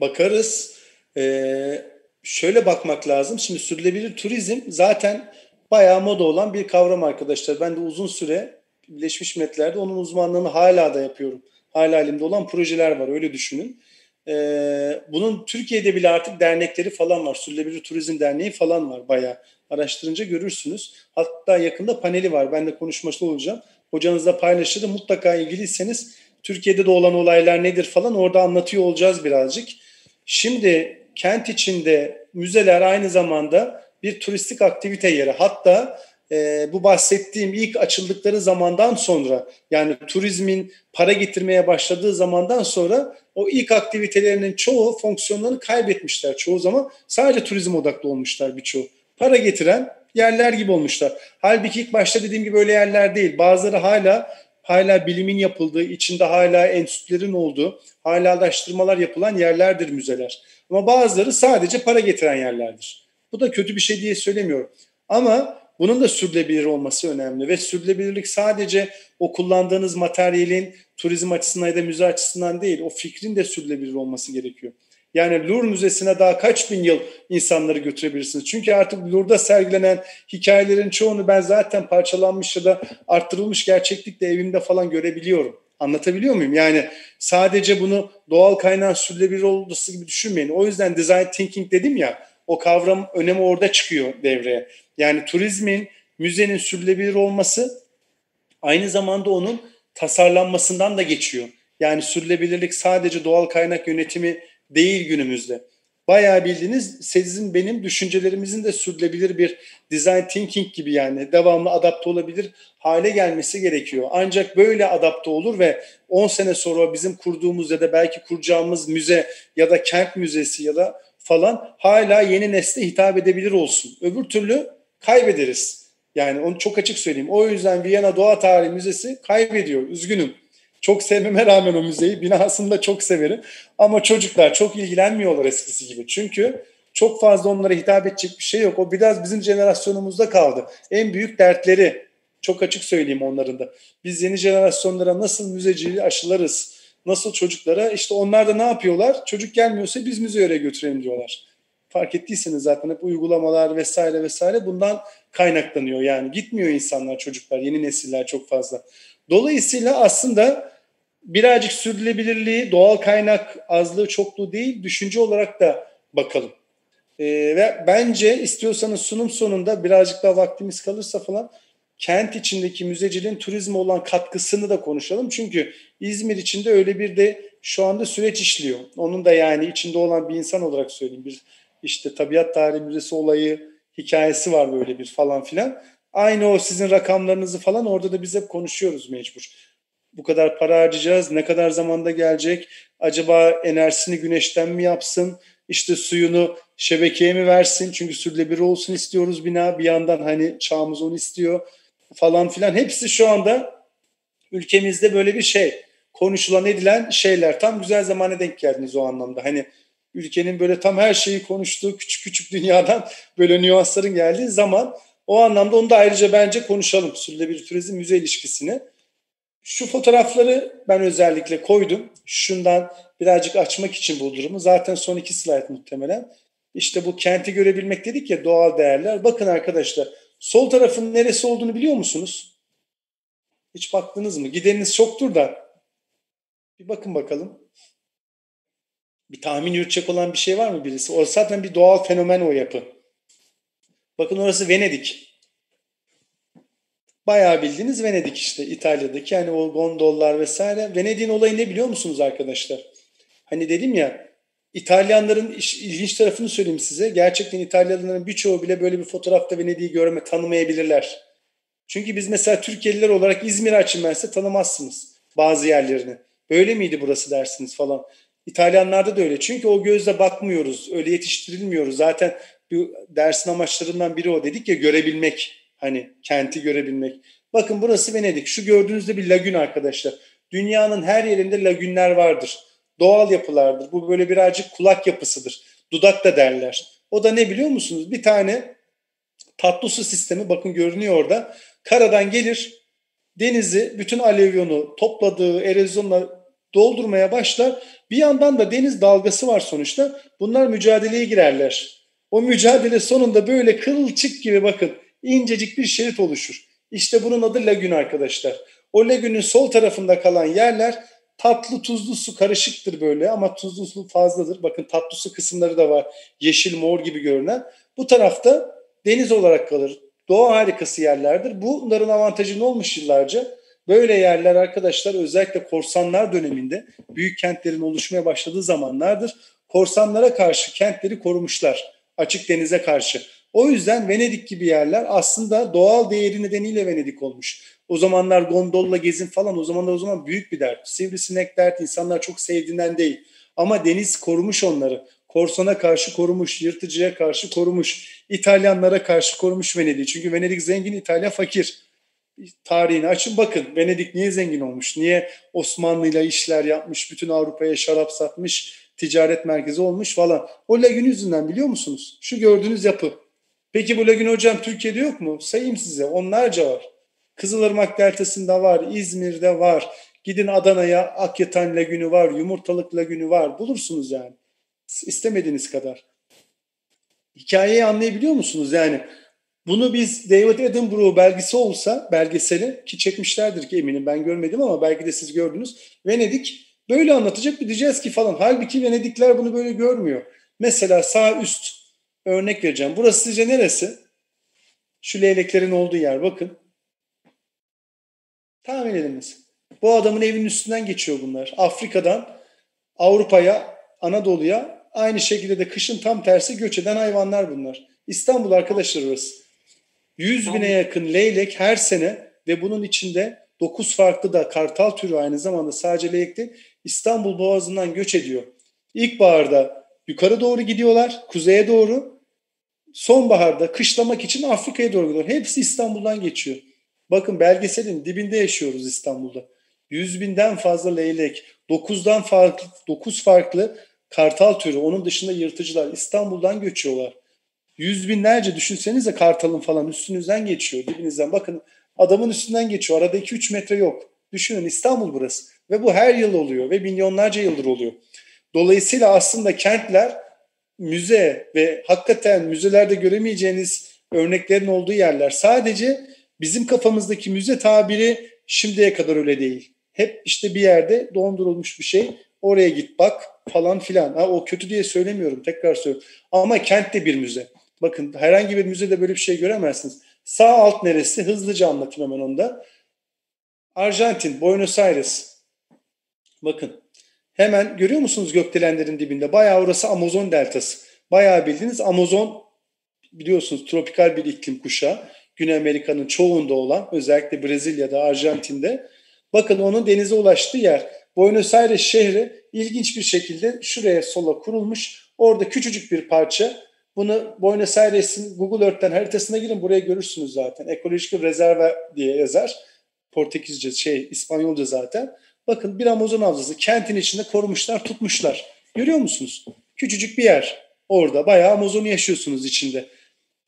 Bakarız. Ee, şöyle bakmak lazım. Şimdi sürdürülebilir turizm zaten bayağı moda olan bir kavram arkadaşlar. Ben de uzun süre Birleşmiş Milletler'de onun uzmanlığını hala da yapıyorum. Hala elimde olan projeler var öyle düşünün. Ee, bunun Türkiye'de bile artık dernekleri falan var. Sürdürülebilir Turizm Derneği falan var bayağı. Araştırınca görürsünüz. Hatta yakında paneli var. Ben de konuşması olacağım. Hocanızla paylaşırım. Mutlaka ilgiliyseniz Türkiye'de de olan olaylar nedir falan orada anlatıyor olacağız birazcık. Şimdi kent içinde müzeler aynı zamanda bir turistik aktivite yeri. Hatta e, bu bahsettiğim ilk açıldıkları zamandan sonra yani turizmin para getirmeye başladığı zamandan sonra o ilk aktivitelerinin çoğu fonksiyonlarını kaybetmişler. Çoğu zaman sadece turizm odaklı olmuşlar birçoğu. Para getiren yerler gibi olmuşlar. Halbuki ilk başta dediğim gibi öyle yerler değil. Bazıları hala hala bilimin yapıldığı, içinde hala enstitülerin olduğu, hala araştırmalar yapılan yerlerdir müzeler. Ama bazıları sadece para getiren yerlerdir. Bu da kötü bir şey diye söylemiyorum. Ama bunun da sürdürülebilir olması önemli ve sürdürülebilirlik sadece o kullandığınız materyalin turizm açısından ya da müze açısından değil, o fikrin de sürdürülebilir olması gerekiyor. Yani Louvre Müzesi'ne daha kaç bin yıl insanları götürebilirsiniz. Çünkü artık Louvre'da sergilenen hikayelerin çoğunu ben zaten parçalanmış ya da arttırılmış gerçeklikle evimde falan görebiliyorum. Anlatabiliyor muyum? Yani sadece bunu doğal kaynağın sürdürülebilir olması gibi düşünmeyin. O yüzden design thinking dedim ya, o kavram önemi orada çıkıyor devreye. Yani turizmin, müzenin sürdürülebilir olması aynı zamanda onun tasarlanmasından da geçiyor. Yani sürdürülebilirlik sadece doğal kaynak yönetimi değil günümüzde. Bayağı bildiğiniz sizin benim düşüncelerimizin de sürdürülebilir bir design thinking gibi yani devamlı adapte olabilir hale gelmesi gerekiyor. Ancak böyle adapte olur ve 10 sene sonra bizim kurduğumuz ya da belki kuracağımız müze ya da kent müzesi ya da falan hala yeni nesle hitap edebilir olsun. Öbür türlü kaybederiz. Yani onu çok açık söyleyeyim. O yüzden Viyana Doğa Tarihi Müzesi kaybediyor. Üzgünüm. Çok sevmeme rağmen o müzeyi binasını da çok severim. Ama çocuklar çok ilgilenmiyorlar eskisi gibi. Çünkü çok fazla onlara hitap edecek bir şey yok. O biraz bizim jenerasyonumuzda kaldı. En büyük dertleri çok açık söyleyeyim onların da. Biz yeni jenerasyonlara nasıl müzeciliği aşılarız? Nasıl çocuklara? İşte onlar da ne yapıyorlar? Çocuk gelmiyorsa biz müze yere götürelim diyorlar. Fark ettiyseniz zaten hep uygulamalar vesaire vesaire bundan kaynaklanıyor. Yani gitmiyor insanlar çocuklar, yeni nesiller çok fazla. Dolayısıyla aslında birazcık sürdürülebilirliği, doğal kaynak azlığı, çokluğu değil, düşünce olarak da bakalım. Ee, ve bence istiyorsanız sunum sonunda birazcık daha vaktimiz kalırsa falan kent içindeki müzeciliğin turizme olan katkısını da konuşalım. Çünkü İzmir içinde öyle bir de şu anda süreç işliyor. Onun da yani içinde olan bir insan olarak söyleyeyim. Bir işte tabiat tarihi müzesi olayı hikayesi var böyle bir falan filan. Aynı o sizin rakamlarınızı falan orada da biz hep konuşuyoruz mecbur. Bu kadar para harcayacağız, ne kadar zamanda gelecek, acaba enerjisini güneşten mi yapsın, işte suyunu şebekeye mi versin? Çünkü sürdürülebilir olsun istiyoruz bina bir yandan hani çağımız onu istiyor falan filan. Hepsi şu anda ülkemizde böyle bir şey konuşulan edilen şeyler. Tam güzel zamana denk geldiniz o anlamda. Hani ülkenin böyle tam her şeyi konuştuğu küçük küçük dünyadan böyle nüansların geldiği zaman o anlamda onu da ayrıca bence konuşalım. Sürdürülebilir turizm müze ilişkisini. Şu fotoğrafları ben özellikle koydum. Şundan birazcık açmak için bu durumu. Zaten son iki slide muhtemelen. İşte bu kenti görebilmek dedik ya doğal değerler. Bakın arkadaşlar sol tarafın neresi olduğunu biliyor musunuz? Hiç baktınız mı? Gideniniz çoktur da. Bir bakın bakalım. Bir tahmin yürütecek olan bir şey var mı birisi? O zaten bir doğal fenomen o yapı. Bakın orası Venedik. bayağı bildiğiniz Venedik işte İtalya'daki yani o gondollar vesaire. Venedik'in olayı ne biliyor musunuz arkadaşlar? Hani dedim ya İtalyanların ilginç tarafını söyleyeyim size. Gerçekten İtalyanların birçoğu bile böyle bir fotoğrafta Venedik'i görme, tanımayabilirler. Çünkü biz mesela Türkiye'liler olarak İzmir açın ben size tanımazsınız bazı yerlerini. Böyle miydi burası dersiniz falan. İtalyanlarda da öyle. Çünkü o gözle bakmıyoruz. Öyle yetiştirilmiyoruz. Zaten dersin amaçlarından biri o. Dedik ya görebilmek. Hani kenti görebilmek. Bakın burası Venedik. Şu gördüğünüzde bir lagün arkadaşlar. Dünyanın her yerinde lagünler vardır. Doğal yapılardır. Bu böyle birazcık kulak yapısıdır. Dudak da derler. O da ne biliyor musunuz? Bir tane tatlı su sistemi bakın görünüyor orada. Karadan gelir denizi bütün alevyonu topladığı erozyonla doldurmaya başlar. Bir yandan da deniz dalgası var sonuçta. Bunlar mücadeleye girerler. O mücadele sonunda böyle kılçık gibi bakın incecik bir şerit oluşur. İşte bunun adı lagün arkadaşlar. O lagünün sol tarafında kalan yerler tatlı tuzlu su karışıktır böyle ama tuzlu su fazladır. Bakın tatlı su kısımları da var. Yeşil mor gibi görünen. Bu tarafta deniz olarak kalır. Doğa harikası yerlerdir. Bunların avantajı ne olmuş yıllarca? Böyle yerler arkadaşlar özellikle korsanlar döneminde büyük kentlerin oluşmaya başladığı zamanlardır. Korsanlara karşı kentleri korumuşlar. Açık denize karşı. O yüzden Venedik gibi yerler aslında doğal değeri nedeniyle Venedik olmuş. O zamanlar gondolla gezin falan o zamanlar o zaman büyük bir dert. Sivrisinek dert insanlar çok sevdiğinden değil. Ama deniz korumuş onları. Korsana karşı korumuş, yırtıcıya karşı korumuş, İtalyanlara karşı korumuş Venedik. Çünkü Venedik zengin, İtalya fakir. Tarihini açın bakın. Venedik niye zengin olmuş? Niye Osmanlı ile işler yapmış, bütün Avrupa'ya şarap satmış, ticaret merkezi olmuş falan. O lagün yüzünden biliyor musunuz? Şu gördüğünüz yapı. Peki bu lagün hocam Türkiye'de yok mu? Sayayım size. Onlarca var. Kızılırmak Deltası'nda var, İzmir'de var. Gidin Adana'ya Akyatan Lagünü var, Yumurtalık Lagünü var. Bulursunuz yani. İstemediğiniz kadar. Hikayeyi anlayabiliyor musunuz? Yani bunu biz David Attenborough belgesi olsa, belgeseli ki çekmişlerdir ki eminim ben görmedim ama belki de siz gördünüz. Venedik böyle anlatacak bir diyeceğiz ki falan. Halbuki Venedikler bunu böyle görmüyor. Mesela sağ üst örnek vereceğim. Burası sizce neresi? Şu leyleklerin olduğu yer bakın. Tahmin ediniz. Bu adamın evinin üstünden geçiyor bunlar. Afrika'dan Avrupa'ya, Anadolu'ya aynı şekilde de kışın tam tersi göç eden hayvanlar bunlar. İstanbul arkadaşlar orası. 100 bine yakın leylek her sene ve bunun içinde 9 farklı da kartal türü aynı zamanda sadece leylek değil İstanbul Boğazı'ndan göç ediyor. İlkbaharda yukarı doğru gidiyorlar, kuzeye doğru. Sonbaharda kışlamak için Afrika'ya doğru gidiyorlar. Hepsi İstanbul'dan geçiyor. Bakın belgeselin dibinde yaşıyoruz İstanbul'da. 100 binden fazla leylek, 9'dan farklı, 9 farklı kartal türü, onun dışında yırtıcılar İstanbul'dan göçüyorlar. Yüz binlerce düşünsenize kartalın falan üstünüzden geçiyor, dibinizden. Bakın adamın üstünden geçiyor, arada 2-3 metre yok. Düşünün İstanbul burası. Ve bu her yıl oluyor ve milyonlarca yıldır oluyor. Dolayısıyla aslında kentler müze ve hakikaten müzelerde göremeyeceğiniz örneklerin olduğu yerler. Sadece Bizim kafamızdaki müze tabiri şimdiye kadar öyle değil. Hep işte bir yerde dondurulmuş bir şey. Oraya git bak falan filan. Ha, o kötü diye söylemiyorum tekrar söylüyorum. Ama kent de bir müze. Bakın herhangi bir müzede böyle bir şey göremezsiniz. Sağ alt neresi? Hızlıca anlatayım hemen onda. Arjantin, Buenos Aires. Bakın hemen görüyor musunuz gökdelenlerin dibinde? Bayağı orası Amazon deltası. Bayağı bildiğiniz Amazon biliyorsunuz tropikal bir iklim kuşağı. Güney Amerika'nın çoğunda olan özellikle Brezilya'da, Arjantin'de. Bakın onun denize ulaştığı yer. Buenos Aires şehri ilginç bir şekilde şuraya sola kurulmuş. Orada küçücük bir parça. Bunu Buenos Aires'in Google Earth'ten haritasına girin buraya görürsünüz zaten. Ekolojik bir rezerve diye yazar. Portekizce şey İspanyolca zaten. Bakın bir Amazon havzası kentin içinde korumuşlar tutmuşlar. Görüyor musunuz? Küçücük bir yer. Orada bayağı Amazon'u yaşıyorsunuz içinde.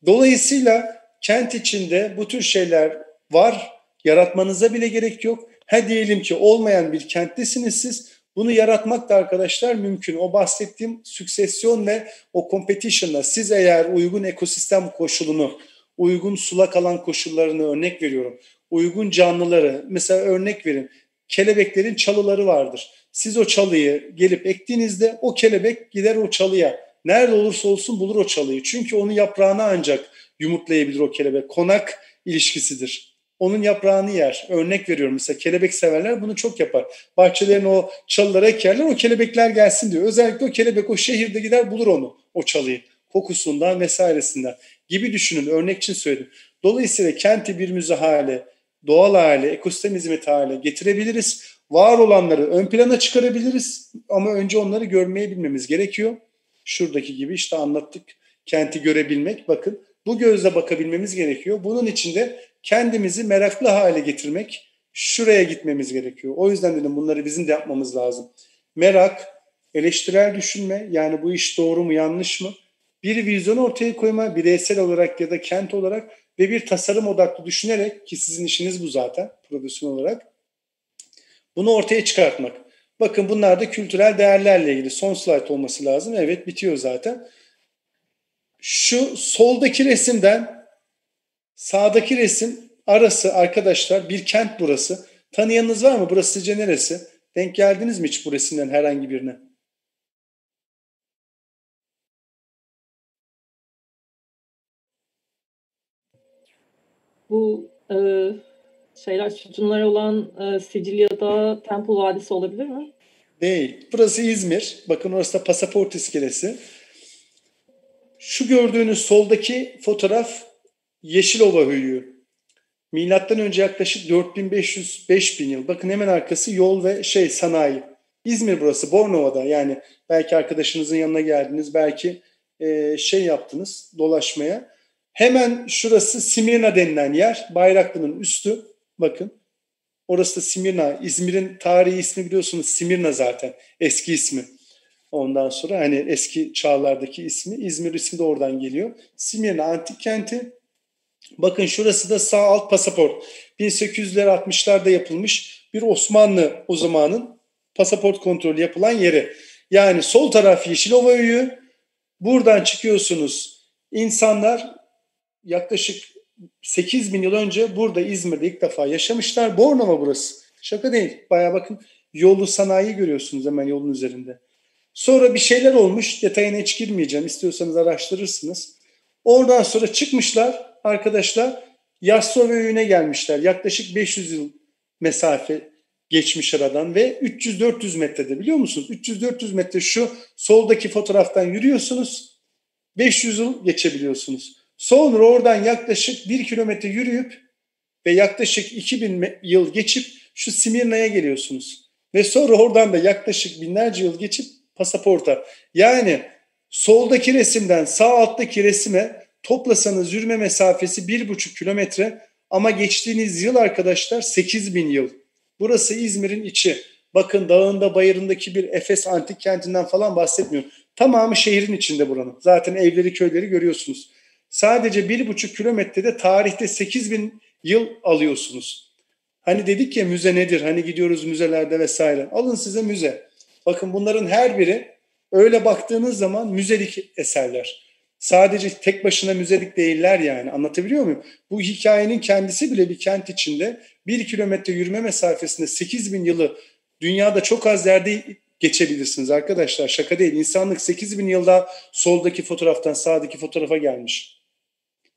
Dolayısıyla kent içinde bu tür şeyler var. Yaratmanıza bile gerek yok. Ha diyelim ki olmayan bir kenttesiniz siz. Bunu yaratmak da arkadaşlar mümkün. O bahsettiğim süksesyon ve o competition'la siz eğer uygun ekosistem koşulunu, uygun sulak alan koşullarını örnek veriyorum. Uygun canlıları mesela örnek verin. Kelebeklerin çalıları vardır. Siz o çalıyı gelip ektiğinizde o kelebek gider o çalıya. Nerede olursa olsun bulur o çalıyı. Çünkü onun yaprağını ancak yumurtlayabilir o kelebek. Konak ilişkisidir. Onun yaprağını yer. Örnek veriyorum mesela kelebek severler bunu çok yapar. Bahçelerin o çalılara ekerler o kelebekler gelsin diyor. Özellikle o kelebek o şehirde gider bulur onu o çalıyı. Kokusundan vesairesinden gibi düşünün. Örnek için söyledim. Dolayısıyla kenti bir müze hale, doğal hale, ekosistem hizmeti hale getirebiliriz. Var olanları ön plana çıkarabiliriz ama önce onları görmeyi bilmemiz gerekiyor. Şuradaki gibi işte anlattık kenti görebilmek. Bakın bu gözle bakabilmemiz gerekiyor. Bunun için de kendimizi meraklı hale getirmek, şuraya gitmemiz gerekiyor. O yüzden dedim bunları bizim de yapmamız lazım. Merak, eleştirel düşünme, yani bu iş doğru mu yanlış mı? Bir vizyon ortaya koyma, bireysel olarak ya da kent olarak ve bir tasarım odaklı düşünerek ki sizin işiniz bu zaten profesyonel olarak bunu ortaya çıkartmak. Bakın bunlar da kültürel değerlerle ilgili son slide olması lazım. Evet bitiyor zaten. Şu soldaki resimden sağdaki resim arası arkadaşlar bir kent burası. Tanıyanınız var mı? Burası sizce neresi? Denk geldiniz mi hiç bu resimden herhangi birine? Bu e, şeyler sütunlar olan e, Sicilya'da Temple Vadisi olabilir mi? Değil. Burası İzmir. Bakın orası da pasaport iskelesi. Şu gördüğünüz soldaki fotoğraf Yeşilova Höyüğü. Milattan önce yaklaşık 4500-5000 yıl. Bakın hemen arkası yol ve şey sanayi. İzmir burası, Bornova'da. Yani belki arkadaşınızın yanına geldiniz, belki e, şey yaptınız dolaşmaya. Hemen şurası Simirna denilen yer. Bayraklı'nın üstü. Bakın. Orası da Simirna. İzmir'in tarihi ismi biliyorsunuz Simirna zaten. Eski ismi. Ondan sonra hani eski çağlardaki ismi. İzmir ismi de oradan geliyor. Simirna antik kenti. Bakın şurası da sağ alt pasaport. 1800'ler 60'larda yapılmış bir Osmanlı o zamanın pasaport kontrolü yapılan yeri. Yani sol taraf Yeşilova Öyü. Buradan çıkıyorsunuz. İnsanlar yaklaşık 8 bin yıl önce burada İzmir'de ilk defa yaşamışlar. Bornova burası. Şaka değil. Baya bakın yolu sanayi görüyorsunuz hemen yolun üzerinde. Sonra bir şeyler olmuş. Detayına hiç girmeyeceğim. İstiyorsanız araştırırsınız. Oradan sonra çıkmışlar arkadaşlar. Yassova Öyü'ne gelmişler. Yaklaşık 500 yıl mesafe geçmiş aradan ve 300-400 metrede biliyor musunuz? 300-400 metre şu soldaki fotoğraftan yürüyorsunuz. 500 yıl geçebiliyorsunuz. Sonra oradan yaklaşık 1 kilometre yürüyüp ve yaklaşık 2000 yıl geçip şu Simirna'ya geliyorsunuz. Ve sonra oradan da yaklaşık binlerce yıl geçip pasaporta. Yani soldaki resimden sağ alttaki resime toplasanız yürüme mesafesi 1,5 kilometre ama geçtiğiniz yıl arkadaşlar 8 bin yıl. Burası İzmir'in içi. Bakın dağında bayırındaki bir Efes antik kentinden falan bahsetmiyorum. Tamamı şehrin içinde buranın. Zaten evleri köyleri görüyorsunuz. Sadece bir buçuk kilometrede tarihte 8 bin yıl alıyorsunuz. Hani dedik ya müze nedir? Hani gidiyoruz müzelerde vesaire. Alın size müze. Bakın bunların her biri öyle baktığınız zaman müzelik eserler. Sadece tek başına müzelik değiller yani. Anlatabiliyor muyum? Bu hikayenin kendisi bile bir kent içinde bir kilometre yürüme mesafesinde 8 bin yılı dünyada çok az yerde geçebilirsiniz arkadaşlar. Şaka değil. İnsanlık 8 bin yılda soldaki fotoğraftan sağdaki fotoğrafa gelmiş.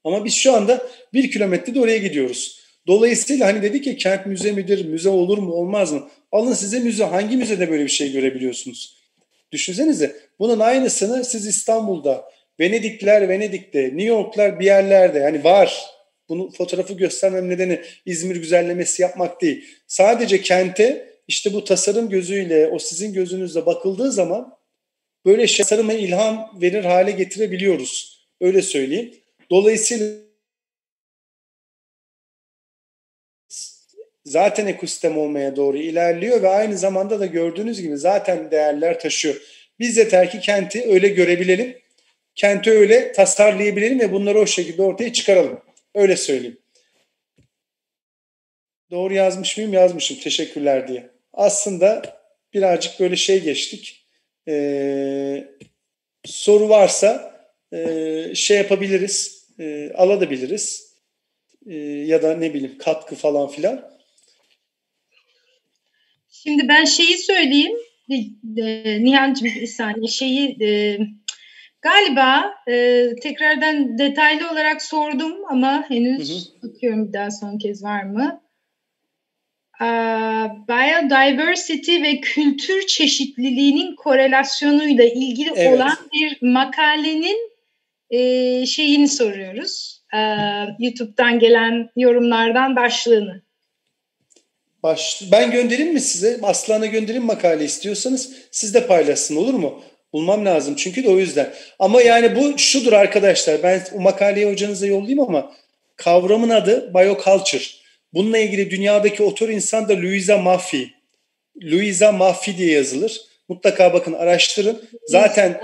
Ama biz şu anda bir kilometrede oraya gidiyoruz. Dolayısıyla hani dedik ki kent müze midir, müze olur mu, olmaz mı? Alın size müze. Hangi müzede böyle bir şey görebiliyorsunuz? Düşünsenize bunun aynısını siz İstanbul'da, Venedikler Venedik'te, New York'lar bir yerlerde yani var. Bunu fotoğrafı göstermem nedeni İzmir güzellemesi yapmak değil. Sadece kente işte bu tasarım gözüyle o sizin gözünüzle bakıldığı zaman böyle şey tasarıma ilham verir hale getirebiliyoruz. Öyle söyleyeyim. Dolayısıyla zaten ekosistem olmaya doğru ilerliyor ve aynı zamanda da gördüğünüz gibi zaten değerler taşıyor. Biz yeter ki kenti öyle görebilelim, kenti öyle tasarlayabilelim ve bunları o şekilde ortaya çıkaralım. Öyle söyleyeyim. Doğru yazmış mıyım? Yazmışım. Teşekkürler diye. Aslında birazcık böyle şey geçtik. Ee, soru varsa e, şey yapabiliriz e, alabiliriz. E, ya da ne bileyim katkı falan filan. Şimdi ben şeyi söyleyeyim. E, Nihan'cığım bir saniye şeyi e, Galiba e, tekrardan detaylı olarak sordum ama henüz hı hı. bakıyorum bir daha son kez var mı? Uh, biodiversity ve kültür çeşitliliğinin korelasyonuyla ilgili evet. olan bir makalenin e, şeyini soruyoruz. E, YouTube'dan gelen yorumlardan başlığını. Baş, ben göndereyim mi size? Aslan'a göndereyim makale istiyorsanız siz de paylaşsın olur mu? Bulmam lazım çünkü de o yüzden. Ama yani bu şudur arkadaşlar. Ben o makaleyi hocanıza yollayayım ama kavramın adı bioculture. Bununla ilgili dünyadaki otor insan da Louisa Maffei. Louisa Maffei diye yazılır. Mutlaka bakın araştırın. Zaten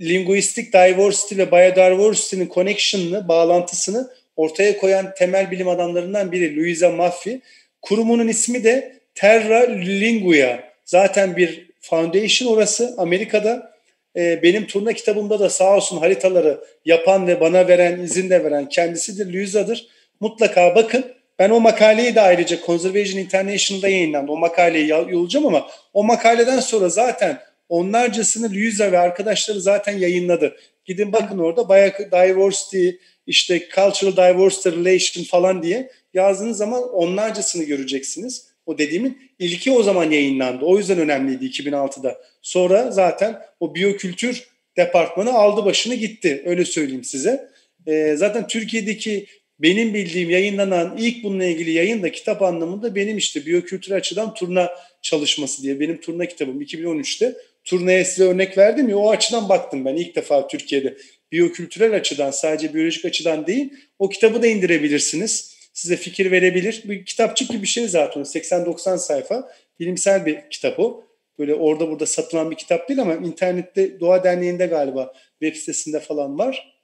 linguistic diversity ve biodiversity'nin connection'ını, bağlantısını ortaya koyan temel bilim adamlarından biri Louisa Maffei. Kurumunun ismi de Terra Lingua. Zaten bir foundation orası Amerika'da. Ee, benim turna kitabımda da sağ olsun haritaları yapan ve bana veren, izin de veren kendisidir, Louisa'dır. Mutlaka bakın. Ben o makaleyi de ayrıca Conservation International'da yayınlandı. O makaleyi yollayacağım ama o makaleden sonra zaten onlarcasını Louisa ve arkadaşları zaten yayınladı. Gidin bakın orada biodiversity, işte cultural diversity relation falan diye yazdığınız zaman onlarcasını göreceksiniz. O dediğimin ilki o zaman yayınlandı. O yüzden önemliydi 2006'da. Sonra zaten o biyokültür departmanı aldı başını gitti. Öyle söyleyeyim size. Ee, zaten Türkiye'deki benim bildiğim yayınlanan ilk bununla ilgili yayın da kitap anlamında benim işte biyokültür açıdan turna çalışması diye benim turna kitabım 2013'te turnaya size örnek verdim ya o açıdan baktım ben ilk defa Türkiye'de biyokültürel açıdan sadece biyolojik açıdan değil o kitabı da indirebilirsiniz. Size fikir verebilir. Bir kitapçık gibi bir şey zaten 80-90 sayfa bilimsel bir kitap o. Böyle orada burada satılan bir kitap değil ama internette Doğa Derneği'nde galiba web sitesinde falan var.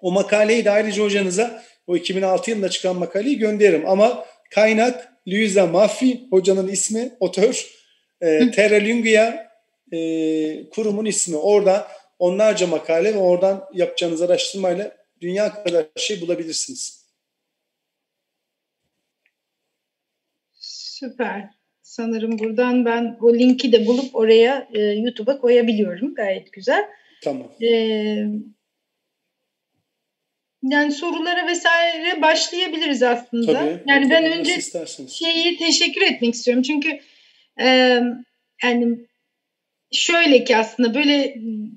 O makaleyi de ayrıca hocanıza o 2006 yılında çıkan makaleyi gönderirim. Ama kaynak Luisa Maffi hocanın ismi, otör. E, Terra Lingua e, kurumun ismi. Orada onlarca makale ve oradan yapacağınız araştırmayla dünya kadar şey bulabilirsiniz. Süper. Sanırım buradan ben o linki de bulup oraya e, YouTube'a koyabiliyorum. Gayet güzel. Tamam. Ee, yani sorulara vesaire başlayabiliriz aslında. Tabii, yani ben önce şeyi teşekkür etmek istiyorum. Çünkü e, yani şöyle ki aslında böyle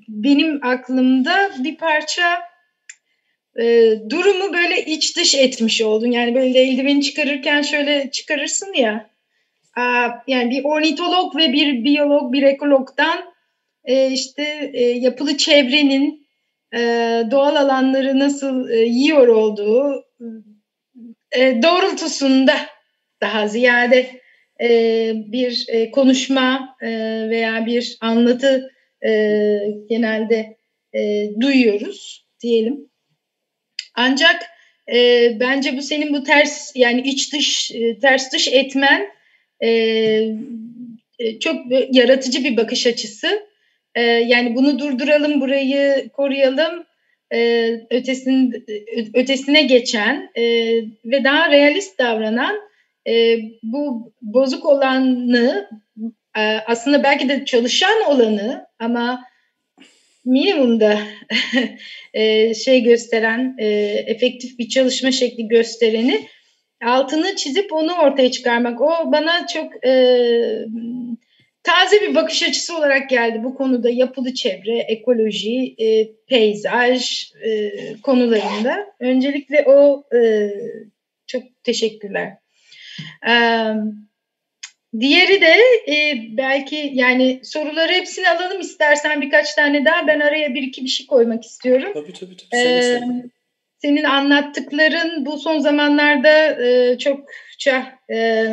benim aklımda bir parça e, durumu böyle iç dış etmiş oldun. Yani böyle eldiveni çıkarırken şöyle çıkarırsın ya. A, yani bir ornitolog ve bir biyolog, bir ekologdan e, işte e, yapılı çevrenin e, doğal alanları nasıl yiyor olduğu doğrultusunda daha ziyade bir konuşma veya bir anlatı genelde duyuyoruz diyelim. Ancak bence bu senin bu ters yani iç dış ters dış etmen çok yaratıcı bir bakış açısı. E, yani bunu durduralım, burayı koruyalım, e, ötesin, ötesine geçen e, ve daha realist davranan e, bu bozuk olanı e, aslında belki de çalışan olanı ama minimumda (laughs) e, şey gösteren e, efektif bir çalışma şekli göstereni altını çizip onu ortaya çıkarmak o bana çok e, taze bir bakış açısı olarak geldi bu konuda yapılı çevre, ekoloji, e, peyzaj e, konularında. Öncelikle o e, çok teşekkürler. E, diğeri de e, belki yani soruları hepsini alalım istersen birkaç tane daha ben araya bir iki bir şey koymak istiyorum. Tabii tabii. tabii. Ee, senin anlattıkların bu son zamanlarda e, çokça e,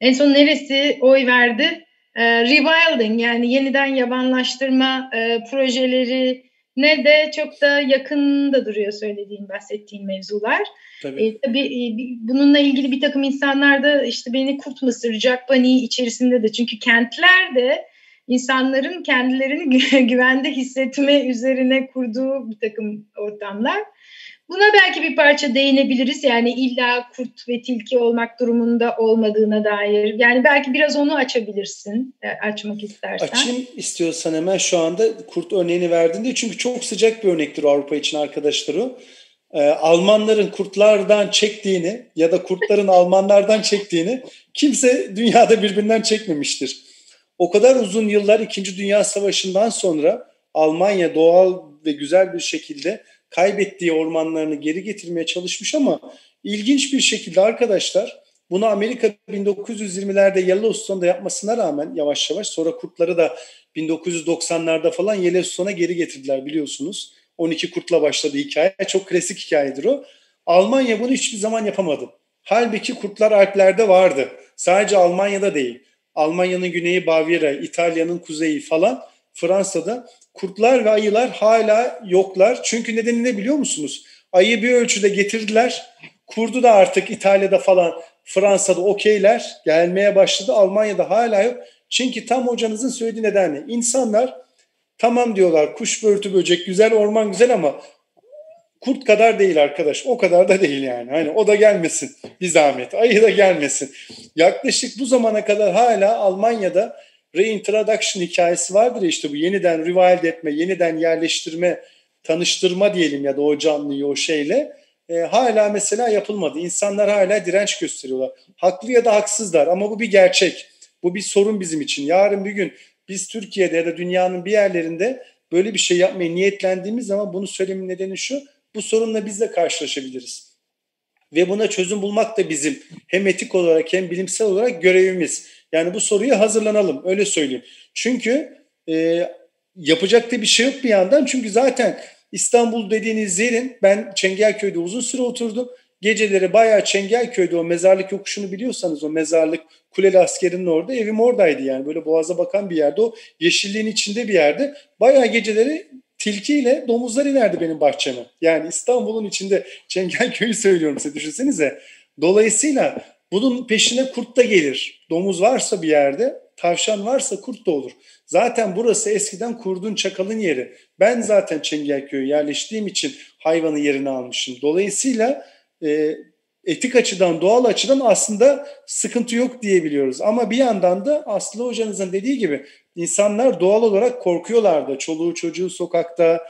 en son neresi oy verdi? E, rewilding yani yeniden yabanlaştırma e, projeleri ne de çok da yakında duruyor söylediğim, bahsettiğim mevzular. Tabii. E, tabii e, bununla ilgili bir takım insanlar da işte beni kurt mu ısıracak paniği içerisinde de. Çünkü kentler de insanların kendilerini (laughs) güvende hissetme üzerine kurduğu bir takım ortamlar. Buna belki bir parça değinebiliriz. Yani illa kurt ve tilki olmak durumunda olmadığına dair. Yani belki biraz onu açabilirsin. E, açmak istersen. Açayım istiyorsan hemen şu anda kurt örneğini verdiğinde. Çünkü çok sıcak bir örnektir Avrupa için arkadaşlar o. Ee, Almanların kurtlardan çektiğini ya da kurtların (laughs) Almanlardan çektiğini kimse dünyada birbirinden çekmemiştir. O kadar uzun yıllar 2. Dünya Savaşı'ndan sonra Almanya doğal ve güzel bir şekilde kaybettiği ormanlarını geri getirmeye çalışmış ama ilginç bir şekilde arkadaşlar bunu Amerika 1920'lerde Yellowstone'da yapmasına rağmen yavaş yavaş sonra kurtları da 1990'larda falan Yellowstone'a geri getirdiler biliyorsunuz. 12 kurtla başladı hikaye. Çok klasik hikayedir o. Almanya bunu hiçbir zaman yapamadı. Halbuki kurtlar Alplerde vardı. Sadece Almanya'da değil. Almanya'nın güneyi Bavyera, İtalya'nın kuzeyi falan Fransa'da kurtlar ve ayılar hala yoklar. Çünkü nedeni ne biliyor musunuz? Ayı bir ölçüde getirdiler. Kurdu da artık İtalya'da falan Fransa'da okeyler gelmeye başladı. Almanya'da hala yok. Çünkü tam hocanızın söylediği nedenle insanlar tamam diyorlar kuş börtü böcek güzel orman güzel ama kurt kadar değil arkadaş. O kadar da değil yani. Hani o da gelmesin bir zahmet. Ayı da gelmesin. Yaklaşık bu zamana kadar hala Almanya'da reintroduction hikayesi vardır işte bu yeniden rewild etme, yeniden yerleştirme, tanıştırma diyelim ya da o canlıyı o şeyle e, hala mesela yapılmadı. İnsanlar hala direnç gösteriyorlar. Haklı ya da haksızlar ama bu bir gerçek. Bu bir sorun bizim için. Yarın bir gün biz Türkiye'de ya da dünyanın bir yerlerinde böyle bir şey yapmaya niyetlendiğimiz zaman bunu söylemin nedeni şu. Bu sorunla biz de karşılaşabiliriz. Ve buna çözüm bulmak da bizim hem etik olarak hem bilimsel olarak görevimiz. Yani bu soruya hazırlanalım öyle söyleyeyim. Çünkü e, yapacak da bir şey yok bir yandan. Çünkü zaten İstanbul dediğiniz yerin ben Çengelköy'de uzun süre oturdum. Geceleri bayağı Çengelköy'de o mezarlık yokuşunu biliyorsanız o mezarlık Kuleli Askeri'nin orada evim oradaydı yani böyle boğaza bakan bir yerde o yeşilliğin içinde bir yerde bayağı geceleri tilkiyle domuzlar inerdi benim bahçeme. Yani İstanbul'un içinde Çengelköy'ü söylüyorum size düşünsenize. Dolayısıyla bunun peşine kurt da gelir. Domuz varsa bir yerde, tavşan varsa kurt da olur. Zaten burası eskiden kurdun çakalın yeri. Ben zaten Çengelköy'e yerleştiğim için hayvanı yerine almışım. Dolayısıyla e, etik açıdan, doğal açıdan aslında sıkıntı yok diyebiliyoruz. Ama bir yandan da Aslı hocanızın dediği gibi insanlar doğal olarak korkuyorlardı. Çoluğu çocuğu sokakta,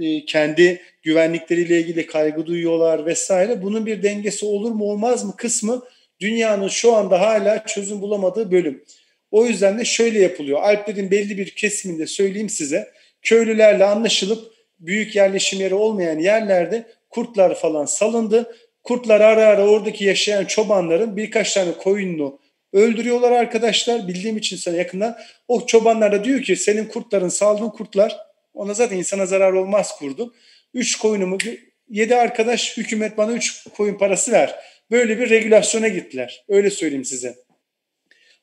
e, kendi güvenlikleriyle ilgili kaygı duyuyorlar vesaire. Bunun bir dengesi olur mu olmaz mı kısmı dünyanın şu anda hala çözüm bulamadığı bölüm. O yüzden de şöyle yapılıyor. Alplerin belli bir kesiminde söyleyeyim size. Köylülerle anlaşılıp büyük yerleşim yeri olmayan yerlerde kurtlar falan salındı. Kurtlar ara ara oradaki yaşayan çobanların birkaç tane koyununu öldürüyorlar arkadaşlar. Bildiğim için sana yakından. O çobanlar da diyor ki senin kurtların saldığın kurtlar ona zaten insana zarar olmaz kurdu. Üç koyunumu yedi arkadaş hükümet bana üç koyun parası ver. Böyle bir regülasyona gittiler. Öyle söyleyeyim size.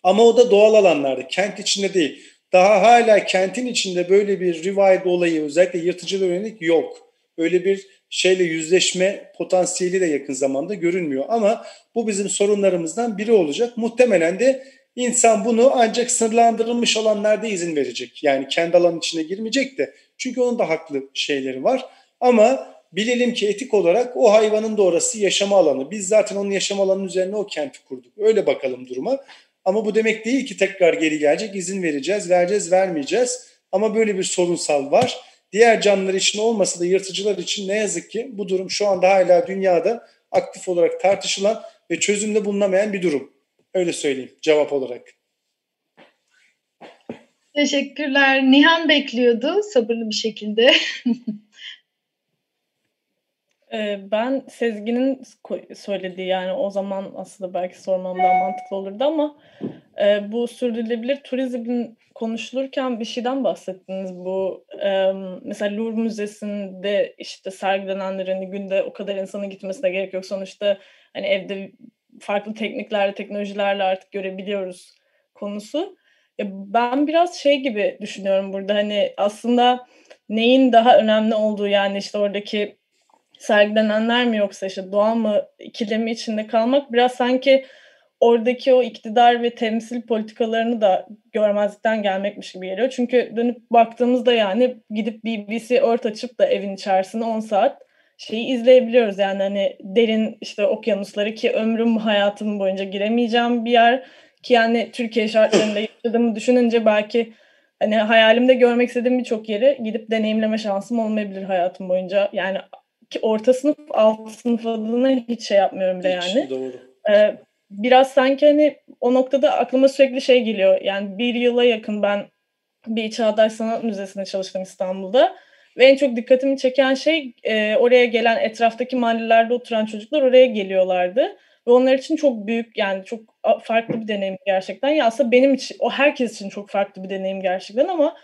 Ama o da doğal alanlarda, kent içinde değil. Daha hala kentin içinde böyle bir rivayet olayı özellikle yırtıcı yönelik yok. Öyle bir şeyle yüzleşme potansiyeli de yakın zamanda görünmüyor. Ama bu bizim sorunlarımızdan biri olacak. Muhtemelen de insan bunu ancak sınırlandırılmış alanlarda izin verecek. Yani kendi alanın içine girmeyecek de. Çünkü onun da haklı şeyleri var. Ama bilelim ki etik olarak o hayvanın da orası yaşama alanı. Biz zaten onun yaşam alanının üzerine o kenti kurduk. Öyle bakalım duruma. Ama bu demek değil ki tekrar geri gelecek. izin vereceğiz, vereceğiz, vermeyeceğiz. Ama böyle bir sorunsal var. Diğer canlılar için olmasa da yırtıcılar için ne yazık ki bu durum şu anda hala dünyada aktif olarak tartışılan ve çözümde bulunamayan bir durum. Öyle söyleyeyim cevap olarak. Teşekkürler. Nihan bekliyordu sabırlı bir şekilde. (laughs) Ben Sezgin'in söylediği yani o zaman aslında belki sormam daha mantıklı olurdu ama bu sürdürülebilir turizmin konuşulurken bir şeyden bahsettiniz. Bu mesela Louvre Müzesi'nde işte sergilenenlerin günde o kadar insanın gitmesine gerek yok. Sonuçta hani evde farklı tekniklerle, teknolojilerle artık görebiliyoruz konusu. Ben biraz şey gibi düşünüyorum burada hani aslında neyin daha önemli olduğu yani işte oradaki sergilenenler mi yoksa işte doğal mı ikilemi içinde kalmak biraz sanki oradaki o iktidar ve temsil politikalarını da görmezlikten gelmekmiş gibi geliyor. Çünkü dönüp baktığımızda yani gidip BBC ört açıp da evin içerisinde 10 saat şeyi izleyebiliyoruz yani hani derin işte okyanusları ki ömrüm hayatım boyunca giremeyeceğim bir yer ki yani Türkiye şartlarında yaşadığımı düşününce belki hani hayalimde görmek istediğim birçok yeri gidip deneyimleme şansım olmayabilir hayatım boyunca. Yani ki orta sınıf, alt sınıf adına hiç şey yapmıyorum bile yani. Doğru. Ee, biraz sanki hani o noktada aklıma sürekli şey geliyor. Yani bir yıla yakın ben bir Çağdaş Sanat Müzesi'nde çalıştım İstanbul'da. Ve en çok dikkatimi çeken şey e, oraya gelen etraftaki mahallelerde oturan çocuklar oraya geliyorlardı. Ve onlar için çok büyük yani çok farklı bir deneyim gerçekten. Ya aslında benim için o herkes için çok farklı bir deneyim gerçekten ama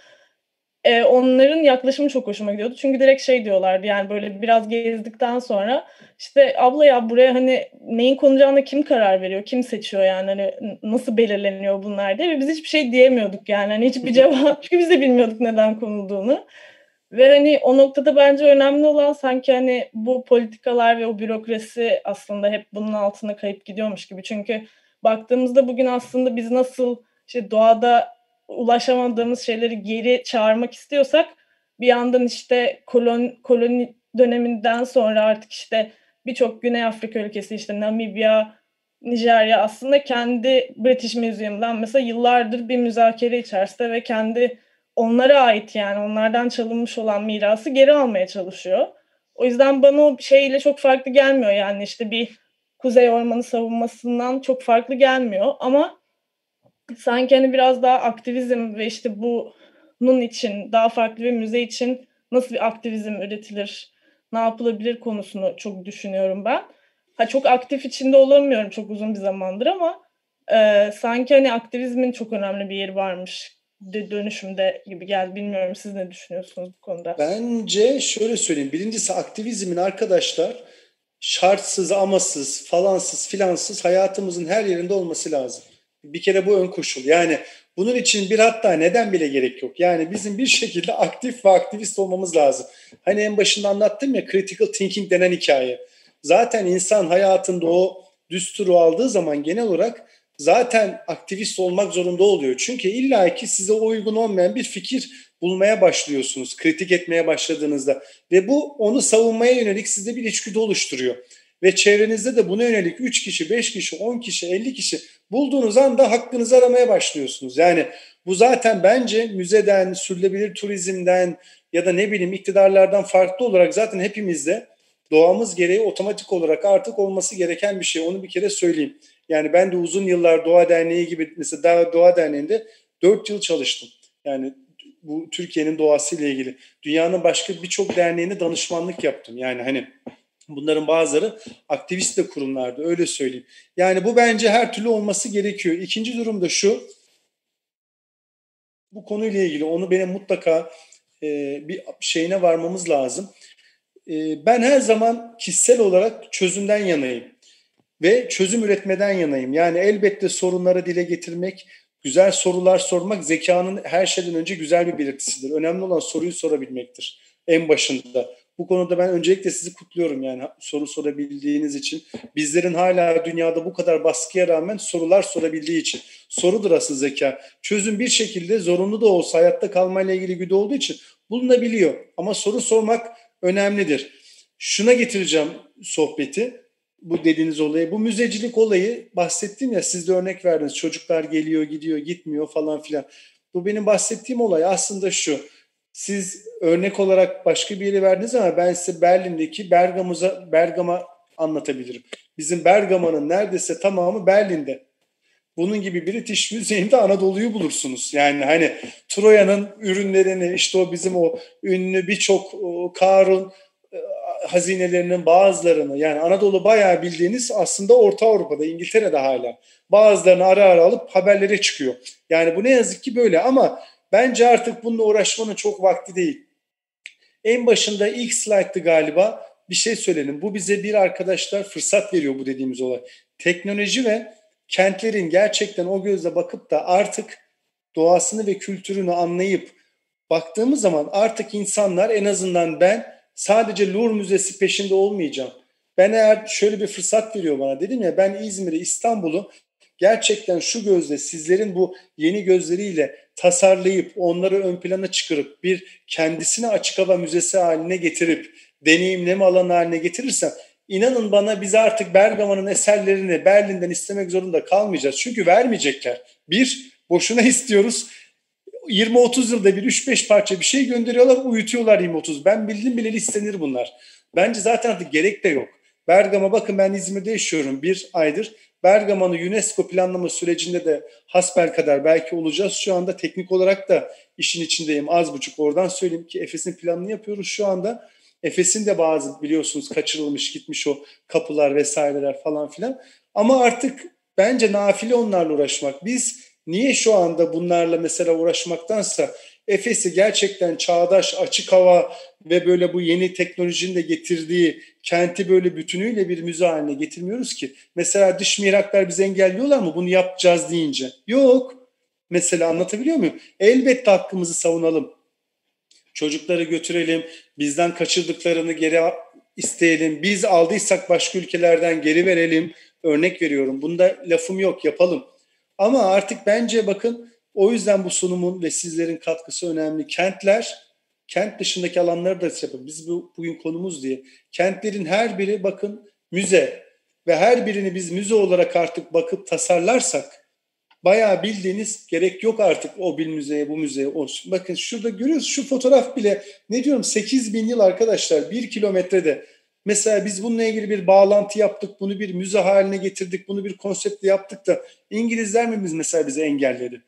e, onların yaklaşımı çok hoşuma gidiyordu. Çünkü direkt şey diyorlardı yani böyle biraz gezdikten sonra işte abla ya buraya hani neyin konacağına kim karar veriyor, kim seçiyor yani hani nasıl belirleniyor bunlar diye ve biz hiçbir şey diyemiyorduk yani hani hiçbir (laughs) cevap çünkü biz de bilmiyorduk neden konulduğunu. Ve hani o noktada bence önemli olan sanki hani bu politikalar ve o bürokrasi aslında hep bunun altına kayıp gidiyormuş gibi. Çünkü baktığımızda bugün aslında biz nasıl işte doğada ulaşamadığımız şeyleri geri çağırmak istiyorsak bir yandan işte kolon, koloni döneminden sonra artık işte birçok Güney Afrika ülkesi işte Namibya, Nijerya aslında kendi British Museum'dan mesela yıllardır bir müzakere içerisinde ve kendi onlara ait yani onlardan çalınmış olan mirası geri almaya çalışıyor. O yüzden bana o şeyle çok farklı gelmiyor yani işte bir Kuzey Ormanı savunmasından çok farklı gelmiyor ama sanki hani biraz daha aktivizm ve işte bunun için daha farklı bir müze için nasıl bir aktivizm üretilir, ne yapılabilir konusunu çok düşünüyorum ben. Ha çok aktif içinde olamıyorum çok uzun bir zamandır ama e, sanki hani aktivizmin çok önemli bir yeri varmış dönüşümde gibi geldi. Bilmiyorum siz ne düşünüyorsunuz bu konuda? Bence şöyle söyleyeyim. Birincisi aktivizmin arkadaşlar şartsız, amasız, falansız, filansız hayatımızın her yerinde olması lazım. Bir kere bu ön koşul. Yani bunun için bir hatta neden bile gerek yok. Yani bizim bir şekilde aktif ve aktivist olmamız lazım. Hani en başında anlattım ya critical thinking denen hikaye. Zaten insan hayatında o düsturu aldığı zaman genel olarak zaten aktivist olmak zorunda oluyor. Çünkü illaki size uygun olmayan bir fikir bulmaya başlıyorsunuz, kritik etmeye başladığınızda ve bu onu savunmaya yönelik sizde bir içgüdü oluşturuyor. Ve çevrenizde de buna yönelik 3 kişi, 5 kişi, 10 kişi, 50 kişi bulduğunuz anda hakkınızı aramaya başlıyorsunuz. Yani bu zaten bence müzeden, sürülebilir turizmden ya da ne bileyim iktidarlardan farklı olarak zaten hepimizde doğamız gereği otomatik olarak artık olması gereken bir şey. Onu bir kere söyleyeyim. Yani ben de uzun yıllar Doğa Derneği gibi mesela Doğa Derneği'nde 4 yıl çalıştım. Yani bu Türkiye'nin doğasıyla ilgili. Dünyanın başka birçok derneğine danışmanlık yaptım. Yani hani bunların bazıları aktivist de kurumlardı öyle söyleyeyim. Yani bu bence her türlü olması gerekiyor. İkinci durum da şu. Bu konuyla ilgili onu benim mutlaka e, bir şeyine varmamız lazım. E, ben her zaman kişisel olarak çözümden yanayım ve çözüm üretmeden yanayım. Yani elbette sorunları dile getirmek, güzel sorular sormak zekanın her şeyden önce güzel bir belirtisidir. Önemli olan soruyu sorabilmektir en başında. Bu konuda ben öncelikle sizi kutluyorum yani soru sorabildiğiniz için. Bizlerin hala dünyada bu kadar baskıya rağmen sorular sorabildiği için. Sorudur asıl zeka. Çözüm bir şekilde zorunlu da olsa hayatta kalmayla ilgili güdü olduğu için bulunabiliyor. Ama soru sormak önemlidir. Şuna getireceğim sohbeti bu dediğiniz olayı. Bu müzecilik olayı bahsettim ya siz de örnek verdiniz. Çocuklar geliyor gidiyor gitmiyor falan filan. Bu benim bahsettiğim olay aslında şu. Siz örnek olarak başka bir yere verdiniz ama ben size Berlin'deki Bergama'za Bergama anlatabilirim. Bizim Bergama'nın neredeyse tamamı Berlin'de. Bunun gibi British Müzeyinde Anadolu'yu bulursunuz. Yani hani Troya'nın ürünlerini işte o bizim o ünlü birçok Karun hazinelerinin bazılarını yani Anadolu bayağı bildiğiniz aslında Orta Avrupa'da İngiltere'de hala bazılarını ara ara alıp haberlere çıkıyor. Yani bu ne yazık ki böyle ama bence artık bununla uğraşmanın çok vakti değil. En başında ilk slayttı galiba bir şey söyledim. Bu bize bir arkadaşlar fırsat veriyor bu dediğimiz olay. Teknoloji ve kentlerin gerçekten o gözle bakıp da artık doğasını ve kültürünü anlayıp baktığımız zaman artık insanlar en azından ben sadece Louvre Müzesi peşinde olmayacağım. Ben eğer şöyle bir fırsat veriyor bana dedim ya ben İzmir'i, İstanbul'u gerçekten şu gözle sizlerin bu yeni gözleriyle tasarlayıp onları ön plana çıkarıp bir kendisine açık hava müzesi haline getirip deneyimleme alanı haline getirirsem inanın bana biz artık Bergama'nın eserlerini Berlin'den istemek zorunda kalmayacağız. Çünkü vermeyecekler. Bir, boşuna istiyoruz. 20-30 yılda bir 3-5 parça bir şey gönderiyorlar, uyutuyorlar 20-30. Ben bildim bileli istenir bunlar. Bence zaten artık gerek de yok. Bergama bakın ben İzmir'de yaşıyorum bir aydır. Bergama'nın UNESCO planlama sürecinde de hasbel kadar belki olacağız. Şu anda teknik olarak da işin içindeyim az buçuk. Oradan söyleyeyim ki Efes'in planını yapıyoruz şu anda. Efes'in de bazı biliyorsunuz kaçırılmış gitmiş o kapılar vesaireler falan filan. Ama artık bence nafile onlarla uğraşmak. Biz niye şu anda bunlarla mesela uğraşmaktansa Efes'i gerçekten çağdaş, açık hava ve böyle bu yeni teknolojinin de getirdiği kenti böyle bütünüyle bir müze haline getirmiyoruz ki. Mesela dış miraklar bizi engelliyorlar mı bunu yapacağız deyince? Yok. Mesela anlatabiliyor muyum? Elbette hakkımızı savunalım. Çocukları götürelim, bizden kaçırdıklarını geri isteyelim. Biz aldıysak başka ülkelerden geri verelim. Örnek veriyorum. Bunda lafım yok, yapalım. Ama artık bence bakın o yüzden bu sunumun ve sizlerin katkısı önemli. Kentler, kent dışındaki alanları da yapalım. Biz bu, bugün konumuz diye. Kentlerin her biri bakın müze ve her birini biz müze olarak artık bakıp tasarlarsak bayağı bildiğiniz gerek yok artık o bir müzeye bu müzeye olsun. Bakın şurada görüyoruz şu fotoğraf bile ne diyorum 8 bin yıl arkadaşlar bir kilometrede. Mesela biz bununla ilgili bir bağlantı yaptık, bunu bir müze haline getirdik, bunu bir konseptle yaptık da İngilizler mi biz mesela bize engelledi?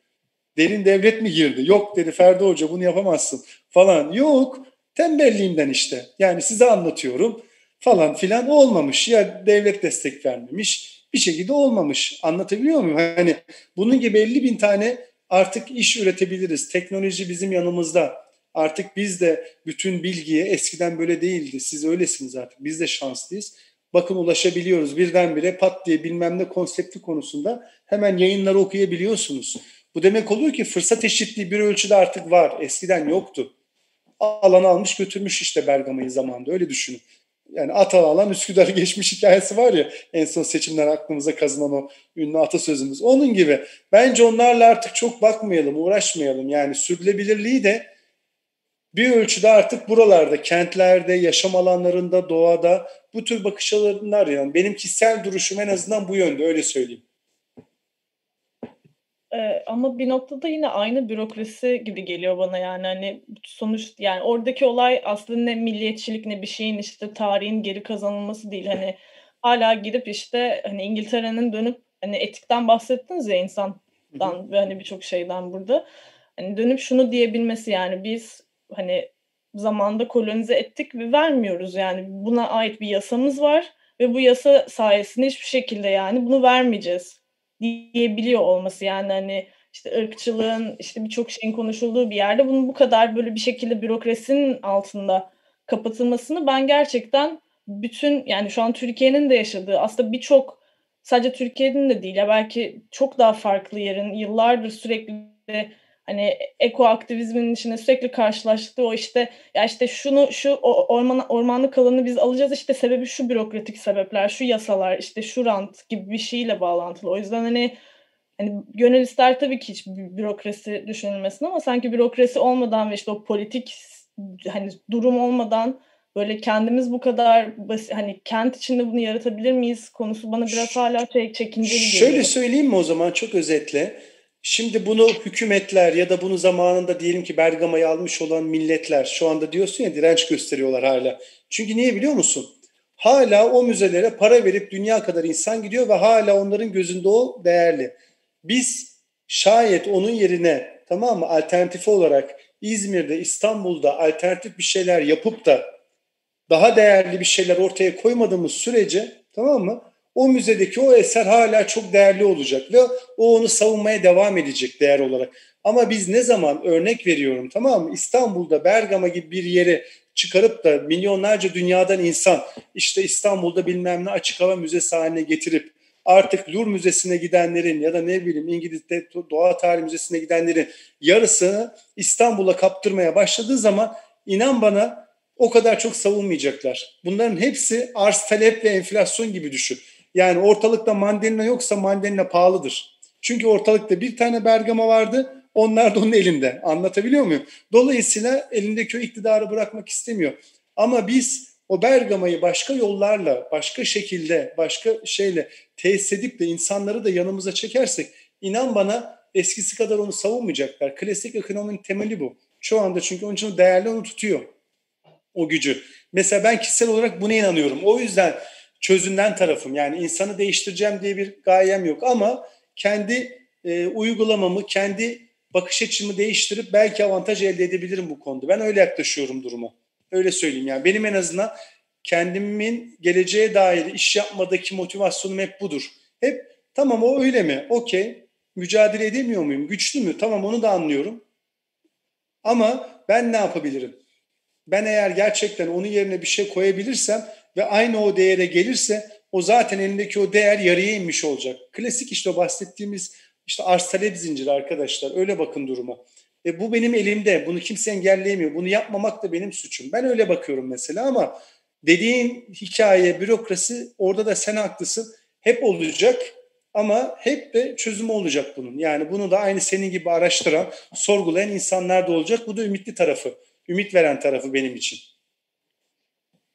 Derin devlet mi girdi? Yok dedi Ferdi Hoca bunu yapamazsın falan. Yok tembelliğimden işte. Yani size anlatıyorum falan filan olmamış. Ya devlet destek vermemiş bir şekilde olmamış. Anlatabiliyor muyum? Hani bunun gibi 50 bin tane artık iş üretebiliriz. Teknoloji bizim yanımızda. Artık biz de bütün bilgiye eskiden böyle değildi. Siz öylesiniz artık. Biz de şanslıyız. Bakın ulaşabiliyoruz. Birdenbire pat diye bilmem ne konsepti konusunda hemen yayınları okuyabiliyorsunuz. Bu demek oluyor ki fırsat eşitliği bir ölçüde artık var. Eskiden yoktu. Alan almış götürmüş işte Bergama'yı zamanında öyle düşünün. Yani Atal alan Üsküdar'ı geçmiş hikayesi var ya en son seçimler aklımıza kazınan o ünlü atasözümüz. Onun gibi bence onlarla artık çok bakmayalım, uğraşmayalım. Yani sürdürülebilirliği de bir ölçüde artık buralarda, kentlerde, yaşam alanlarında, doğada bu tür bakış alanlar yani. Benim kişisel duruşum en azından bu yönde öyle söyleyeyim. Ee, ama bir noktada yine aynı bürokrasi gibi geliyor bana yani hani sonuç yani oradaki olay aslında ne milliyetçilik ne bir şeyin işte tarihin geri kazanılması değil. Hani hala girip işte hani İngiltere'nin dönüp hani etikten bahsettiniz ya insandan ve hani birçok şeyden burada. Hani dönüp şunu diyebilmesi yani biz hani zamanda kolonize ettik ve vermiyoruz yani. Buna ait bir yasamız var ve bu yasa sayesinde hiçbir şekilde yani bunu vermeyeceğiz diyebiliyor olması. Yani hani işte ırkçılığın işte birçok şeyin konuşulduğu bir yerde bunun bu kadar böyle bir şekilde bürokrasinin altında kapatılmasını ben gerçekten bütün yani şu an Türkiye'nin de yaşadığı aslında birçok sadece Türkiye'nin de değil ya belki çok daha farklı yerin yıllardır sürekli hani eko aktivizmin içinde sürekli karşılaştığı o işte ya işte şunu şu orman ormanlık alanı biz alacağız işte sebebi şu bürokratik sebepler, şu yasalar, işte şu rant gibi bir şeyle bağlantılı. O yüzden hani hani gönül ister tabii ki hiç bürokrasi düşünülmesin ama sanki bürokrasi olmadan ve işte o politik hani durum olmadan böyle kendimiz bu kadar basit, hani kent içinde bunu yaratabilir miyiz konusu bana biraz hala şey çekinceli geliyor. Şöyle söyleyeyim mi o zaman çok özetle. Şimdi bunu hükümetler ya da bunu zamanında diyelim ki Bergama'yı almış olan milletler şu anda diyorsun ya direnç gösteriyorlar hala. Çünkü niye biliyor musun? Hala o müzelere para verip dünya kadar insan gidiyor ve hala onların gözünde o değerli. Biz şayet onun yerine tamam mı alternatif olarak İzmir'de, İstanbul'da alternatif bir şeyler yapıp da daha değerli bir şeyler ortaya koymadığımız sürece tamam mı? O müzedeki o eser hala çok değerli olacak ve o onu savunmaya devam edecek değer olarak. Ama biz ne zaman örnek veriyorum tamam mı İstanbul'da Bergama gibi bir yeri çıkarıp da milyonlarca dünyadan insan işte İstanbul'da bilmem ne açık hava müzesi haline getirip artık Louvre Müzesi'ne gidenlerin ya da ne bileyim İngiliz'de Doğa Tarihi Müzesi'ne gidenlerin yarısını İstanbul'a kaptırmaya başladığı zaman inan bana o kadar çok savunmayacaklar. Bunların hepsi arz talep ve enflasyon gibi düşün. Yani ortalıkta mandalina yoksa mandalina pahalıdır. Çünkü ortalıkta bir tane Bergama vardı. Onlar da onun elinde. Anlatabiliyor muyum? Dolayısıyla elindeki o iktidarı bırakmak istemiyor. Ama biz o Bergama'yı başka yollarla, başka şekilde, başka şeyle tesis edip de insanları da yanımıza çekersek inan bana eskisi kadar onu savunmayacaklar. Klasik ekonominin temeli bu. Şu anda çünkü onun için değerli onu tutuyor. O gücü. Mesela ben kişisel olarak buna inanıyorum. O yüzden çözümden tarafım. Yani insanı değiştireceğim diye bir gayem yok ama kendi e, uygulamamı, kendi bakış açımı değiştirip belki avantaj elde edebilirim bu konuda. Ben öyle yaklaşıyorum duruma. Öyle söyleyeyim yani. Benim en azından kendimin geleceğe dair iş yapmadaki motivasyonum hep budur. Hep tamam o öyle mi? Okey. Mücadele edemiyor muyum? Güçlü mü? Tamam onu da anlıyorum. Ama ben ne yapabilirim? Ben eğer gerçekten onun yerine bir şey koyabilirsem ve aynı o değere gelirse o zaten elindeki o değer yarıya inmiş olacak. Klasik işte bahsettiğimiz işte arz talep zinciri arkadaşlar. Öyle bakın duruma. E bu benim elimde. Bunu kimse engelleyemiyor. Bunu yapmamak da benim suçum. Ben öyle bakıyorum mesela ama dediğin hikaye, bürokrasi orada da sen haklısın. Hep olacak ama hep de çözümü olacak bunun. Yani bunu da aynı senin gibi araştıran, sorgulayan insanlar da olacak. Bu da ümitli tarafı. Ümit veren tarafı benim için.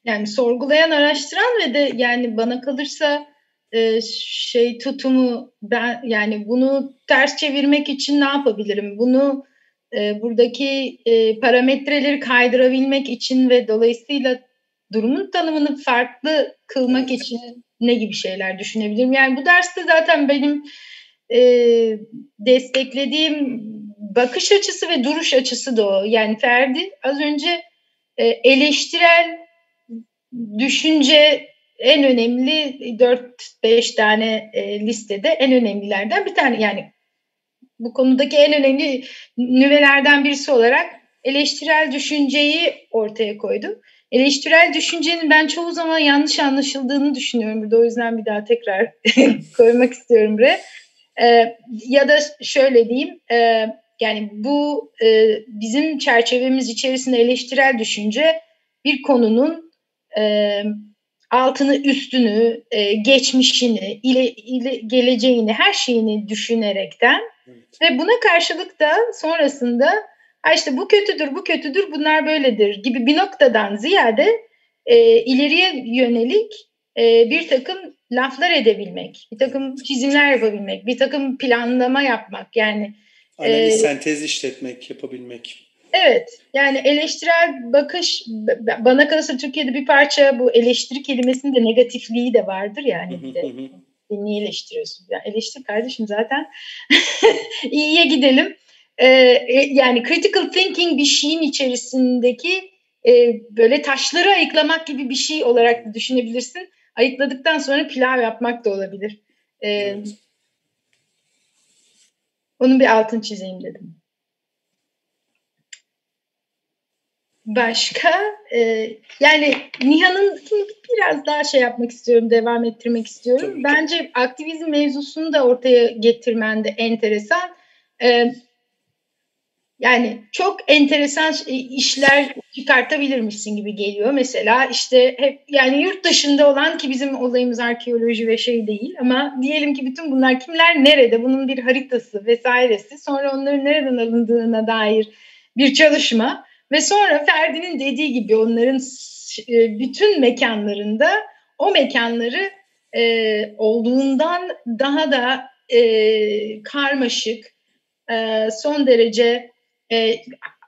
Yani sorgulayan, araştıran ve de yani bana kalırsa e, şey tutumu ben yani bunu ters çevirmek için ne yapabilirim? Bunu e, buradaki e, parametreleri kaydırabilmek için ve dolayısıyla durumun tanımını farklı kılmak için ne gibi şeyler düşünebilirim? Yani bu derste zaten benim e, desteklediğim bakış açısı ve duruş açısı da o. Yani Ferdi az önce e, eleştirel düşünce en önemli 4-5 tane e, listede en önemlilerden bir tane yani bu konudaki en önemli nüvelerden birisi olarak eleştirel düşünceyi ortaya koydu. Eleştirel düşüncenin ben çoğu zaman yanlış anlaşıldığını düşünüyorum burada. O yüzden bir daha tekrar (laughs) koymak istiyorum buraya. Ee, ya da şöyle diyeyim, e, yani bu e, bizim çerçevemiz içerisinde eleştirel düşünce bir konunun e, altını üstünü, e, geçmişini, ile, ile geleceğini, her şeyini düşünerekten evet. ve buna karşılık da sonrasında ha işte bu kötüdür, bu kötüdür, bunlar böyledir gibi bir noktadan ziyade e, ileriye yönelik e, bir takım laflar edebilmek, bir takım çizimler yapabilmek, bir takım planlama yapmak yani. Analiz, e, sentez işletmek, yapabilmek. Evet yani eleştirel bakış bana kalırsa Türkiye'de bir parça bu eleştiri kelimesinin de negatifliği de vardır yani bir de. Niye eleştiriyorsun? Ya eleştir kardeşim zaten. (laughs) İyiye gidelim. Ee, e, yani critical thinking bir şeyin içerisindeki e, böyle taşları ayıklamak gibi bir şey olarak düşünebilirsin. Ayıkladıktan sonra pilav yapmak da olabilir. Ee, evet. Onun bir altın çizeyim dedim. Başka e, yani Nihan'ın biraz daha şey yapmak istiyorum, devam ettirmek istiyorum. Tabii. Bence aktivizm mevzusunu da ortaya getirmen de enteresan. E, yani çok enteresan işler çıkartabilirmişsin gibi geliyor. Mesela işte hep yani yurt dışında olan ki bizim olayımız arkeoloji ve şey değil ama diyelim ki bütün bunlar kimler nerede bunun bir haritası vesairesi sonra onların nereden alındığına dair bir çalışma ve sonra Ferdi'nin dediği gibi onların e, bütün mekanlarında o mekanları e, olduğundan daha da e, karmaşık, e, son derece e,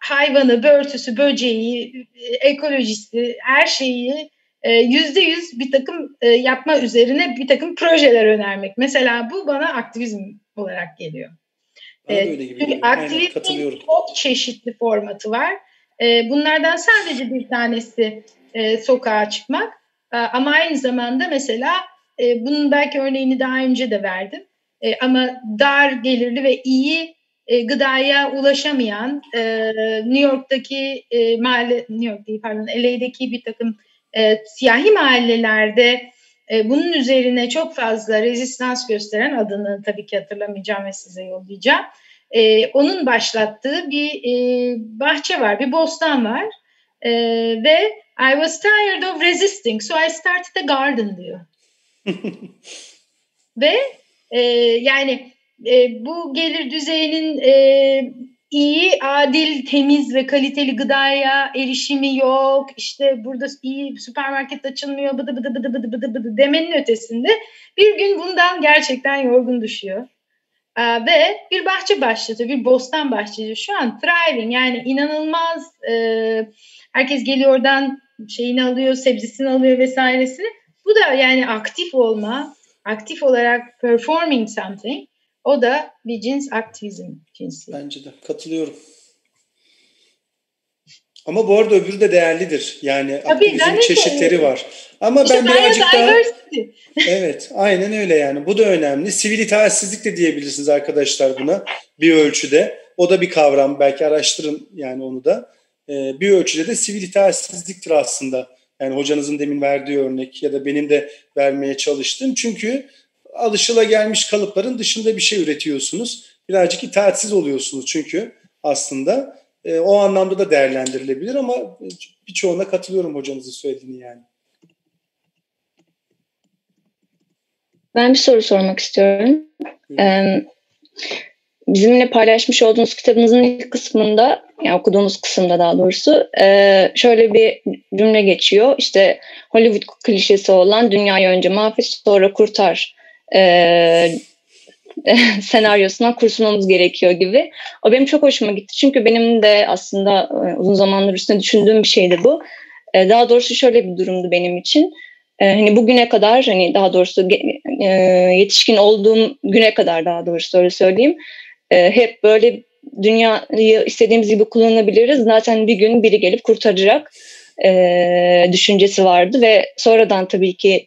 hayvanı, börtüsü, böceği, e, ekolojisi, her şeyi e, yüzde yüz bir takım e, yapma üzerine bir takım projeler önermek. Mesela bu bana aktivizm olarak geliyor. Bana çünkü aktivizmin çok çeşitli formatı var. E, bunlardan sadece bir tanesi e, sokağa çıkmak. E, ama aynı zamanda mesela e, bunun belki örneğini daha önce de verdim. E, ama dar gelirli ve iyi gıdaya ulaşamayan New York'taki mahalle, New York değil pardon LA'deki bir takım siyahi mahallelerde bunun üzerine çok fazla rezistans gösteren adını tabii ki hatırlamayacağım ve size yollayacağım e, onun başlattığı bir e, bahçe var, bir bostan var e, ve I was tired of resisting, so I started a garden diyor. (laughs) ve e, yani e, bu gelir düzeyinin e, iyi, adil, temiz ve kaliteli gıdaya erişimi yok. İşte burada iyi süpermarket açılmıyor bıdı bıdı bıdı bıdı bıdı bıdı demenin ötesinde bir gün bundan gerçekten yorgun düşüyor. Ee, ve bir bahçe başlatıyor, bir bostan başlatıyor. Şu an thriving yani inanılmaz e, herkes geliyor oradan şeyini alıyor, sebzesini alıyor vesairesini. Bu da yani aktif olma, aktif olarak performing something o da bir cins aktivizm cinsi. Bence de katılıyorum. Ama bu arada öbürü de değerlidir. Yani Tabii, aktivizm çeşitleri öyle. var. Ama işte ben birazcık daha... (laughs) evet aynen öyle yani. Bu da önemli. Sivil itaatsizlik de diyebilirsiniz arkadaşlar buna bir ölçüde. O da bir kavram. Belki araştırın yani onu da. Ee, bir ölçüde de sivil itaatsizliktir aslında. Yani hocanızın demin verdiği örnek ya da benim de vermeye çalıştığım. Çünkü alışıla gelmiş kalıpların dışında bir şey üretiyorsunuz. Birazcık itaatsiz oluyorsunuz çünkü aslında. E, o anlamda da değerlendirilebilir ama birçoğuna katılıyorum hocamızın söylediğini yani. Ben bir soru sormak istiyorum. Ee, bizimle paylaşmış olduğunuz kitabınızın ilk kısmında, yani okuduğumuz kısımda daha doğrusu, e, şöyle bir cümle geçiyor. İşte Hollywood klişesi olan dünyayı önce mahvet sonra kurtar e, (laughs) senaryosundan kurtulmamız gerekiyor gibi. O benim çok hoşuma gitti. Çünkü benim de aslında e, uzun zamandır üstüne düşündüğüm bir şeydi bu. E, daha doğrusu şöyle bir durumdu benim için. E, hani bugüne kadar hani daha doğrusu yetişkin olduğum güne kadar daha doğrusu öyle söyleyeyim. Hep böyle dünyayı istediğimiz gibi kullanabiliriz. Zaten bir gün biri gelip kurtaracak düşüncesi vardı ve sonradan tabii ki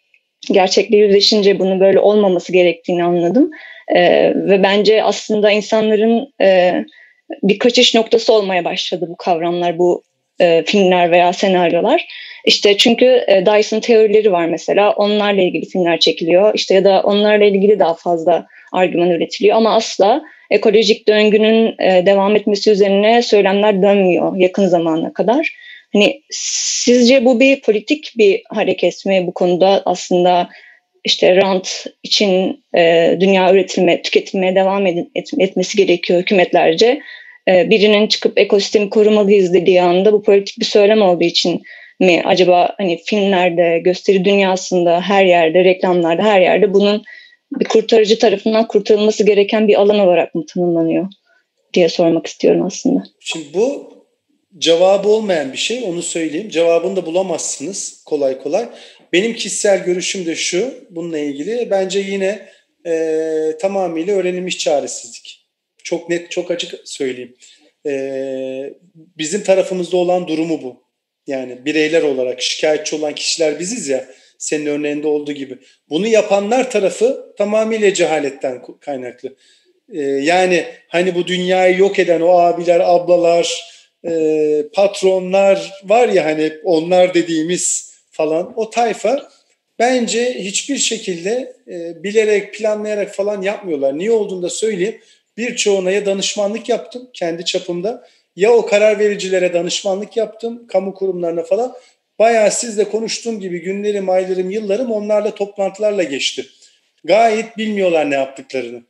gerçekle yüzleşince bunu böyle olmaması gerektiğini anladım. E, ve bence aslında insanların e, bir kaçış noktası olmaya başladı bu kavramlar, bu e, filmler veya senaryolar. İşte çünkü e, Dyson teorileri var mesela. Onlarla ilgili filmler çekiliyor. İşte ya da onlarla ilgili daha fazla argüman üretiliyor ama asla ekolojik döngünün e, devam etmesi üzerine söylemler dönmüyor yakın zamana kadar. Hani sizce bu bir politik bir hareket mi bu konuda aslında işte rant için e, dünya üretilme, tüketilmeye devam et, etmesi gerekiyor hükümetlerce. E, birinin çıkıp ekosistemi korumalıyız dediği anda bu politik bir söylem olduğu için mi acaba hani filmlerde, gösteri dünyasında, her yerde, reklamlarda, her yerde bunun bir kurtarıcı tarafından kurtarılması gereken bir alan olarak mı tanımlanıyor diye sormak istiyorum aslında. Şimdi bu cevabı olmayan bir şey onu söyleyeyim. Cevabını da bulamazsınız kolay kolay. Benim kişisel görüşüm de şu bununla ilgili. Bence yine e, tamamıyla öğrenilmiş çaresizlik. Çok net, çok açık söyleyeyim. E, bizim tarafımızda olan durumu bu. Yani bireyler olarak şikayetçi olan kişiler biziz ya senin örneğinde olduğu gibi. Bunu yapanlar tarafı tamamıyla cehaletten kaynaklı. E, yani hani bu dünyayı yok eden o abiler, ablalar, e, patronlar var ya hani onlar dediğimiz falan o tayfa bence hiçbir şekilde e, bilerek planlayarak falan yapmıyorlar. Niye olduğunu da söyleyeyim. Birçoğuna ya danışmanlık yaptım kendi çapımda ya o karar vericilere danışmanlık yaptım kamu kurumlarına falan. Bayağı sizle konuştuğum gibi günlerim, aylarım, yıllarım onlarla toplantılarla geçti. Gayet bilmiyorlar ne yaptıklarını.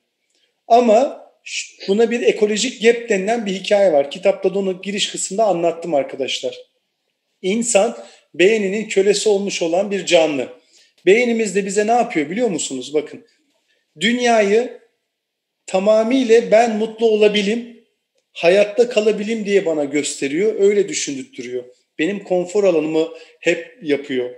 Ama Buna bir ekolojik gap denilen bir hikaye var. Kitapta da onu giriş kısmında anlattım arkadaşlar. İnsan beyninin kölesi olmuş olan bir canlı. Beynimiz de bize ne yapıyor biliyor musunuz? Bakın dünyayı tamamıyla ben mutlu olabilim, hayatta kalabilim diye bana gösteriyor. Öyle düşündürtüyor. Benim konfor alanımı hep yapıyor.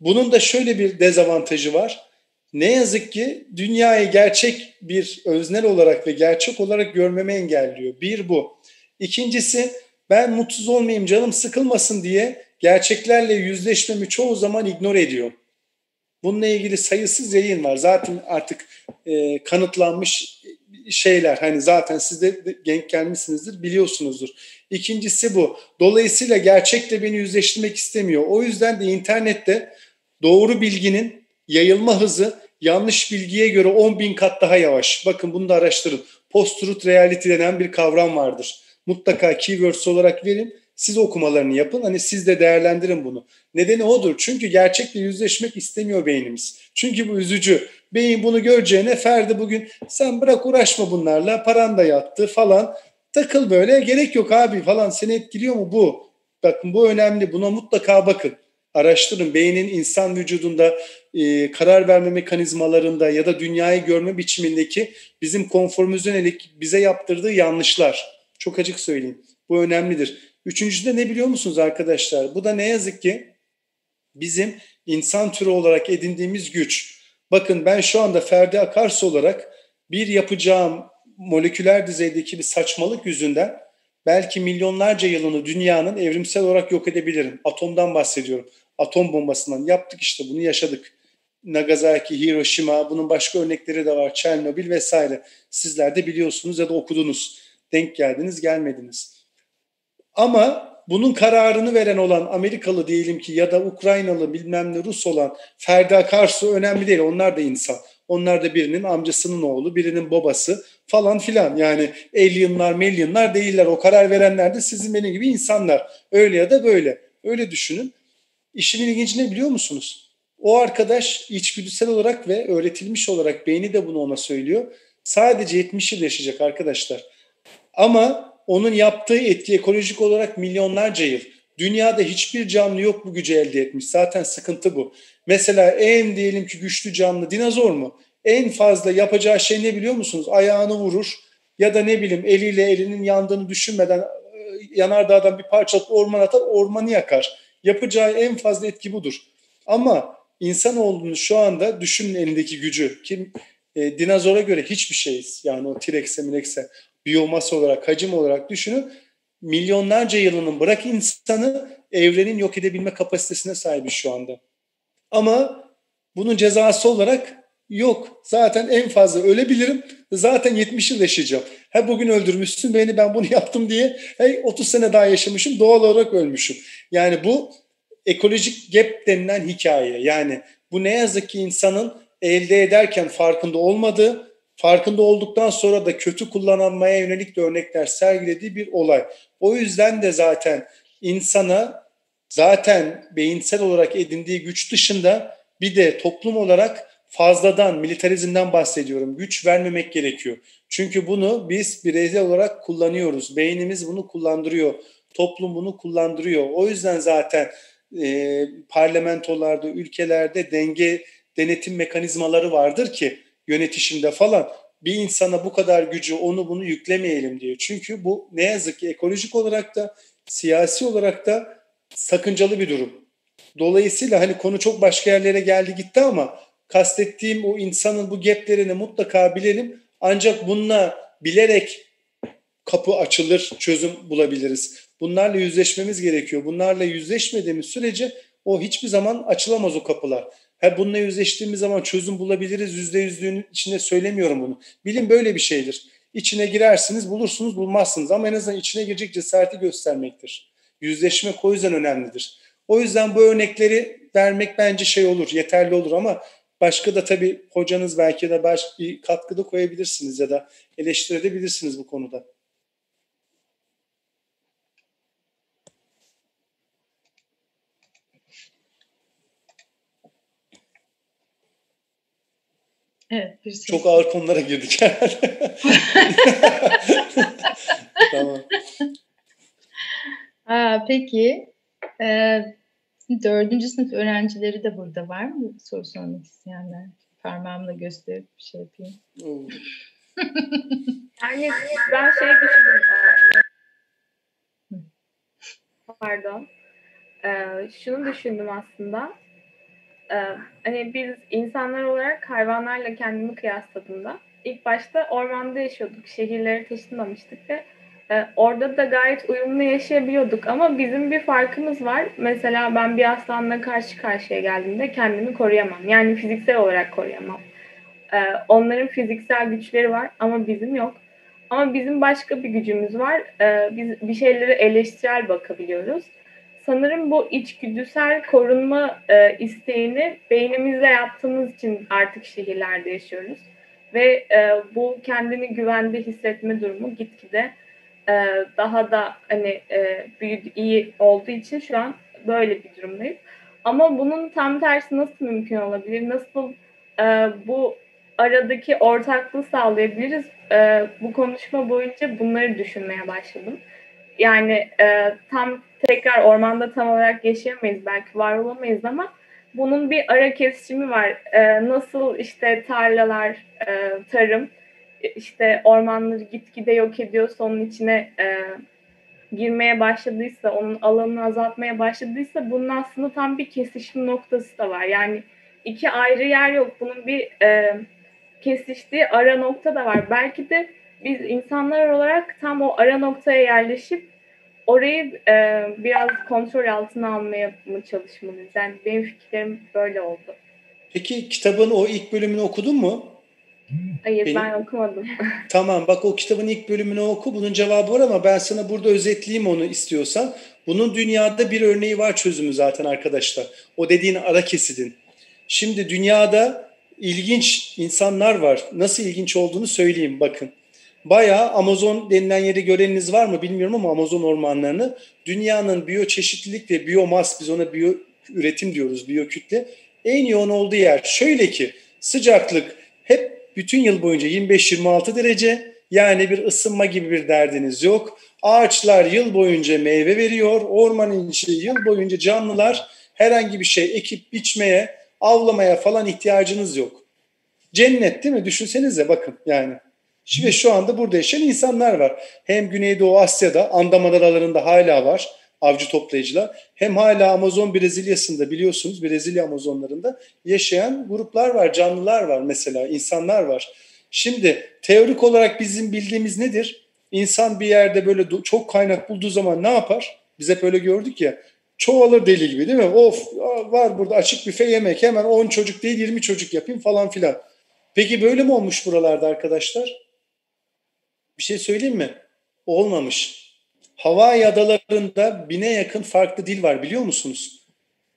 Bunun da şöyle bir dezavantajı var ne yazık ki dünyayı gerçek bir öznel olarak ve gerçek olarak görmeme engelliyor. Bir bu. İkincisi ben mutsuz olmayayım canım sıkılmasın diye gerçeklerle yüzleşmemi çoğu zaman ignore ediyor. Bununla ilgili sayısız yayın var. Zaten artık e, kanıtlanmış şeyler. Hani zaten siz de genç gelmişsinizdir biliyorsunuzdur. İkincisi bu. Dolayısıyla gerçekle beni yüzleştirmek istemiyor. O yüzden de internette doğru bilginin yayılma hızı yanlış bilgiye göre 10 bin kat daha yavaş. Bakın bunu da araştırın. Post-truth reality denen bir kavram vardır. Mutlaka keywords olarak verin. Siz okumalarını yapın. Hani siz de değerlendirin bunu. Nedeni odur. Çünkü gerçekle yüzleşmek istemiyor beynimiz. Çünkü bu üzücü. Beyin bunu göreceğine Ferdi bugün sen bırak uğraşma bunlarla paran da yattı falan. takıl böyle gerek yok abi falan seni etkiliyor mu bu? Bakın bu önemli buna mutlaka bakın. Araştırın beynin insan vücudunda e, karar verme mekanizmalarında ya da dünyayı görme biçimindeki bizim konformumuzun elik bize yaptırdığı yanlışlar. Çok açık söyleyeyim. Bu önemlidir. Üçüncüsü de ne biliyor musunuz arkadaşlar? Bu da ne yazık ki bizim insan türü olarak edindiğimiz güç. Bakın ben şu anda Ferdi Akarsu olarak bir yapacağım moleküler düzeydeki bir saçmalık yüzünden belki milyonlarca yılını dünyanın evrimsel olarak yok edebilirim. Atomdan bahsediyorum. Atom bombasından yaptık işte bunu yaşadık. Nagasaki, Hiroşima, bunun başka örnekleri de var. Çernobil vesaire. Sizler de biliyorsunuz ya da okudunuz. Denk geldiniz, gelmediniz. Ama bunun kararını veren olan Amerikalı diyelim ki ya da Ukraynalı bilmem ne Rus olan Ferdi Akarsu önemli değil. Onlar da insan. Onlar da birinin amcasının oğlu, birinin babası falan filan. Yani alienlar, milyonlar değiller. O karar verenler de sizin benim gibi insanlar. Öyle ya da böyle. Öyle düşünün. İşin ilginci ne biliyor musunuz? O arkadaş içgüdüsel olarak ve öğretilmiş olarak beyni de bunu ona söylüyor. Sadece 70 yıl yaşayacak arkadaşlar. Ama onun yaptığı etki ekolojik olarak milyonlarca yıl. Dünyada hiçbir canlı yok bu gücü elde etmiş. Zaten sıkıntı bu. Mesela en diyelim ki güçlü canlı dinozor mu? En fazla yapacağı şey ne biliyor musunuz? Ayağını vurur ya da ne bileyim eliyle elinin yandığını düşünmeden e, yanardağdan bir parça orman atar ormanı yakar. Yapacağı en fazla etki budur. Ama insanoğlunun şu anda düşünün elindeki gücü. Kim e, dinozora göre hiçbir şeyiz. Yani o T-Rex'e, biyomas olarak, hacim olarak düşünün. Milyonlarca yılının bırak insanı evrenin yok edebilme kapasitesine sahibi şu anda. Ama bunun cezası olarak yok. Zaten en fazla ölebilirim. Zaten 70 yıl yaşayacağım. Ha bugün öldürmüşsün beni ben bunu yaptım diye hey 30 sene daha yaşamışım doğal olarak ölmüşüm. Yani bu ekolojik gap denilen hikaye. Yani bu ne yazık ki insanın elde ederken farkında olmadığı, farkında olduktan sonra da kötü kullanılmaya yönelik de örnekler sergilediği bir olay. O yüzden de zaten insana zaten beyinsel olarak edindiği güç dışında bir de toplum olarak fazladan, militarizmden bahsediyorum. Güç vermemek gerekiyor. Çünkü bunu biz bireysel olarak kullanıyoruz. Beynimiz bunu kullandırıyor. Toplum bunu kullandırıyor. O yüzden zaten e, parlamentolarda, ülkelerde denge denetim mekanizmaları vardır ki yönetişimde falan bir insana bu kadar gücü onu bunu yüklemeyelim diyor. Çünkü bu ne yazık ki ekolojik olarak da siyasi olarak da sakıncalı bir durum. Dolayısıyla hani konu çok başka yerlere geldi gitti ama kastettiğim o insanın bu gaplerini mutlaka bilelim. Ancak bununla bilerek kapı açılır, çözüm bulabiliriz. Bunlarla yüzleşmemiz gerekiyor. Bunlarla yüzleşmediğimiz sürece o hiçbir zaman açılamaz o kapılar. Ha bununla yüzleştiğimiz zaman çözüm bulabiliriz. Yüzde yüzlüğün içinde söylemiyorum bunu. Bilim böyle bir şeydir. İçine girersiniz, bulursunuz, bulmazsınız. Ama en azından içine girecek cesareti göstermektir. Yüzleşme o yüzden önemlidir. O yüzden bu örnekleri vermek bence şey olur, yeterli olur ama başka da tabii hocanız belki de başka bir katkıda koyabilirsiniz ya da eleştirebilirsiniz bu konuda. Evet. Bir Çok ağır konulara girdik (laughs) tamam. Aa, peki. Ee, dördüncü sınıf öğrencileri de burada var mı? Soru sormak isteyenler. Parmağımla gösterip bir şey yapayım. (laughs) yani ben şey düşündüm. Pardon. Ee, şunu düşündüm aslında e, hani biz insanlar olarak hayvanlarla kendimi kıyasladığımda ilk başta ormanda yaşıyorduk. Şehirlere taşınmamıştık ve e, orada da gayet uyumlu yaşayabiliyorduk. Ama bizim bir farkımız var. Mesela ben bir aslanla karşı karşıya geldiğimde kendimi koruyamam. Yani fiziksel olarak koruyamam. E, onların fiziksel güçleri var ama bizim yok. Ama bizim başka bir gücümüz var. E, biz bir şeyleri eleştirel bakabiliyoruz sanırım bu içgüdüsel korunma e, isteğini beynimizde yaptığımız için artık şehirlerde yaşıyoruz. Ve e, bu kendini güvende hissetme durumu gitgide e, daha da hani e, büyüdü, iyi olduğu için şu an böyle bir durumdayız. Ama bunun tam tersi nasıl mümkün olabilir? Nasıl e, bu aradaki ortaklığı sağlayabiliriz? E, bu konuşma boyunca bunları düşünmeye başladım. Yani e, tam tekrar ormanda tam olarak yaşayamayız, belki var olamayız ama bunun bir ara kesişimi var. E, nasıl işte tarlalar, e, tarım, işte ormanları gitgide yok ediyorsa onun içine e, girmeye başladıysa, onun alanını azaltmaya başladıysa bunun aslında tam bir kesişim noktası da var. Yani iki ayrı yer yok. Bunun bir e, kesiştiği ara nokta da var. Belki de biz insanlar olarak tam o ara noktaya yerleşip orayı e, biraz kontrol altına almaya mı çalışmalıyız? Yani benim fikirlerim böyle oldu. Peki kitabın o ilk bölümünü okudun mu? Hayır Benim... ben okumadım. (laughs) Tamam bak o kitabın ilk bölümünü oku. Bunun cevabı var ama ben sana burada özetleyeyim onu istiyorsan. Bunun dünyada bir örneği var çözümü zaten arkadaşlar. O dediğin ara kesidin. Şimdi dünyada ilginç insanlar var. Nasıl ilginç olduğunu söyleyeyim bakın. Bayağı Amazon denilen yeri göreniniz var mı bilmiyorum ama Amazon ormanlarını dünyanın biyoçeşitlilik ve biyomas biz ona biyo üretim diyoruz biyokütle en yoğun olduğu yer. Şöyle ki sıcaklık hep bütün yıl boyunca 25-26 derece yani bir ısınma gibi bir derdiniz yok. Ağaçlar yıl boyunca meyve veriyor. Ormanın içi yıl boyunca canlılar herhangi bir şey ekip biçmeye, avlamaya falan ihtiyacınız yok. Cennet değil mi? Düşünsenize bakın yani. Ve şu anda burada yaşayan insanlar var. Hem Güneydoğu Asya'da, Andaman adalarında hala var avcı toplayıcılar. Hem hala Amazon Brezilya'sında biliyorsunuz Brezilya Amazonlarında yaşayan gruplar var, canlılar var mesela, insanlar var. Şimdi teorik olarak bizim bildiğimiz nedir? İnsan bir yerde böyle çok kaynak bulduğu zaman ne yapar? Biz hep öyle gördük ya. Çoğalır deli gibi değil mi? Of var burada açık büfe yemek hemen 10 çocuk değil 20 çocuk yapayım falan filan. Peki böyle mi olmuş buralarda arkadaşlar? Bir şey söyleyeyim mi? Olmamış. Hawaii adalarında bine yakın farklı dil var biliyor musunuz?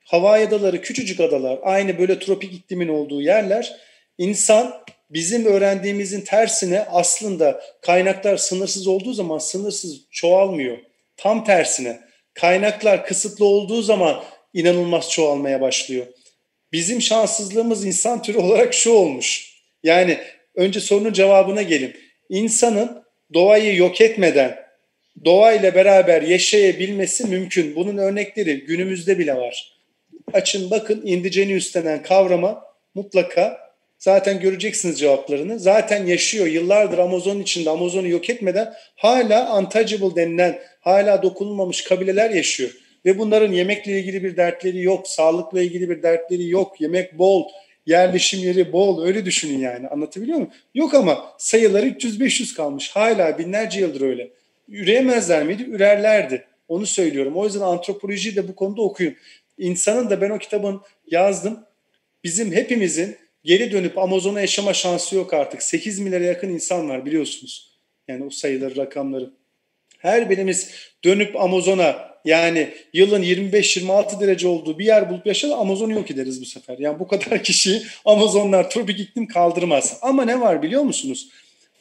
Hawaii adaları küçücük adalar, aynı böyle tropik iklimin olduğu yerler. İnsan bizim öğrendiğimizin tersine aslında kaynaklar sınırsız olduğu zaman sınırsız çoğalmıyor. Tam tersine kaynaklar kısıtlı olduğu zaman inanılmaz çoğalmaya başlıyor. Bizim şanssızlığımız insan türü (laughs) olarak şu olmuş. Yani önce sorunun cevabına gelin. İnsanın doğayı yok etmeden doğayla beraber yaşayabilmesi mümkün. Bunun örnekleri günümüzde bile var. Açın bakın indigenius denen kavrama mutlaka zaten göreceksiniz cevaplarını. Zaten yaşıyor yıllardır Amazon içinde Amazon'u yok etmeden hala untouchable denilen hala dokunulmamış kabileler yaşıyor. Ve bunların yemekle ilgili bir dertleri yok, sağlıkla ilgili bir dertleri yok, yemek bol, yerleşim yeri bol öyle düşünün yani anlatabiliyor muyum? Yok ama sayıları 300-500 kalmış hala binlerce yıldır öyle üreyemezler miydi? Ürerlerdi. Onu söylüyorum. O yüzden antropolojiyi de bu konuda okuyun. İnsanın da ben o kitabın yazdım. Bizim hepimizin geri dönüp Amazon'a yaşama şansı yok artık. 8 milyara yakın insan var biliyorsunuz. Yani o sayıları, rakamları. Her birimiz dönüp Amazon'a yani yılın 25-26 derece olduğu bir yer bulup yaşar Amazon'u yok ederiz bu sefer. Yani bu kadar (laughs) kişi Amazonlar tropik iklim kaldırmaz. Ama ne var biliyor musunuz?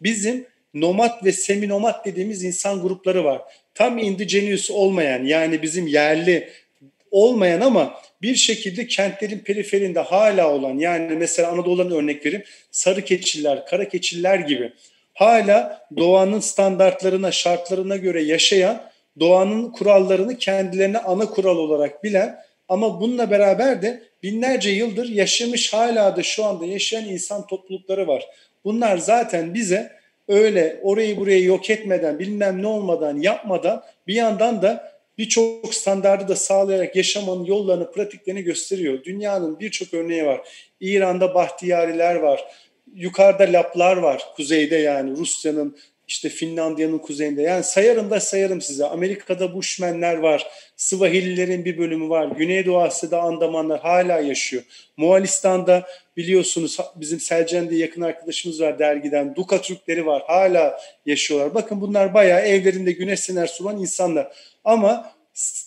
Bizim nomad ve semi-nomad dediğimiz insan grupları var. Tam indigenous olmayan yani bizim yerli olmayan ama bir şekilde kentlerin periferinde hala olan yani mesela Anadolu'dan örnek vereyim sarı keçiller, kara keçiller gibi hala doğanın standartlarına, şartlarına göre yaşayan, doğanın kurallarını kendilerine ana kural olarak bilen ama bununla beraber de binlerce yıldır yaşamış hala da şu anda yaşayan insan toplulukları var. Bunlar zaten bize öyle orayı burayı yok etmeden bilmem ne olmadan yapmadan bir yandan da birçok standardı da sağlayarak yaşamanın yollarını, pratiklerini gösteriyor. Dünyanın birçok örneği var. İran'da bahtiyariler var. Yukarıda Laplar var. Kuzeyde yani Rusya'nın işte Finlandiya'nın kuzeyinde. Yani sayarım da sayarım size. Amerika'da Bushmenler var. Swahililerin bir bölümü var. Güneydoğu Asya'da Andamanlar hala yaşıyor. Moğolistan'da biliyorsunuz bizim Selcan diye yakın arkadaşımız var dergiden. Duka Türkleri var. Hala yaşıyorlar. Bakın bunlar bayağı evlerinde güneş sener sulan insanlar. Ama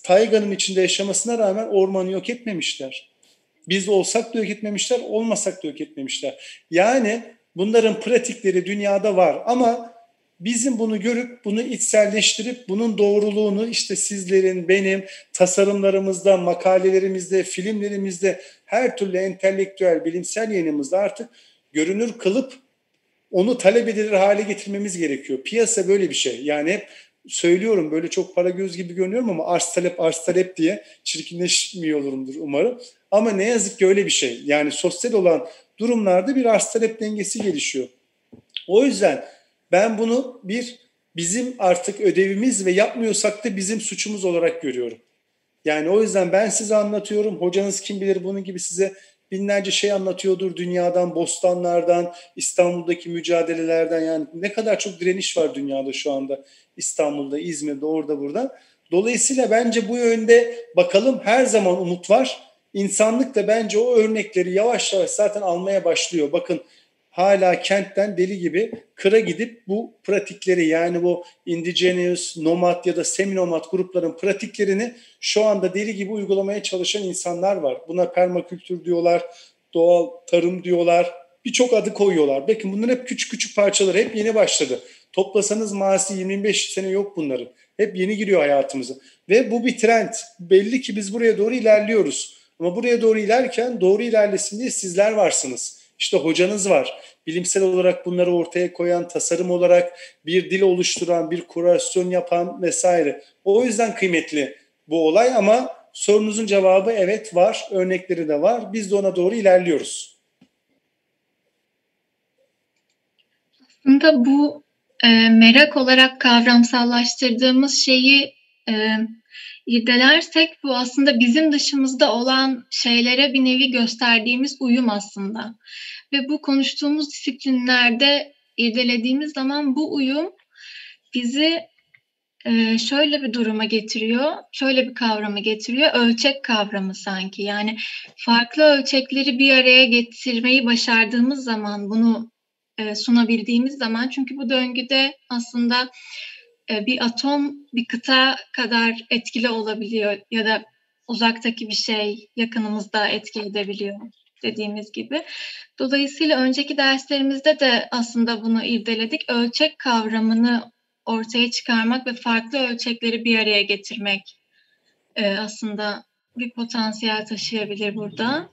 tayganın içinde yaşamasına rağmen ormanı yok etmemişler. Biz olsak da yok etmemişler, olmasak da yok etmemişler. Yani bunların pratikleri dünyada var ama Bizim bunu görüp bunu içselleştirip bunun doğruluğunu işte sizlerin, benim tasarımlarımızda, makalelerimizde, filmlerimizde her türlü entelektüel, bilimsel yayınımızda artık görünür kılıp onu talep edilir hale getirmemiz gerekiyor. Piyasa böyle bir şey. Yani hep söylüyorum böyle çok para göz gibi görünüyorum ama arz talep arz talep diye çirkinleşmiyor olurumdur umarım. Ama ne yazık ki öyle bir şey. Yani sosyal olan durumlarda bir arz talep dengesi gelişiyor. O yüzden ben bunu bir bizim artık ödevimiz ve yapmıyorsak da bizim suçumuz olarak görüyorum. Yani o yüzden ben size anlatıyorum. Hocanız kim bilir bunun gibi size binlerce şey anlatıyordur dünyadan, bostanlardan, İstanbul'daki mücadelelerden yani ne kadar çok direniş var dünyada şu anda. İstanbul'da, İzmir'de, orada, burada. Dolayısıyla bence bu yönde bakalım her zaman umut var. İnsanlık da bence o örnekleri yavaş yavaş zaten almaya başlıyor. Bakın hala kentten deli gibi kıra gidip bu pratikleri yani bu indigenous, nomad ya da semi-nomad grupların pratiklerini şu anda deli gibi uygulamaya çalışan insanlar var. Buna permakültür diyorlar, doğal tarım diyorlar, birçok adı koyuyorlar. Bakın bunların hep küçük küçük parçaları hep yeni başladı. Toplasanız mağazası 25 sene yok bunların. Hep yeni giriyor hayatımıza. Ve bu bir trend. Belli ki biz buraya doğru ilerliyoruz. Ama buraya doğru ilerken doğru ilerlesin diye sizler varsınız. İşte hocanız var. Bilimsel olarak bunları ortaya koyan, tasarım olarak bir dil oluşturan, bir kurasyon yapan vesaire. O yüzden kıymetli bu olay ama sorunuzun cevabı evet var, örnekleri de var. Biz de ona doğru ilerliyoruz. Aslında bu e, merak olarak kavramsallaştırdığımız şeyi e, irdelersek bu aslında bizim dışımızda olan şeylere bir nevi gösterdiğimiz uyum aslında. Ve bu konuştuğumuz disiplinlerde irdelediğimiz zaman bu uyum bizi e, şöyle bir duruma getiriyor, şöyle bir kavramı getiriyor, ölçek kavramı sanki. Yani farklı ölçekleri bir araya getirmeyi başardığımız zaman, bunu e, sunabildiğimiz zaman, çünkü bu döngüde aslında bir atom bir kıta kadar etkili olabiliyor ya da uzaktaki bir şey yakınımızda etki edebiliyor dediğimiz gibi. Dolayısıyla önceki derslerimizde de aslında bunu irdeledik. Ölçek kavramını ortaya çıkarmak ve farklı ölçekleri bir araya getirmek e, aslında bir potansiyel taşıyabilir burada.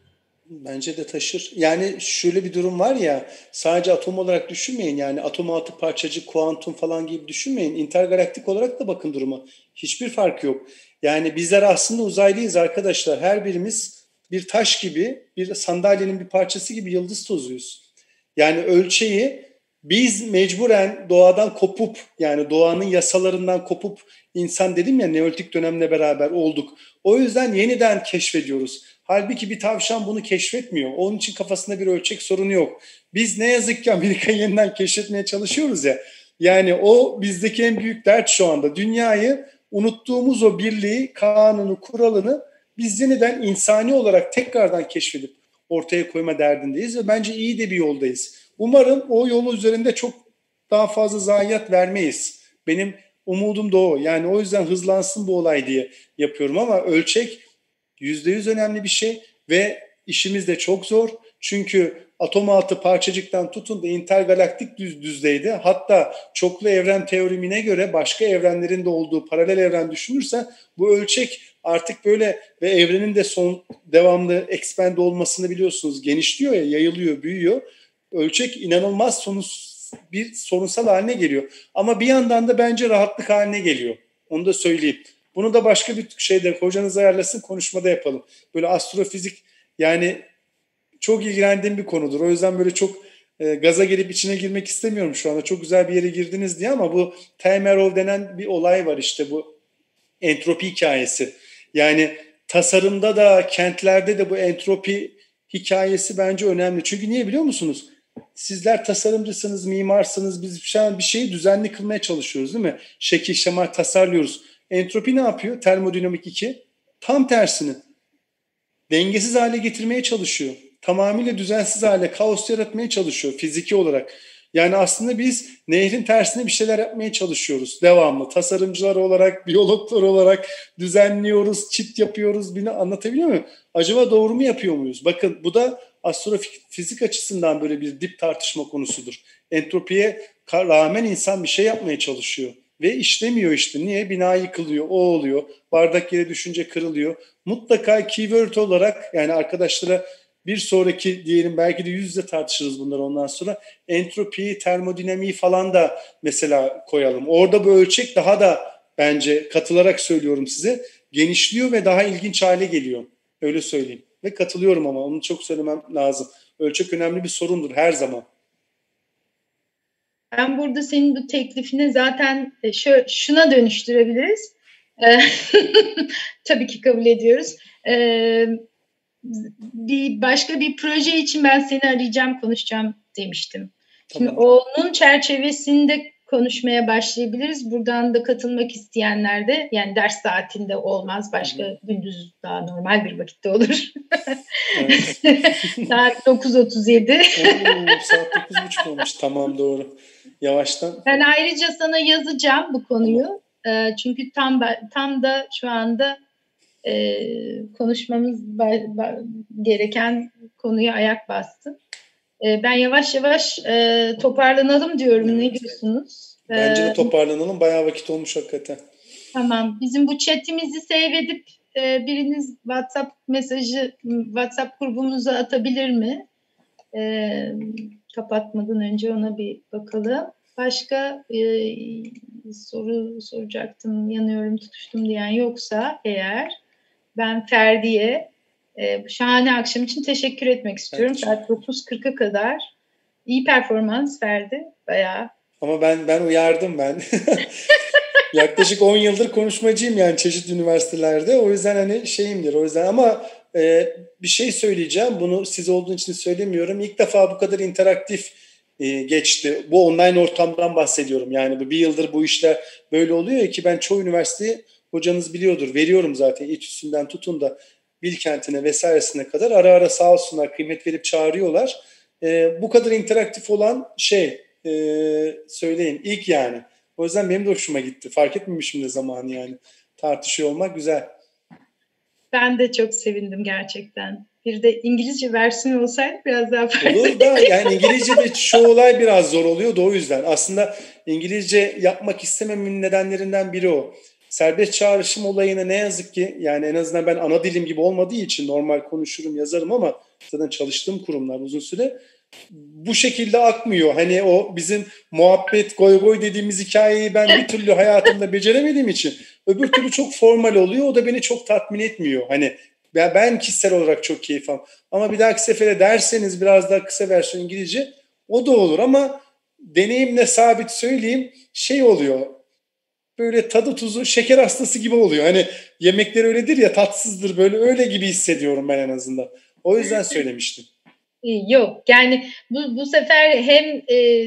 Bence de taşır. Yani şöyle bir durum var ya sadece atom olarak düşünmeyin. Yani atom altı parçacık, kuantum falan gibi düşünmeyin. İntergalaktik olarak da bakın duruma. Hiçbir fark yok. Yani bizler aslında uzaylıyız arkadaşlar. Her birimiz bir taş gibi, bir sandalyenin bir parçası gibi yıldız tozuyuz. Yani ölçeği biz mecburen doğadan kopup yani doğanın yasalarından kopup insan dedim ya neolitik dönemle beraber olduk. O yüzden yeniden keşfediyoruz. Halbuki bir tavşan bunu keşfetmiyor. Onun için kafasında bir ölçek sorunu yok. Biz ne yazık ki Amerika'yı yeniden keşfetmeye çalışıyoruz ya. Yani o bizdeki en büyük dert şu anda. Dünyayı unuttuğumuz o birliği, kanunu, kuralını biz yeniden insani olarak tekrardan keşfedip ortaya koyma derdindeyiz ve bence iyi de bir yoldayız. Umarım o yolu üzerinde çok daha fazla zayiat vermeyiz. Benim umudum da o. Yani o yüzden hızlansın bu olay diye yapıyorum ama ölçek yüzde yüz önemli bir şey ve işimiz de çok zor. Çünkü atom altı parçacıktan tutun da intergalaktik düz düzdeydi. Hatta çoklu evren teorimine göre başka evrenlerin de olduğu paralel evren düşünürsen bu ölçek artık böyle ve evrenin de son devamlı expand olmasını biliyorsunuz genişliyor ya yayılıyor büyüyor. Ölçek inanılmaz sonuç bir sorunsal haline geliyor. Ama bir yandan da bence rahatlık haline geliyor. Onu da söyleyeyim. Bunu da başka bir şeyde hocanız ayarlasın konuşmada yapalım. Böyle astrofizik yani çok ilgilendiğim bir konudur. O yüzden böyle çok e, gaza gelip içine girmek istemiyorum şu anda. Çok güzel bir yere girdiniz diye ama bu Temerov denen bir olay var işte bu entropi hikayesi. Yani tasarımda da kentlerde de bu entropi hikayesi bence önemli. Çünkü niye biliyor musunuz? Sizler tasarımcısınız, mimarsınız. Biz şu an bir şeyi düzenli kılmaya çalışıyoruz değil mi? Şekil, şema tasarlıyoruz. Entropi ne yapıyor? Termodinamik 2. Tam tersini. Dengesiz hale getirmeye çalışıyor. Tamamıyla düzensiz hale, kaos yaratmaya çalışıyor fiziki olarak. Yani aslında biz nehrin tersine bir şeyler yapmaya çalışıyoruz devamlı. Tasarımcılar olarak, biyologlar olarak düzenliyoruz, çit yapıyoruz. Beni anlatabiliyor muyum? Acaba doğru mu yapıyor muyuz? Bakın bu da astrofizik açısından böyle bir dip tartışma konusudur. Entropiye rağmen insan bir şey yapmaya çalışıyor. Ve işlemiyor işte. Niye? Bina yıkılıyor, o oluyor. Bardak yere düşünce kırılıyor. Mutlaka keyword olarak yani arkadaşlara bir sonraki diyelim belki de yüz yüze tartışırız bunları ondan sonra. Entropiyi, termodinamiği falan da mesela koyalım. Orada bu ölçek daha da bence katılarak söylüyorum size genişliyor ve daha ilginç hale geliyor. Öyle söyleyeyim. Ve katılıyorum ama onu çok söylemem lazım. Ölçek önemli bir sorundur her zaman. Ben burada senin bu teklifini zaten e, şu, şuna dönüştürebiliriz. E, (laughs) tabii ki kabul ediyoruz. Ee, bir başka bir proje için ben seni arayacağım, konuşacağım demiştim. Şimdi onun çerçevesinde konuşmaya başlayabiliriz. Buradan da katılmak isteyenler de yani ders saatinde olmaz. Başka Hı. gündüz daha normal bir vakitte olur. (laughs) saat 9.37. Oo, saat 9.30 olmuş. Tamam doğru. Yavaştan. Ben ayrıca sana yazacağım bu konuyu. Ee, çünkü tam tam da şu anda e, konuşmamız gereken konuya ayak bastı. E, ben yavaş yavaş e, toparlanalım diyorum. Evet. Ne diyorsunuz? Bence de ee, toparlanalım. Bayağı vakit olmuş hakikaten. Tamam. Bizim bu chatimizi save edip e, biriniz WhatsApp mesajı WhatsApp grubumuza atabilir mi? E, kapatmadan önce ona bir bakalım. Başka e, soru soracaktım, yanıyorum, tutuştum diyen yoksa eğer ben Ferdi'ye e, bu şahane akşam için teşekkür etmek istiyorum. Saat 9.40'a kadar iyi performans verdi bayağı. Ama ben ben uyardım ben. (laughs) Yaklaşık 10 yıldır konuşmacıyım yani çeşitli üniversitelerde. O yüzden hani şeyimdir. O yüzden ama e, bir şey söyleyeceğim. Bunu siz olduğun için söylemiyorum. İlk defa bu kadar interaktif e, geçti. Bu online ortamdan bahsediyorum. Yani bu bir yıldır bu işler böyle oluyor ki ben çoğu üniversiteyi hocanız biliyordur. Veriyorum zaten İTÜ'sünden tutun da Bilkent'ine vesairesine kadar ara ara sağ olsunlar kıymet verip çağırıyorlar. E, bu kadar interaktif olan şey e, söyleyin ilk yani. O yüzden benim de hoşuma gitti. Fark etmemişim de zamanı yani. Tartışıyor olmak güzel. Ben de çok sevindim gerçekten. Bir de İngilizce versiyon olsaydı biraz daha farklı. Olur da yani İngilizce'de şu olay biraz zor oluyor da o yüzden. Aslında İngilizce yapmak istememin nedenlerinden biri o serbest çağrışım olayına ne yazık ki yani en azından ben ana dilim gibi olmadığı için normal konuşurum yazarım ama zaten çalıştığım kurumlar uzun süre bu şekilde akmıyor. Hani o bizim muhabbet goy goy dediğimiz hikayeyi ben bir türlü hayatımda beceremediğim için öbür türlü çok formal oluyor. O da beni çok tatmin etmiyor. Hani ben kişisel olarak çok keyif alıyorum. Ama bir dahaki sefere derseniz biraz daha kısa versiyon İngilizce o da olur ama deneyimle sabit söyleyeyim şey oluyor böyle tadı tuzu şeker hastası gibi oluyor. Hani yemekler öyledir ya tatsızdır böyle öyle gibi hissediyorum ben en azından. O yüzden söylemiştim. Yok yani bu, bu sefer hem e,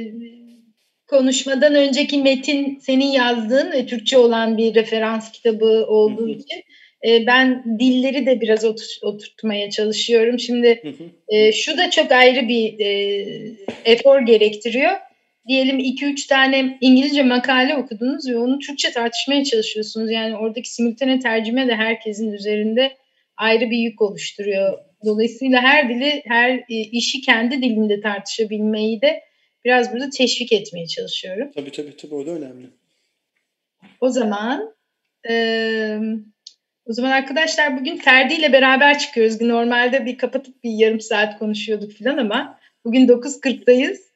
konuşmadan önceki metin senin yazdığın ve Türkçe olan bir referans kitabı olduğu için e, ben dilleri de biraz oturt, oturtmaya çalışıyorum. Şimdi e, şu da çok ayrı bir e, efor gerektiriyor diyelim 2-3 tane İngilizce makale okudunuz ve onu Türkçe tartışmaya çalışıyorsunuz. Yani oradaki simultane tercüme de herkesin üzerinde ayrı bir yük oluşturuyor. Dolayısıyla her dili, her e, işi kendi dilinde tartışabilmeyi de biraz burada teşvik etmeye çalışıyorum. Tabii tabii tabii o da önemli. O zaman e, o zaman arkadaşlar bugün Ferdi ile beraber çıkıyoruz. Normalde bir kapatıp bir yarım saat konuşuyorduk falan ama bugün 9.40'dayız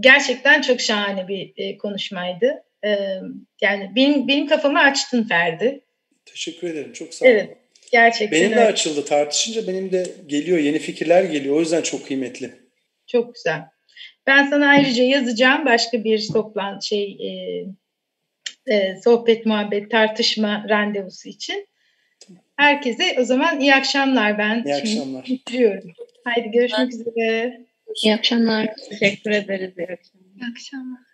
gerçekten çok şahane bir e, konuşmaydı. E, yani benim benim kafamı açtın Ferdi. Teşekkür ederim. Çok sağ olun. Evet. Gerçekten Benim de açıldı. Tartışınca benim de geliyor. Yeni fikirler geliyor. O yüzden çok kıymetli. Çok güzel. Ben sana ayrıca yazacağım başka bir toplantı şey e, e, sohbet, muhabbet, tartışma randevusu için. Herkese o zaman iyi akşamlar ben. İyi akşamlar. Bitiriyorum. Haydi görüşmek üzere. İyi akşamlar. Teşekkür ederiz. İyi akşamlar. İyi akşamlar.